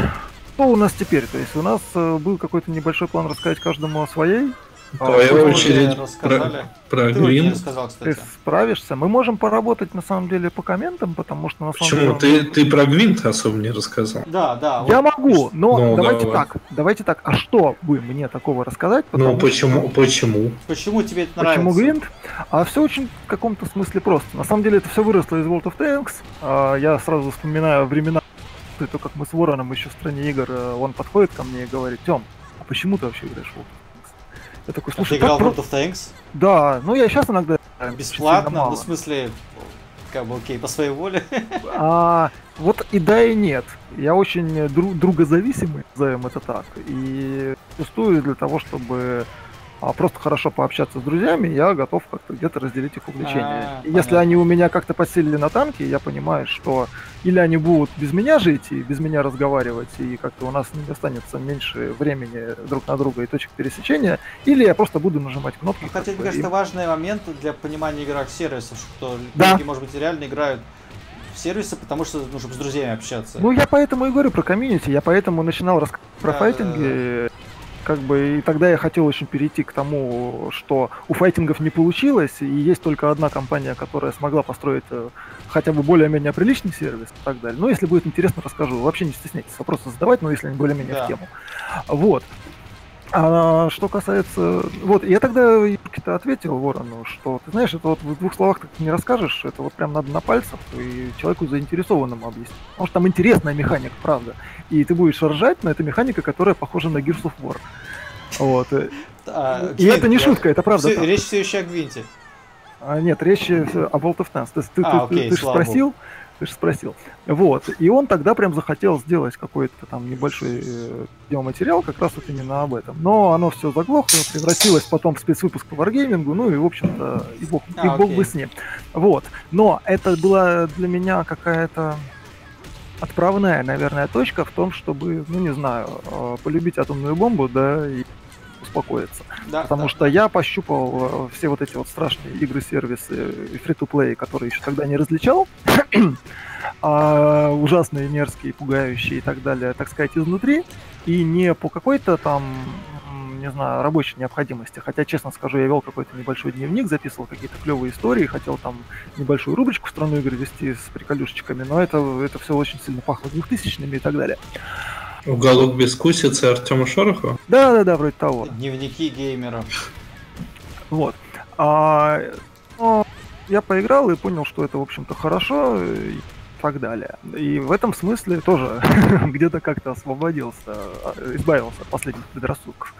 что у нас теперь? То есть у нас э, был какой-то небольшой план рассказать каждому о своей. А, Твоя вы очередь рассказали. Про Ты вот не Грин. рассказал, Ты справишься. Мы можем поработать на самом деле по комментам, потому что на самом Почему? деле... Ты, ты про Гвинт особо не рассказал. Да, да. Я вот. могу, но Ну, давайте давай. так. Давайте так. А что вы мне такого рассказать? Ну, почему? что- Почему? Почему тебе это Почему нравится? Гвинт? А все очень в каком-то смысле просто. На самом деле это все выросло из World of Tanks. А, я сразу вспоминаю времена, то, как мы с Вороном еще в стране игр, э, он подходит ко мне и говорит, Тем, а почему ты вообще играешь в World of? Я такой, А ты слушай, играл в World of Tanks? Да, ну я сейчас иногда... Бесплатно? Ну, в смысле, как бы окей, по своей воле. А, вот и да, и нет. Я очень дру- другозависимый, назовем это так. И зачастую для того, чтобы а, просто хорошо пообщаться с друзьями, я готов как-то где-то разделить их увлечения. А, Если понятно. они у меня как-то подсели на танки, я понимаю, что или они будут без меня жить и без меня разговаривать, и как-то у нас не останется меньше времени друг на друга и точек пересечения, или я просто буду нажимать кнопки. Ну, хотя, мне кажется, и- важный момент для понимания игровых сервисов, что Да. люди, может быть, реально играют в сервисы, потому что, ну, чтобы с друзьями общаться. Ну, я поэтому и говорю про комьюнити, я поэтому начинал рассказывать про Да, файтинги, как бы, и тогда я хотел очень перейти к тому, что у файтингов не получилось, и есть только одна компания, которая смогла построить э, хотя бы более-менее приличный сервис и так далее. Ну, если будет интересно, расскажу. Вообще не стесняйтесь вопросы задавать, но если они более-менее Да. в тему. Вот. А что касается... Вот, я тогда Юрке-то ответил Ворону, что, ты знаешь, это вот в двух словах так не расскажешь, это вот прям надо на пальцах и человеку заинтересованному объяснить. Потому что там интересная механика, правда. И ты будешь ржать, но это механика, которая похожа на Gears of War. Вот. А, И Гвинт, это не я- шутка, это правда. Все-. Речь все еще о Гвинте. А, нет, речь о World of Tanks. То есть ты, А, ты- окей, ты же слава богу. Ты же спросил. Вот. И он тогда прям захотел сделать какой-то там небольшой э, видеоматериал как раз вот именно об этом. Но оно все заглохло, превратилось потом в спецвыпуск по Wargaming, ну и, в общем-то, и бог, и А, бог окей. бы с ним. Вот. Но это была для меня какая-то отправная, наверное, точка в том, чтобы, ну не знаю, э, полюбить атомную бомбу, да, и успокоиться. Да, Потому да. что я пощупал э, все вот эти вот страшные игры-сервисы фри-то-плей, которые еще тогда не различал, а, ужасные, мерзкие, пугающие и так далее, так сказать, изнутри, и не по какой-то там, не знаю, рабочей необходимости. Хотя, честно скажу, я вел какой-то небольшой дневник, записывал какие-то клевые истории, хотел там небольшую рубричку в страну игр вести с приколюшечками, но это, это все очень сильно пахло двухтысячными и так далее. Уголок бескусицы Артема Шорохова? Да-да-да, вроде того. Дневники геймера. Вот. А, но я поиграл и понял, что это, в общем-то, хорошо и так далее. И в этом смысле тоже где-то как-то освободился, избавился от последних предрассудков.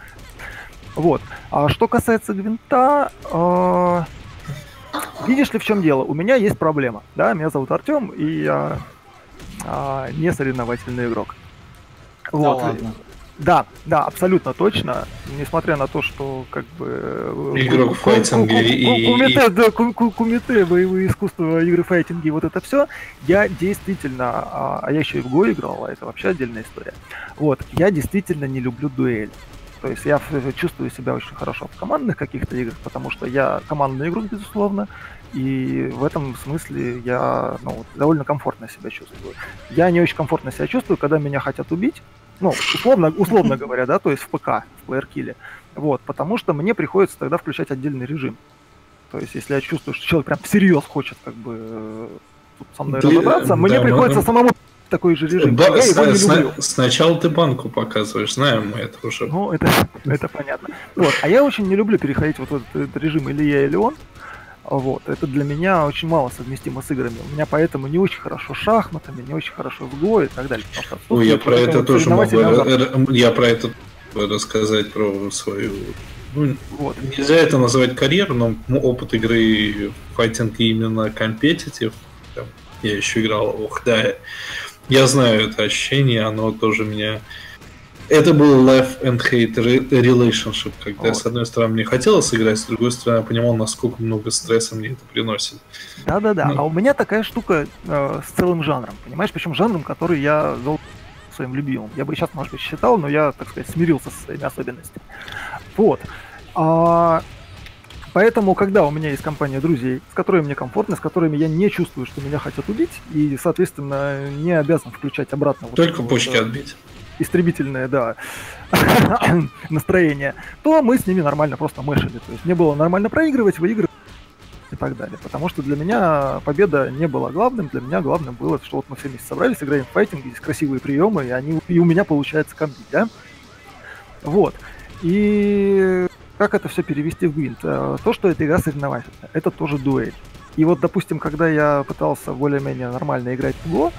Вот. А что касается гвинта, а, видишь ли, в чем дело? У меня есть проблема. Да, меня зовут Артем, и я а, не соревновательный игрок. Да Вот. ладно. Да, да, абсолютно точно. Несмотря на то, что как бы... э, Игрок ку- и- ку- и- Кумите, да, ку- ку- кумите, боевые искусства, игры файтинги, вот это все. Я действительно... А а я еще и в Го играл, а это вообще отдельная история. Вот, я действительно не люблю дуэль. То есть я чувствую себя очень хорошо в командных каких-то играх, потому что я командный игрок, безусловно, и в этом смысле я ну, довольно комфортно себя чувствую. Я не очень комфортно себя чувствую, когда меня хотят убить, ну, условно, условно говоря, да, то есть в ПК, в PlayerKill. Вот, потому что мне приходится тогда включать отдельный режим. То есть, если я чувствую, что человек прям всерьез хочет как бы э, тут со мной Ты- разобраться, мне да, приходится мы- самому такой же режим. Ба- я его не сна- люблю. Сначала ты банку показываешь, знаем мы это уже. Ну, это, это понятно. Вот. А я очень не люблю переходить вот в этот, этот режим или я, или он. Вот. Это для меня очень мало совместимо с играми. У меня поэтому не очень хорошо шахматами, не очень хорошо с го и так далее. Ну, я про это тоже могу я про это рассказать про свою. Ну, Вот. нельзя это называть карьеру, но опыт игры в файтинге именно компетитив. Я еще играл, ох, да. Я знаю это ощущение, оно тоже меня. Это был love and hate re- relationship, когда Вот. с одной стороны мне хотелось играть, с другой стороны я понимал, насколько много стресса мне это приносит. Да-да-да. Ну. А у меня такая штука э, с целым жанром, понимаешь? Причем жанром, который я вел своим любимым. Я бы сейчас, может быть, считал, но я, так сказать, смирился со своими особенностями. Вот. А, поэтому, когда у меня есть компания друзей, с которыми мне комфортно, с которыми я не чувствую, что меня хотят убить, и, соответственно, не обязан включать обратно Только вот, почки э, отбить. Истребительное, да, настроение, то мы с ними нормально просто мэшили. То есть мне было нормально проигрывать, выигрывать и так далее. Потому что для меня победа не была главным, для меня главным было, что вот мы все вместе собрались, играем в файтинг, есть красивые приемы, и, они, и у меня получается комбить, да? Вот. И как это все перевести в гвинт? Э, То, что это игра соревновательная, это тоже дуэль. И вот, допустим, когда я пытался более-менее нормально играть в Го,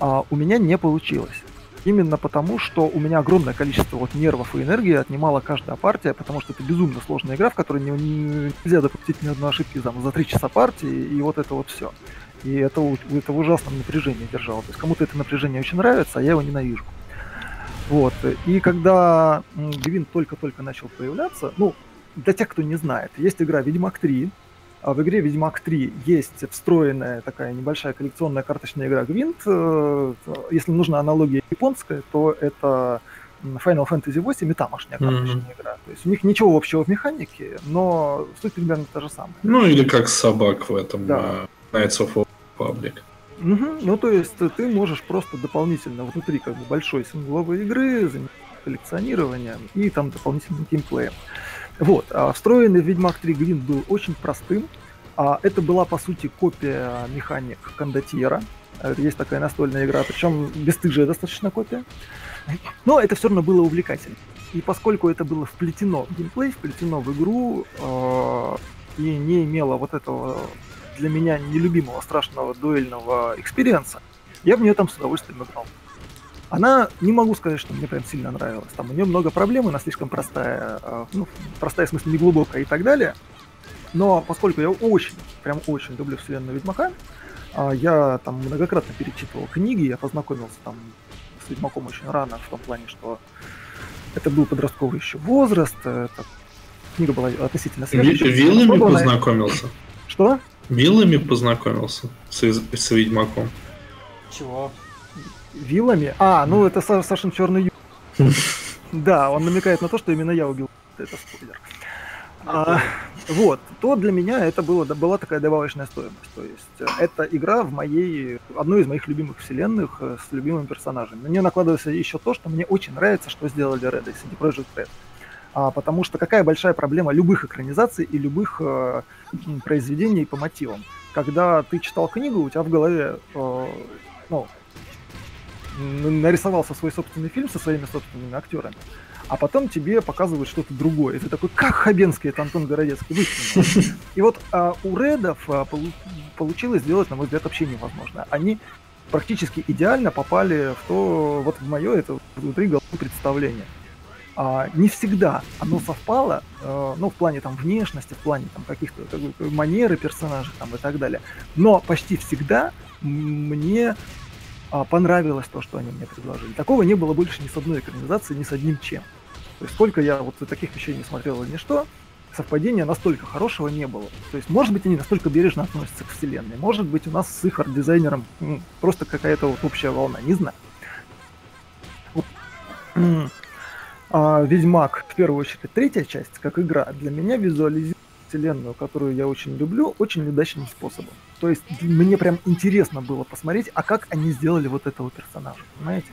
а, у меня не получилось. Именно потому, что у меня огромное количество вот нервов и энергии отнимала каждая партия, потому что это безумно сложная игра, в которой не- не- нельзя допустить ни одной ошибки там, за три часа партии, и вот это вот все. И это, это в ужасном напряжении держало. То есть кому-то это напряжение очень нравится, а я его ненавижу. Вот. И когда м, Гвинт только-только начал появляться, ну, для тех, кто не знает, есть игра Ведьмак 3, а в игре Ведьмак 3 есть встроенная такая небольшая коллекционная карточная игра Гвинт. Э, Если нужна аналогия японская, то это Final Fantasy 8 и тамошняя карточная игра. То есть у них ничего общего в механике, но суть примерно та же самая. Ну или как собак в этом Да. э, Knights of Old Republic. Мгм. Ну, то есть ты можешь просто дополнительно внутри как бы большой сингловой игры заниматься коллекционированием и там дополнительным геймплеем. Вот. А встроенный Ведьмак 3 Гвинт был очень простым. А это была, по сути, копия механик Кондотьера. Э, Есть такая настольная игра, причем бесстыжая достаточно копия. Но это все равно было увлекательно. И поскольку это было вплетено в геймплей, вплетено в игру, и не имело вот этого для меня нелюбимого страшного дуэльного experience а, я в нее там с удовольствием играл. Она, не могу сказать, что мне прям сильно нравилась. Там у нее много проблем, она слишком простая, э, ну, простая в смысле не глубокая и так далее. Но поскольку я очень, прям очень люблю вселенную Ведьмака, а, я там многократно перечитывал книги, я познакомился там с Ведьмаком очень рано, в том плане, что это был подростковый еще возраст, это книга была относительно свежая. Виллами познакомился? Что? Виллами познакомился с, с Ведьмаком. Чего? Виллами? А, ну это Сашин черный Да, он намекает на то, что именно я убил. Это спойлер. А, вот, то для меня это было, была такая добавочная стоимость. То есть э, это игра в моей, одной из моих любимых вселенных э, с любимым персонажем. На нее накладывается еще то, что мне очень нравится, что сделали Red и CD Projekt Red. А, потому что какая большая проблема любых экранизаций и любых э, произведений по мотивам. Когда ты читал книгу, у тебя в голове э, ну, нарисовался свой собственный фильм со своими собственными актерами а потом тебе показывают что-то другое. И ты такой, как Хабенский, это Антон Городецкий. И вот а, у Редов а, получилось сделать, на мой взгляд, вообще невозможно. Они практически идеально попали в то, вот в мое это внутри головы представление. А, не всегда оно совпало, э, ну, в плане там внешности, в плане там каких-то как манеры персонажей там и так далее. Но почти всегда мне а, понравилось то, что они мне предложили. Такого не было больше ни с одной экранизацией, ни с одним чем. То есть сколько я вот таких вещей не смотрел или ничто, совпадения настолько хорошего не было. То есть, может быть, они настолько бережно относятся к вселенной, может быть, у нас с их арт-дизайнером ну, просто какая-то вот общая волна, не знаю. А, Ведьмак, в первую очередь, третья часть, как игра, для меня визуализирует вселенную, которую я очень люблю, очень удачным способом. То есть мне прям интересно было посмотреть, а как они сделали вот этого персонажа, понимаете?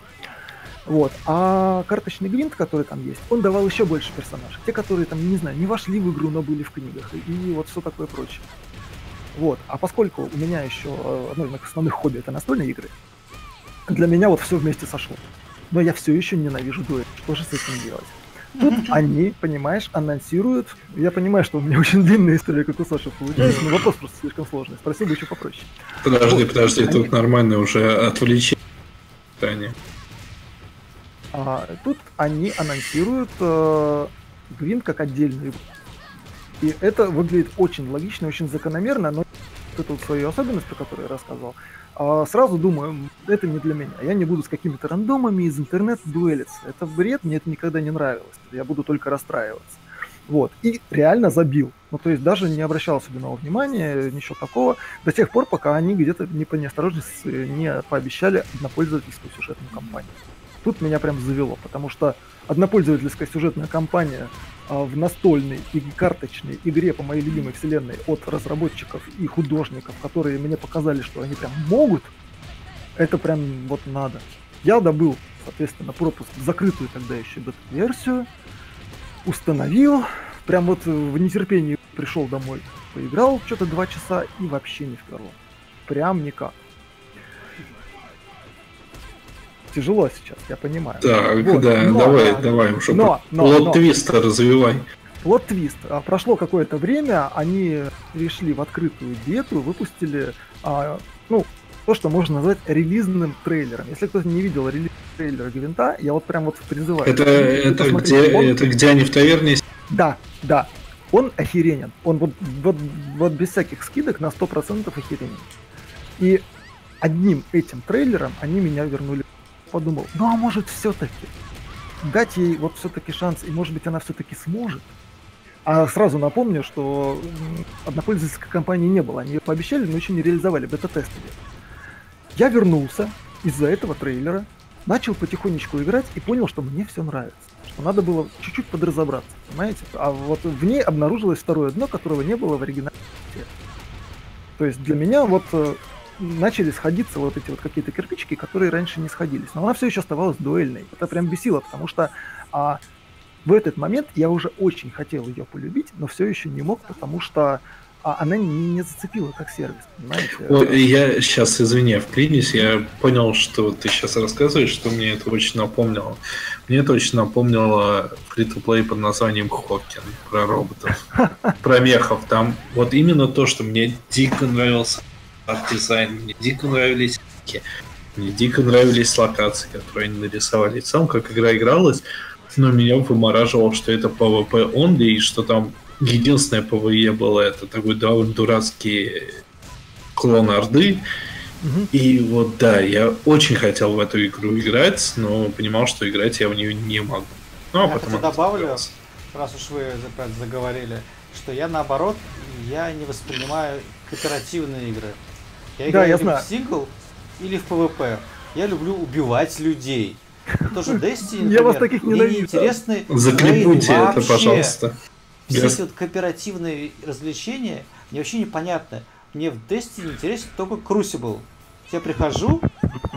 Вот. А карточный гвинт, который там есть, он давал еще больше персонажей. Те, которые там, не знаю, не вошли в игру, но были в книгах. И, и вот все такое прочее. Вот. А поскольку у меня еще одно из моих основных хобби это настольные игры, для меня вот все вместе сошло. Но я все еще ненавижу дуэль. Что же с этим делать? Тут они, понимаешь, анонсируют. Я понимаю, что у меня очень длинная история, как у Саши получается, но вопрос просто слишком сложный. Спросил бы еще попроще. Подожди, вот. подожди, они... тут нормальное уже отвлечение. А, тут они анонсируют э, Гвинт как отдельную И это выглядит очень логично, очень закономерно, но это вот свою особенность, про которую я рассказывал, сразу думаю, это не для меня. Я не буду с какими-то рандомами из интернета дуэлиться. Это бред, мне это никогда не нравилось. Я буду только расстраиваться. Вот. И реально забил. Ну, то есть даже не обращал особенного внимания, ничего такого, до тех пор, пока они где-то не по неосторожности не пообещали однопользовательскую сюжетную кампанию. Тут меня прям завело, потому что однопользовательская сюжетная кампания а, в настольной и карточной игре по моей любимой вселенной от разработчиков и художников, которые мне показали, что они прям могут, это прям вот надо. Я добыл, соответственно, пропуск в закрытую тогда еще бета-версию, установил, прям вот в нетерпении пришел домой, поиграл что-то два часа и вообще не впервые. Прям никак тяжело сейчас, я понимаю. Так, вот. да, но, давай, но, давай уже. Но, но, Plot twist а развивай. Plot twist. А, прошло какое-то время, они пришли в открытую бету, выпустили, а, ну, то, что можно назвать релизным трейлером. Если кто-то не видел релиз трейлера Гвинта, я вот прям вот призываю. Это, это, где, он... это где они в таверне? Да, да. Он охеренен. Он вот, вот, вот без всяких скидок на 100% охеренен. И одним этим трейлером они меня вернули подумал, ну а может все-таки дать ей вот все-таки шанс, и может быть она все-таки сможет. А сразу напомню, что однопользовательской компании не было. Они ее пообещали, но еще не реализовали бета-тесты. Я вернулся из-за этого трейлера, начал потихонечку играть и понял, что мне все нравится. Что надо было чуть-чуть подразобраться, понимаете? А вот в ней обнаружилось второе дно, которого не было в оригинале. То есть для меня вот э, начали сходиться вот эти вот какие-то кирпичики, которые раньше не сходились. Но она все еще оставалась дуэльной. Это прям бесило, потому что а, в этот момент я уже очень хотел ее полюбить, но все еще не мог, потому что а она не, не зацепила как сервис, понимаете? Вот, я сейчас, извини, вклинюсь, я понял, что ты сейчас рассказываешь, что мне это очень напомнило. Мне это очень напомнило free-to-play под названием Hawken про роботов, про мехов. Там вот именно то, что мне дико нравился арт-дизайн, мне дико нравились мне дико нравились локации, которые они нарисовали. И в целом, как игра игралась, но меня вымораживало, что это PvP only, и что там единственное PvE было это такой довольно дурацкий клон Орды. И вот да, я очень хотел в эту игру играть, но понимал, что играть я в нее не могу. Ну, а Я потом добавлю, раз уж вы заговорили, что я наоборот, я не воспринимаю кооперативные игры. Я Да, играю я либо знаю. в сингл или в PvP. Я люблю убивать людей. Тоже Destiny, Я вас таких мне неинтересны рейды это, пожалуйста. Все эти вот кооперативные развлечения мне вообще непонятно. Мне в Destiny интересен только Crucible. Я прихожу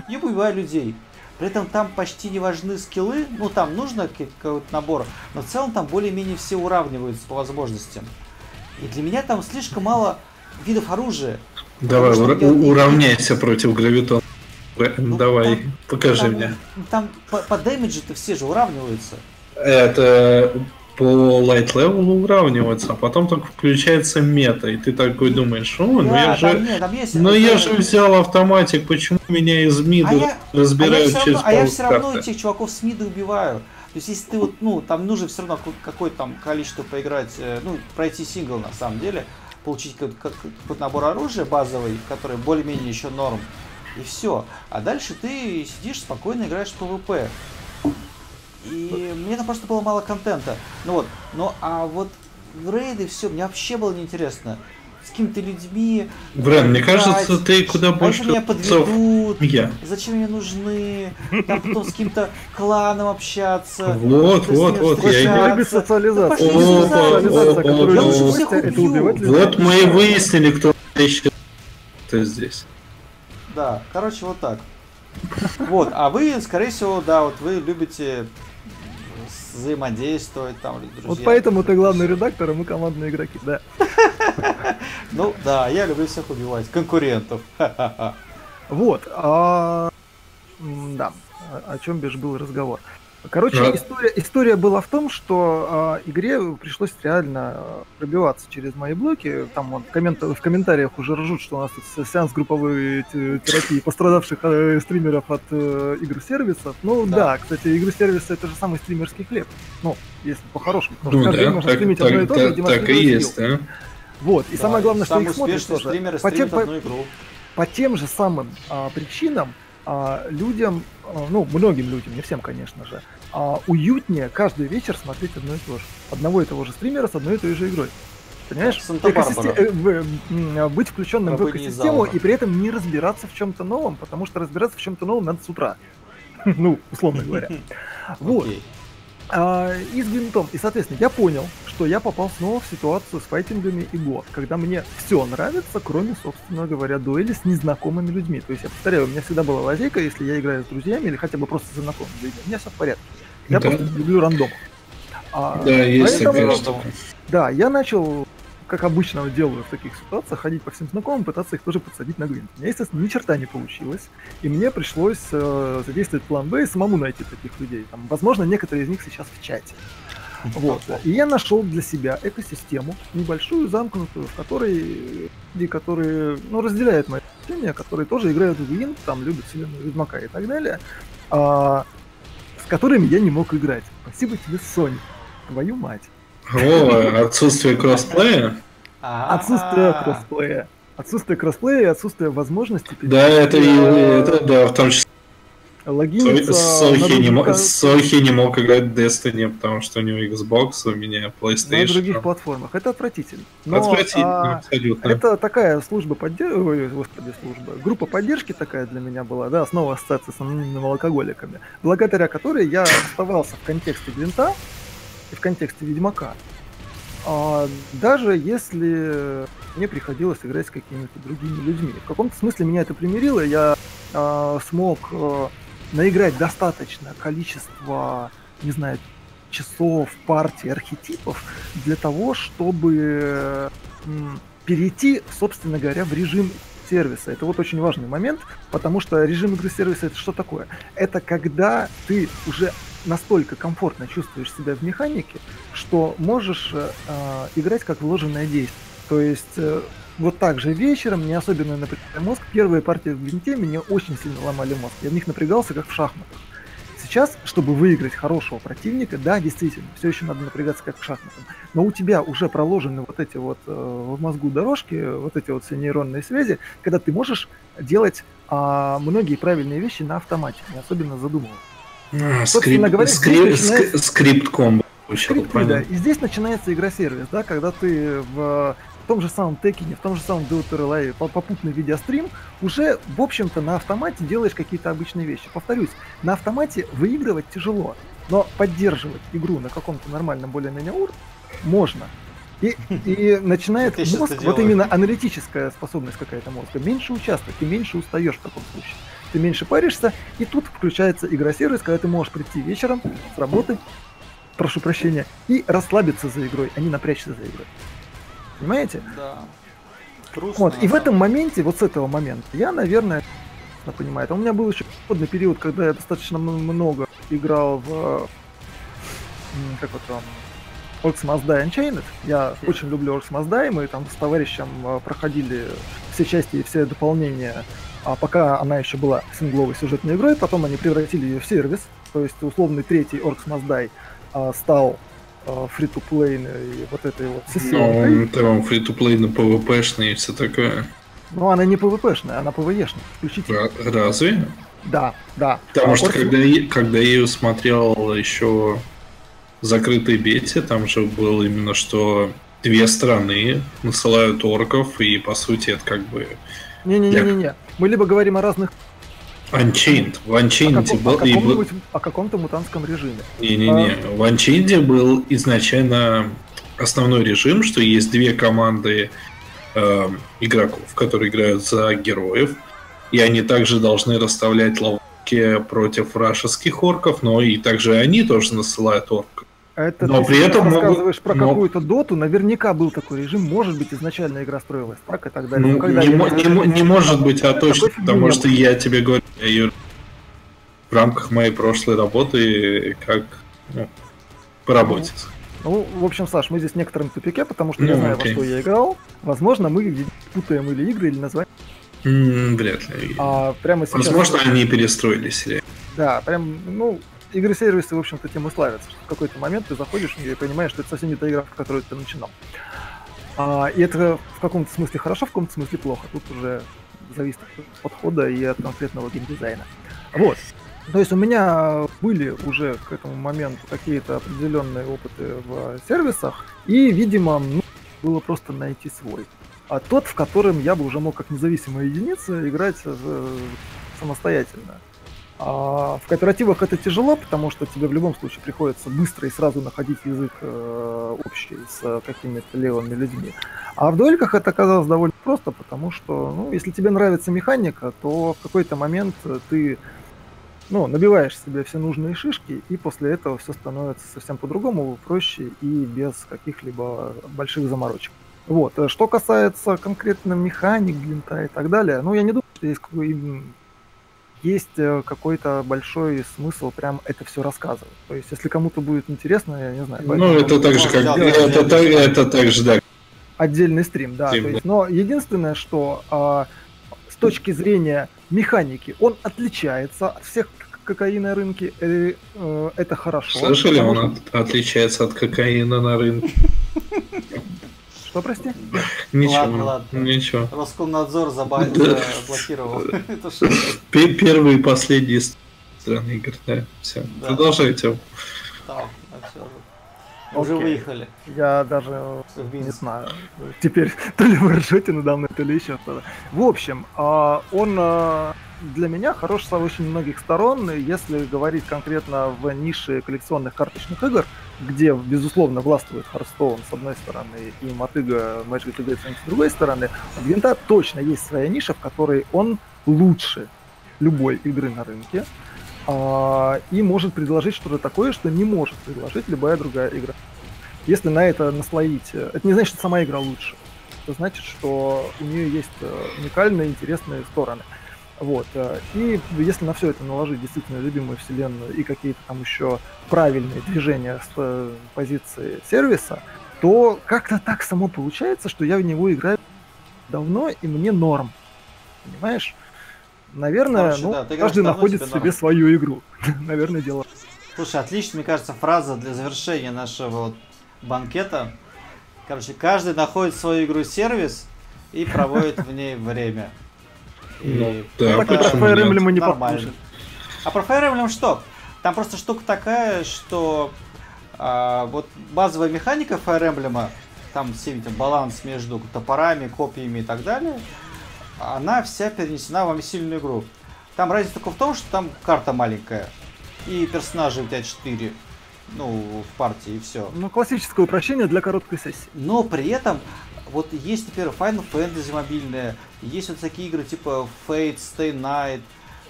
и убиваю людей. При этом там почти не важны скиллы, ну там нужно ка- какой-то набор, но в целом там более-менее все уравниваются по возможностям. И для меня там слишком мало видов оружия. Давай, ура- я- уравняйся против гравитона. Ну, Давай, там- покажи там, мне. ну, Там по, по дэмэджу-то все же уравниваются. Это по light level уравнивается, а потом только включается мета, и ты такой думаешь, о, ну Да, я там же... нет, там есть Ну я же взял автоматик, почему меня из мида А я- разбирают а я через равно, а я все равно этих чуваков с мида убиваю. То есть, если ты вот, ну, там нужно все равно какое- какое-то там количество поиграть, э, ну, пройти сингл на самом деле, получить какой-то, как- какой-то набор оружия базовый, который более-менее еще норм, и все. А дальше ты сидишь спокойно играешь в PvP. И мне там просто было мало контента. Ну вот, ну а вот рейды все, мне вообще было неинтересно. С какими-то людьми. Брэн, мне кажется, ты куда больше меня концов подведут, я. зачем мне нужны, там потом с каким-то кланом общаться. Вот, вот, вот, я о. Костя, это убью. убивать людей. Вот мы и выяснили, кто здесь. Да, короче, вот так. Вот, а вы, скорее всего, да, вот вы любите взаимодействовать там, друзья. Вот поэтому ты главный редактор, а мы командные игроки, да. Ну, да, я люблю всех убивать, конкурентов. Вот, а, да, о чем бишь был разговор. Короче, Да. история, история была в том, что а, игре пришлось реально а, пробиваться через мои блоки. Там вот в, коммент- в комментариях уже ржут, что у нас тут сеанс групповой те- терапии пострадавших э, стримеров от э, игр-сервисов. Ну Да. да. кстати, игры-сервисы это же самый стримерский хлеб. Ну, если по-хорошему. Потому Ну что каждый день да, можно так, стримить одно и так, то же, так, так и демонстрировать есть, да? Вот, и Да, самое главное, что самый их смотрят тоже. стример По тем- по- одну игру. по тем же самым а, причинам а, людям, а, ну, многим людям, не всем, конечно же, а, уютнее каждый вечер смотреть одно и то же. Одного и того же стримера с одной и той же игрой. Понимаешь? Экосисте- э, в- м, быть включенным в Рабыня экосистему и при этом не разбираться в чем-то новом, потому что разбираться в чем-то новом надо с утра. Ну, условно говоря. Вот. А, и с гвинтом. И, соответственно, я понял, что я попал снова в ситуацию с файтингами и год, когда мне все нравится, кроме, собственно говоря, дуэли с незнакомыми людьми. То есть, я повторяю, у меня всегда была лазейка, если я играю с друзьями или хотя бы просто с знакомыми людьми. У меня все в порядке. Я Да. просто люблю рандом. А, Да, есть поэтому- штука. Да, я начал, как обычно делаю в таких ситуациях, ходить по всем знакомым, пытаться их тоже подсадить на гвинт. У меня, естественно, ни черта не получилось, и мне пришлось э, задействовать план Б и самому найти таких людей. Там, возможно, некоторые из них сейчас в чате. Вот. И я нашел для себя экосистему, небольшую, замкнутую, в которой люди, которые ну, разделяют мои ощущения, которые тоже играют в Гвинт, там любят вселенную Ведьмака и так далее, а, с которыми я не мог играть. Спасибо тебе, Sony. Твою мать. О, отсутствие кроссплея? А, Отсутствие кроссплея. Отсутствие кроссплея и отсутствие возможности Да, это, и- это да, в том числе логиниться Сохи на не, других, мо- ка- Сохи не мог играть в Destiny, потому что у него Xbox, у меня на PlayStation. других платформах. Это отвратительно. Но, Отвратительно, а, абсолютно. Это такая служба поддержки, господи, служба, группа поддержки такая для меня была, да, снова ассоциация с анонимными алкоголиками, благодаря которой я оставался в контексте Гвинта и в контексте Ведьмака. А, даже если мне приходилось играть с какими-то другими людьми. В каком-то смысле меня это примирило, я а, смог а, наиграть достаточное количество, не знаю, часов, партий, архетипов для того, чтобы перейти, собственно говоря, в режим сервиса. Это вот очень важный момент, потому что режим игры сервиса это что такое? Это когда ты уже настолько комфортно чувствуешь себя в механике, что можешь э, э, играть как вложенное действие. То есть э, вот так же вечером, не особенно напрягая мозг, первые партии в винте меня очень сильно ломали мозг. Я в них напрягался, как в шахматах. Сейчас, чтобы выиграть хорошего противника, да, действительно, все еще надо напрягаться как в шахматах. Но у тебя уже проложены вот эти вот э, в мозгу дорожки, вот эти вот все нейронные связи, когда ты можешь делать э, многие правильные вещи на автомате, не особенно задумываясь. А, скрипт, говоря, скрип, начинается- ск- скрипт комбо. Скрипты, да. И здесь начинается игра-сервис, да, когда ты в том же самом Текине, в том же самом Deuter Live, по- попутно видя стрим, уже, в общем-то, на автомате делаешь какие-то обычные вещи. Повторюсь, на автомате выигрывать тяжело, но поддерживать игру на каком-то нормальном более-менее уровне можно. И, и начинает мозг, вот именно аналитическая способность какая-то мозга, меньше участвовать, ты меньше устаешь в таком случае. Ты меньше паришься, и тут включается игра-сервис, когда ты можешь прийти вечером с работы, прошу прощения, и расслабиться за игрой, а не напрячься за игрой. Понимаете? Да. Грустно, Вот, и в этом моменте, вот с этого момента, я, наверное, понимаю, у меня был еще переходный период, когда я достаточно много играл в, как вот там, Orcs Must Die Unchained. Я Хм. очень люблю Orcs Must Die, мы там с товарищем э, проходили все части и все дополнения, а пока она еще была сингловой сюжетной игрой, потом они превратили ее в сервис, то есть условный третий Orcs Must Die а, стал фри to play и вот этой вот Ну, сессионкой. он там фри-то-плей на PvP-шный и все такое. Но она не PvP-шная, она PvE-шная, исключительно. Ра- Разве? Да, да. Потому А что Orcs- когда, я- когда я ее смотрел еще в закрытой бете, там же было именно, что две страны насылают орков, и по сути это как бы Не-не-не-не-не. Мы либо говорим о разных... Unchained. В О, Unchained каком- был... о и был- о каком-то мутантском режиме. Не-не-не. А. В Unchained был изначально основной режим, что есть две команды э, игроков, которые играют за героев, и они также должны расставлять ловушки против вражеских орков, но и также они тоже насылают орков. Это Но ты при этом рассказываешь про но- какую-то доту, наверняка был такой режим, может быть, изначально игра строилась так и так далее. Ну, когда не, я- мо- не мо- не может быть, а точно, потому что я тебе говорю, я её в рамках моей прошлой работы как ну, по работе. Ну, в общем, Саш, мы здесь в некотором тупике, потому что я Ну, знаю, окей. во что я играл. Возможно, мы путаем или игры, или название. М, вряд ли. А прямо сейчас... Возможно, они перестроили серию. Да, прям, ну, игры-сервисы, в общем-то, тем и славятся, что в какой-то момент ты заходишь и понимаешь, что это совсем не та игра, в которую ты начинал. А, и это в каком-то смысле хорошо, в каком-то смысле плохо. Тут уже зависит от подхода и от конкретного геймдизайна. Вот. То есть у меня были уже к этому моменту какие-то определенные опыты в сервисах, и, видимо, ну, было просто найти свой. А тот, в котором я бы уже мог как независимая единица играть э, самостоятельно. А в кооперативах это тяжело, потому что тебе в любом случае приходится быстро и сразу находить язык э, общий с э, какими-то левыми людьми. А в дуэльках это оказалось довольно просто, потому что, ну, если тебе нравится механика, то в какой-то момент ты ну, набиваешь себе все нужные шишки, и после этого все становится совсем по-другому, проще и без каких-либо больших заморочек. Вот. Что касается конкретно механик, гвинта и так далее, ну, я не думаю, что есть какой- им- есть э, какой-то большой смысл прям это все рассказывать. То есть, если кому-то будет интересно, я не знаю. Ну, это так же, как... Это, стрим. это так же, да. Отдельный стрим, да. Стрим, то есть, но единственное, что а, с точки зрения механики он отличается от всех кокаина рынке. э, э, это хорошо. Слышали, потому он от- отличается от кокаина на рынке. Что, прости? Ничего, Ладно, ладно. ничего. Роскомнадзор заблокировал. Это что? Пе- Первые и последние страны игр, да. Все. Продолжайте. А. Уже выехали Я даже э, не знаю. Теперь то ли вы ржете надо мной, то ли еще что-то. В общем, а, он а, для меня хорош с очень многих сторон. И Если говорить конкретно в нише коллекционных карточных игр, где, безусловно, властвует Hearthstone с одной стороны и мотыга Magic the с другой стороны, у Гвинта точно есть своя ниша, в которой он лучше любой игры на рынке а, и может предложить что-то такое, что не может предложить любая другая игра. Если на это наслоить, это не значит, что сама игра лучше. это значит, что у нее есть э, уникальные, интересные стороны. Вот. э, И если на все это наложить действительно любимую вселенную и какие-то там еще правильные движения с э, позиции сервиса, то как-то так само получается, что я в него играю давно, и мне норм. Понимаешь? Наверное, Короче, ну, да, каждый находит себе норм. свою игру. Наверное, дело. Слушай, отлично, мне кажется, фраза для завершения нашего вот банкета. Короче, каждый находит свою игру-сервис и проводит в ней время. И Ну, так и про Fire? Emblem не нормально. А про Fire Emblem что? Там просто штука такая, что а, вот базовая механика Fire Emblem, там все эти баланс между топорами, копьями и так далее, она вся перенесена в сильную игру. Там разница только в том, что там карта маленькая. И персонажей у тебя 4. Ну, в партии и все. Ну, классическое упрощение для короткой сессии. Но при этом, вот есть, например, Final Fantasy мобильная, есть вот такие игры типа Fate, Stay Night,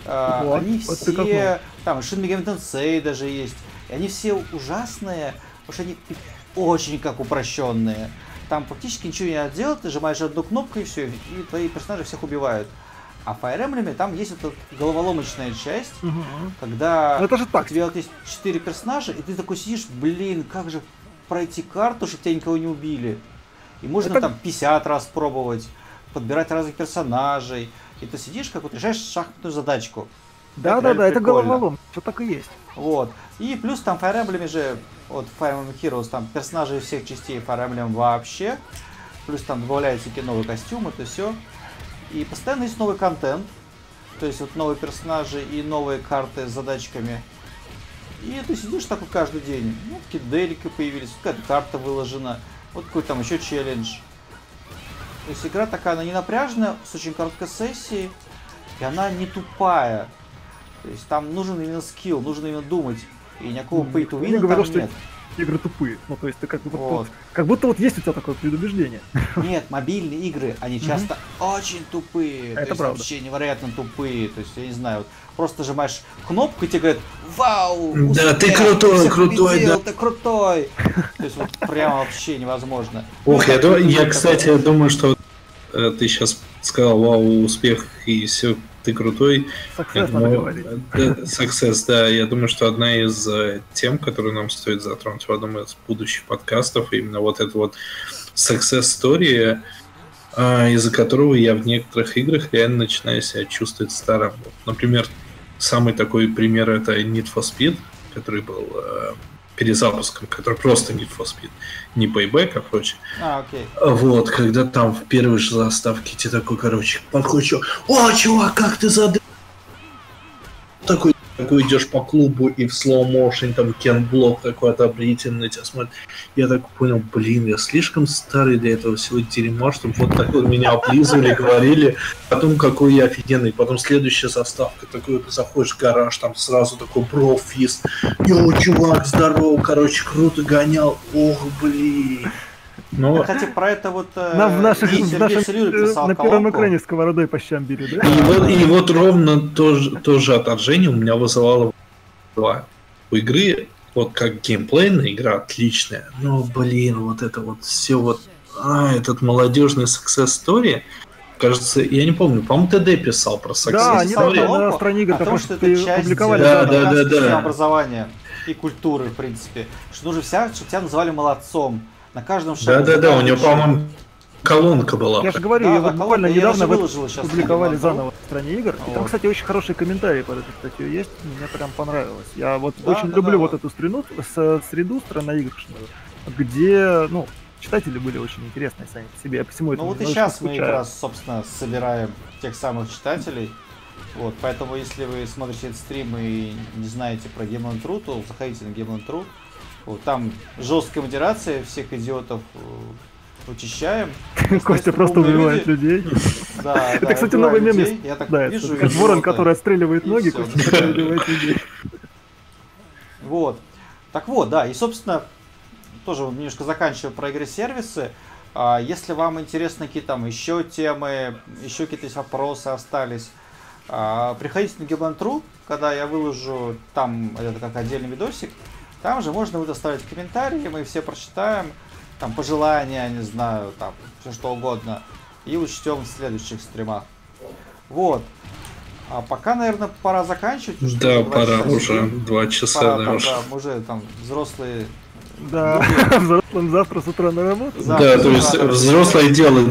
а, Вот, они вот все, там, Shin Megami Tensei даже есть, и они все ужасные, потому что они очень как упрощенные. Там практически ничего не надо делать, ты нажимаешь одну кнопку и все, и твои персонажи всех убивают. А в Fire Emblem там есть эта головоломочная часть, когда Ну, это же у так. тебя вот есть четыре персонажа, и ты такой сидишь, блин, как же пройти карту, чтобы тебя никого не убили. И можно Это- там 50 раз пробовать, подбирать разных персонажей. И ты сидишь, как вот решаешь шахматную задачку. Да, да, реально да, это прикольно. головолом. Все так и есть. Вот. И плюс там Fire Emblem же, вот Fire Emblem Heroes, там персонажи всех частей Fire Emblem вообще. Плюс там добавляются всякие новые костюмы, то все. И постоянно есть новый контент. То есть вот новые персонажи и новые карты с задачками. И ты сидишь такой каждый день. Ну, какие делики появились, какая-то карта выложена. Вот какой там еще челлендж. То есть игра такая, она не напряженная, с очень короткой сессией. И она не тупая. То есть там нужен именно скилл, нужно именно думать. И никакого pay to win говорил, там что нет. Игры тупые. Ну, то есть ты как будто, Вот. вот, как будто вот есть у тебя такое предубеждение. Нет, мобильные игры, они часто очень тупые. то Это есть правда. вообще невероятно тупые. То есть, я не знаю, вот просто нажимаешь кнопку, и тебе говорят, вау, Да, ты успех, крутой, всех крутой, победил, да». ты крутой. То есть, вот прям вообще невозможно. Ох, Ну, я, так, ду- я, кстати, думаю, что э, ты сейчас сказал, вау, успех и все, ты крутой. Я Success надо думаю, говорить. э, да, Success, да. Я думаю, что одна из э, тем, которую нам стоит затронуть в одном из будущих подкастов, именно вот это вот success story, а, из-за которого я в некоторых играх реально начинаю себя чувствовать старым. Например, самый такой пример это Need for Speed, который был э, перезапуском, который просто Need for Speed, не Payback, а прочее. А, окей. Вот, когда там в первой же заставке тебе такой, короче, подходит чувак, о, чувак, как ты зад... Такой, такой идешь по клубу и в slow motion там Кен Блок такой одобрительный на тебя смотрит. Я так понял, блин, я слишком старый для этого всего дерьма, чтобы вот так вот меня облизывали, говорили, потом какой я офигенный, потом следующая заставка, такой вот заходишь в гараж, там сразу такой брофист, йоу, чувак, здорово, короче, круто гонял, ох, блин. Ну, Кстати, про это вот э, Нам в наших, и в нашем э, писал на первом колонку. экране сковородой по щам били, да? И вот, и вот ровно то же, то же отторжение у меня вызывало два. У игры, вот как геймплейная игра отличная, но, блин, вот это вот все вот, а, этот молодежный success story, кажется, я не помню, по-моему, ТД писал про success Да, они story. колонку на стране игр раз что это часть публиковали. Да, да, да, да. системы образования и культуры, в принципе. Что нужно вся, чтобы тебя называли молодцом. На каждом шаге. за Да-да-да, у него, по-моему, колонка была. Я же говорю, Да, я да, вот буквально колонка, недавно даже вот выложил сейчас публиковали заново в стране игр. И там, Вот. кстати, очень хорошие комментарии под этой статьей есть. Мне прям понравилось. Я вот Да, очень да, люблю да. вот эту среду, с- среду страноигрышную, где, ну, читатели были очень интересные сами по себе. Я посему Ну вот и сейчас мы как скучаю. раз, собственно, собираем тех самых читателей. Вот, поэтому если вы смотрите этот стрим и не знаете про Game on True, то заходите на Game on True. Вот, там жесткая модерация, всех идиотов э, вычищаем. Костя просто убивает люди. людей. Да, Это, да, кстати, новый мем. Я так Да, вижу, это ворон, который отстреливает ноги. Костя убивает людей. Вот. Так вот, да, и, собственно, тоже немножко заканчивая про игры-сервисы. а, Если вам интересны какие-то там еще темы, еще какие-то вопросы остались, а, приходите на Гибантру, когда я выложу там, это как отдельный видосик, там же можно будет оставить комментарии, мы все прочитаем. там пожелания, не знаю, там все что угодно. И учтем в следующих стримах. Вот. А пока, наверное, пора заканчивать. что Да, пора часа уже. Два часа, Пора, да, там, уж. да, мы уже там взрослые. Да, взрослым завтра с утра на работу. Завтра Да, то есть утра. взрослое дело.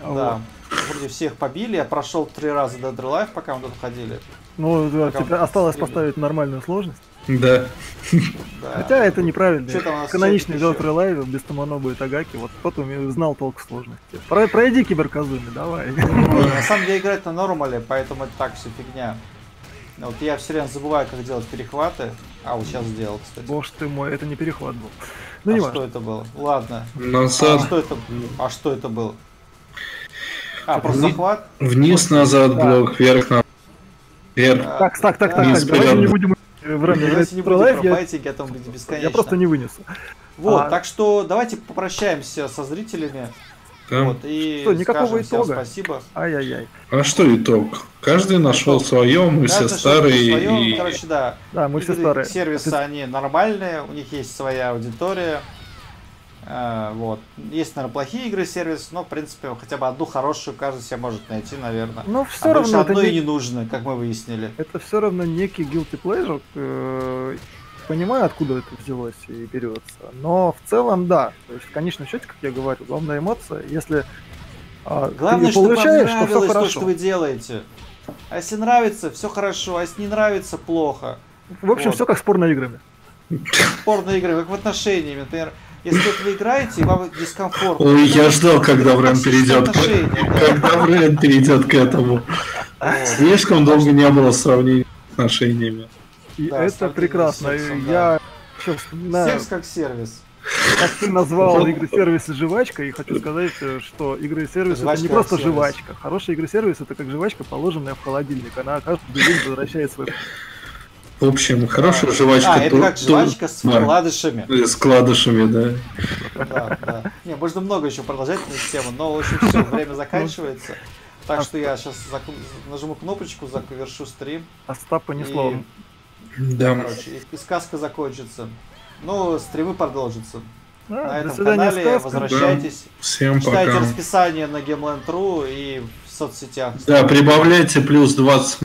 Да. Вроде всех побили. Я прошел три раза Dead Alive, пока мы тут ходили. Ну, да, он осталось поставить нормальную сложность. Да. Да. Хотя это неправильно. Каноничный Делтер Лайв без Томонобу и Тагаки. Вот уме- знал толк в сложности. Про- пройди киберказуми, давай. На самом деле играть на нормале, поэтому это так все фигня. Вот я все время забываю, как делать перехваты. А, вот сейчас сделал, кстати. Боже ты мой, это не перехват был. Ну, а не что важно. это было? Ладно. А Назад, что это? А что это было? А, просто Вни- захват? вниз, назад, Да. блок, вверх, на вверх. А, Так, так, так, так, так, вперед. не будем в Давайте не будем про я, а то будет бесконечно. я просто не вынесу. Вот, А- так что давайте попрощаемся со зрителями. Вот, и Что, никакого скажем всем итога? спасибо. Ай-яй-яй. А что итог? Каждый нашел свое, мы все старые. и- Короче, да, Да, мы все старые. Сервисы, они нормальные, у них есть своя аудитория. Э, вот. Есть, наверное, плохие игры сервис, но, в принципе, хотя бы одну хорошую каждый себе может найти, наверное. Но А все больше равно это одной не- не нужно, как мы выяснили. это все равно некий guilty pleasure. э, Понимаю, откуда это взялось и берется. Но в целом, да. То есть в конечном счете, как я говорю, главная эмоция, если а, Главное, ты вам получаешь, то все нравилось то, хорошо. что вы делаете. А если нравится, все хорошо, а если не нравится, плохо. В общем, Вот. все как с порноиграми. Спорные игры, как в отношениях, например. Если вот вы играете, и вам дискомфортно. Ой, я ждал, когда токсичные перейдет. Когда Брэн перейдет к этому. Слишком долго не было сравнений с отношениями. Это прекрасно. Я сейчас вспоминаю, Секс как сервис. как ты назвал игры сервисы жвачкой, и хочу сказать, что игры сервис это Жвачка не просто жвачка. Хорошая игры сервис это как жвачка, положенная в холодильник. Она каждый день возвращает свой В общем, хорошая жвачка. А, это как жвачка с да, вкладышами. С кладышами, да. Да, да. Не, можно много еще продолжать эту тему, но, в общем, все, время заканчивается. Так что я сейчас нажму кнопочку, завершу стрим. Остапа ни слова. Да. Короче, и, и сказка закончится. Ну, стримы продолжатся. А, на этом канале сказка. возвращайтесь. Всем Читайте пока. расписание на Gameland.ru и в соцсетях. Да, прибавляйте плюс 20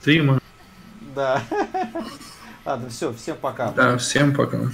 стрима. Да. Ладно, все, всем пока. Да, всем пока.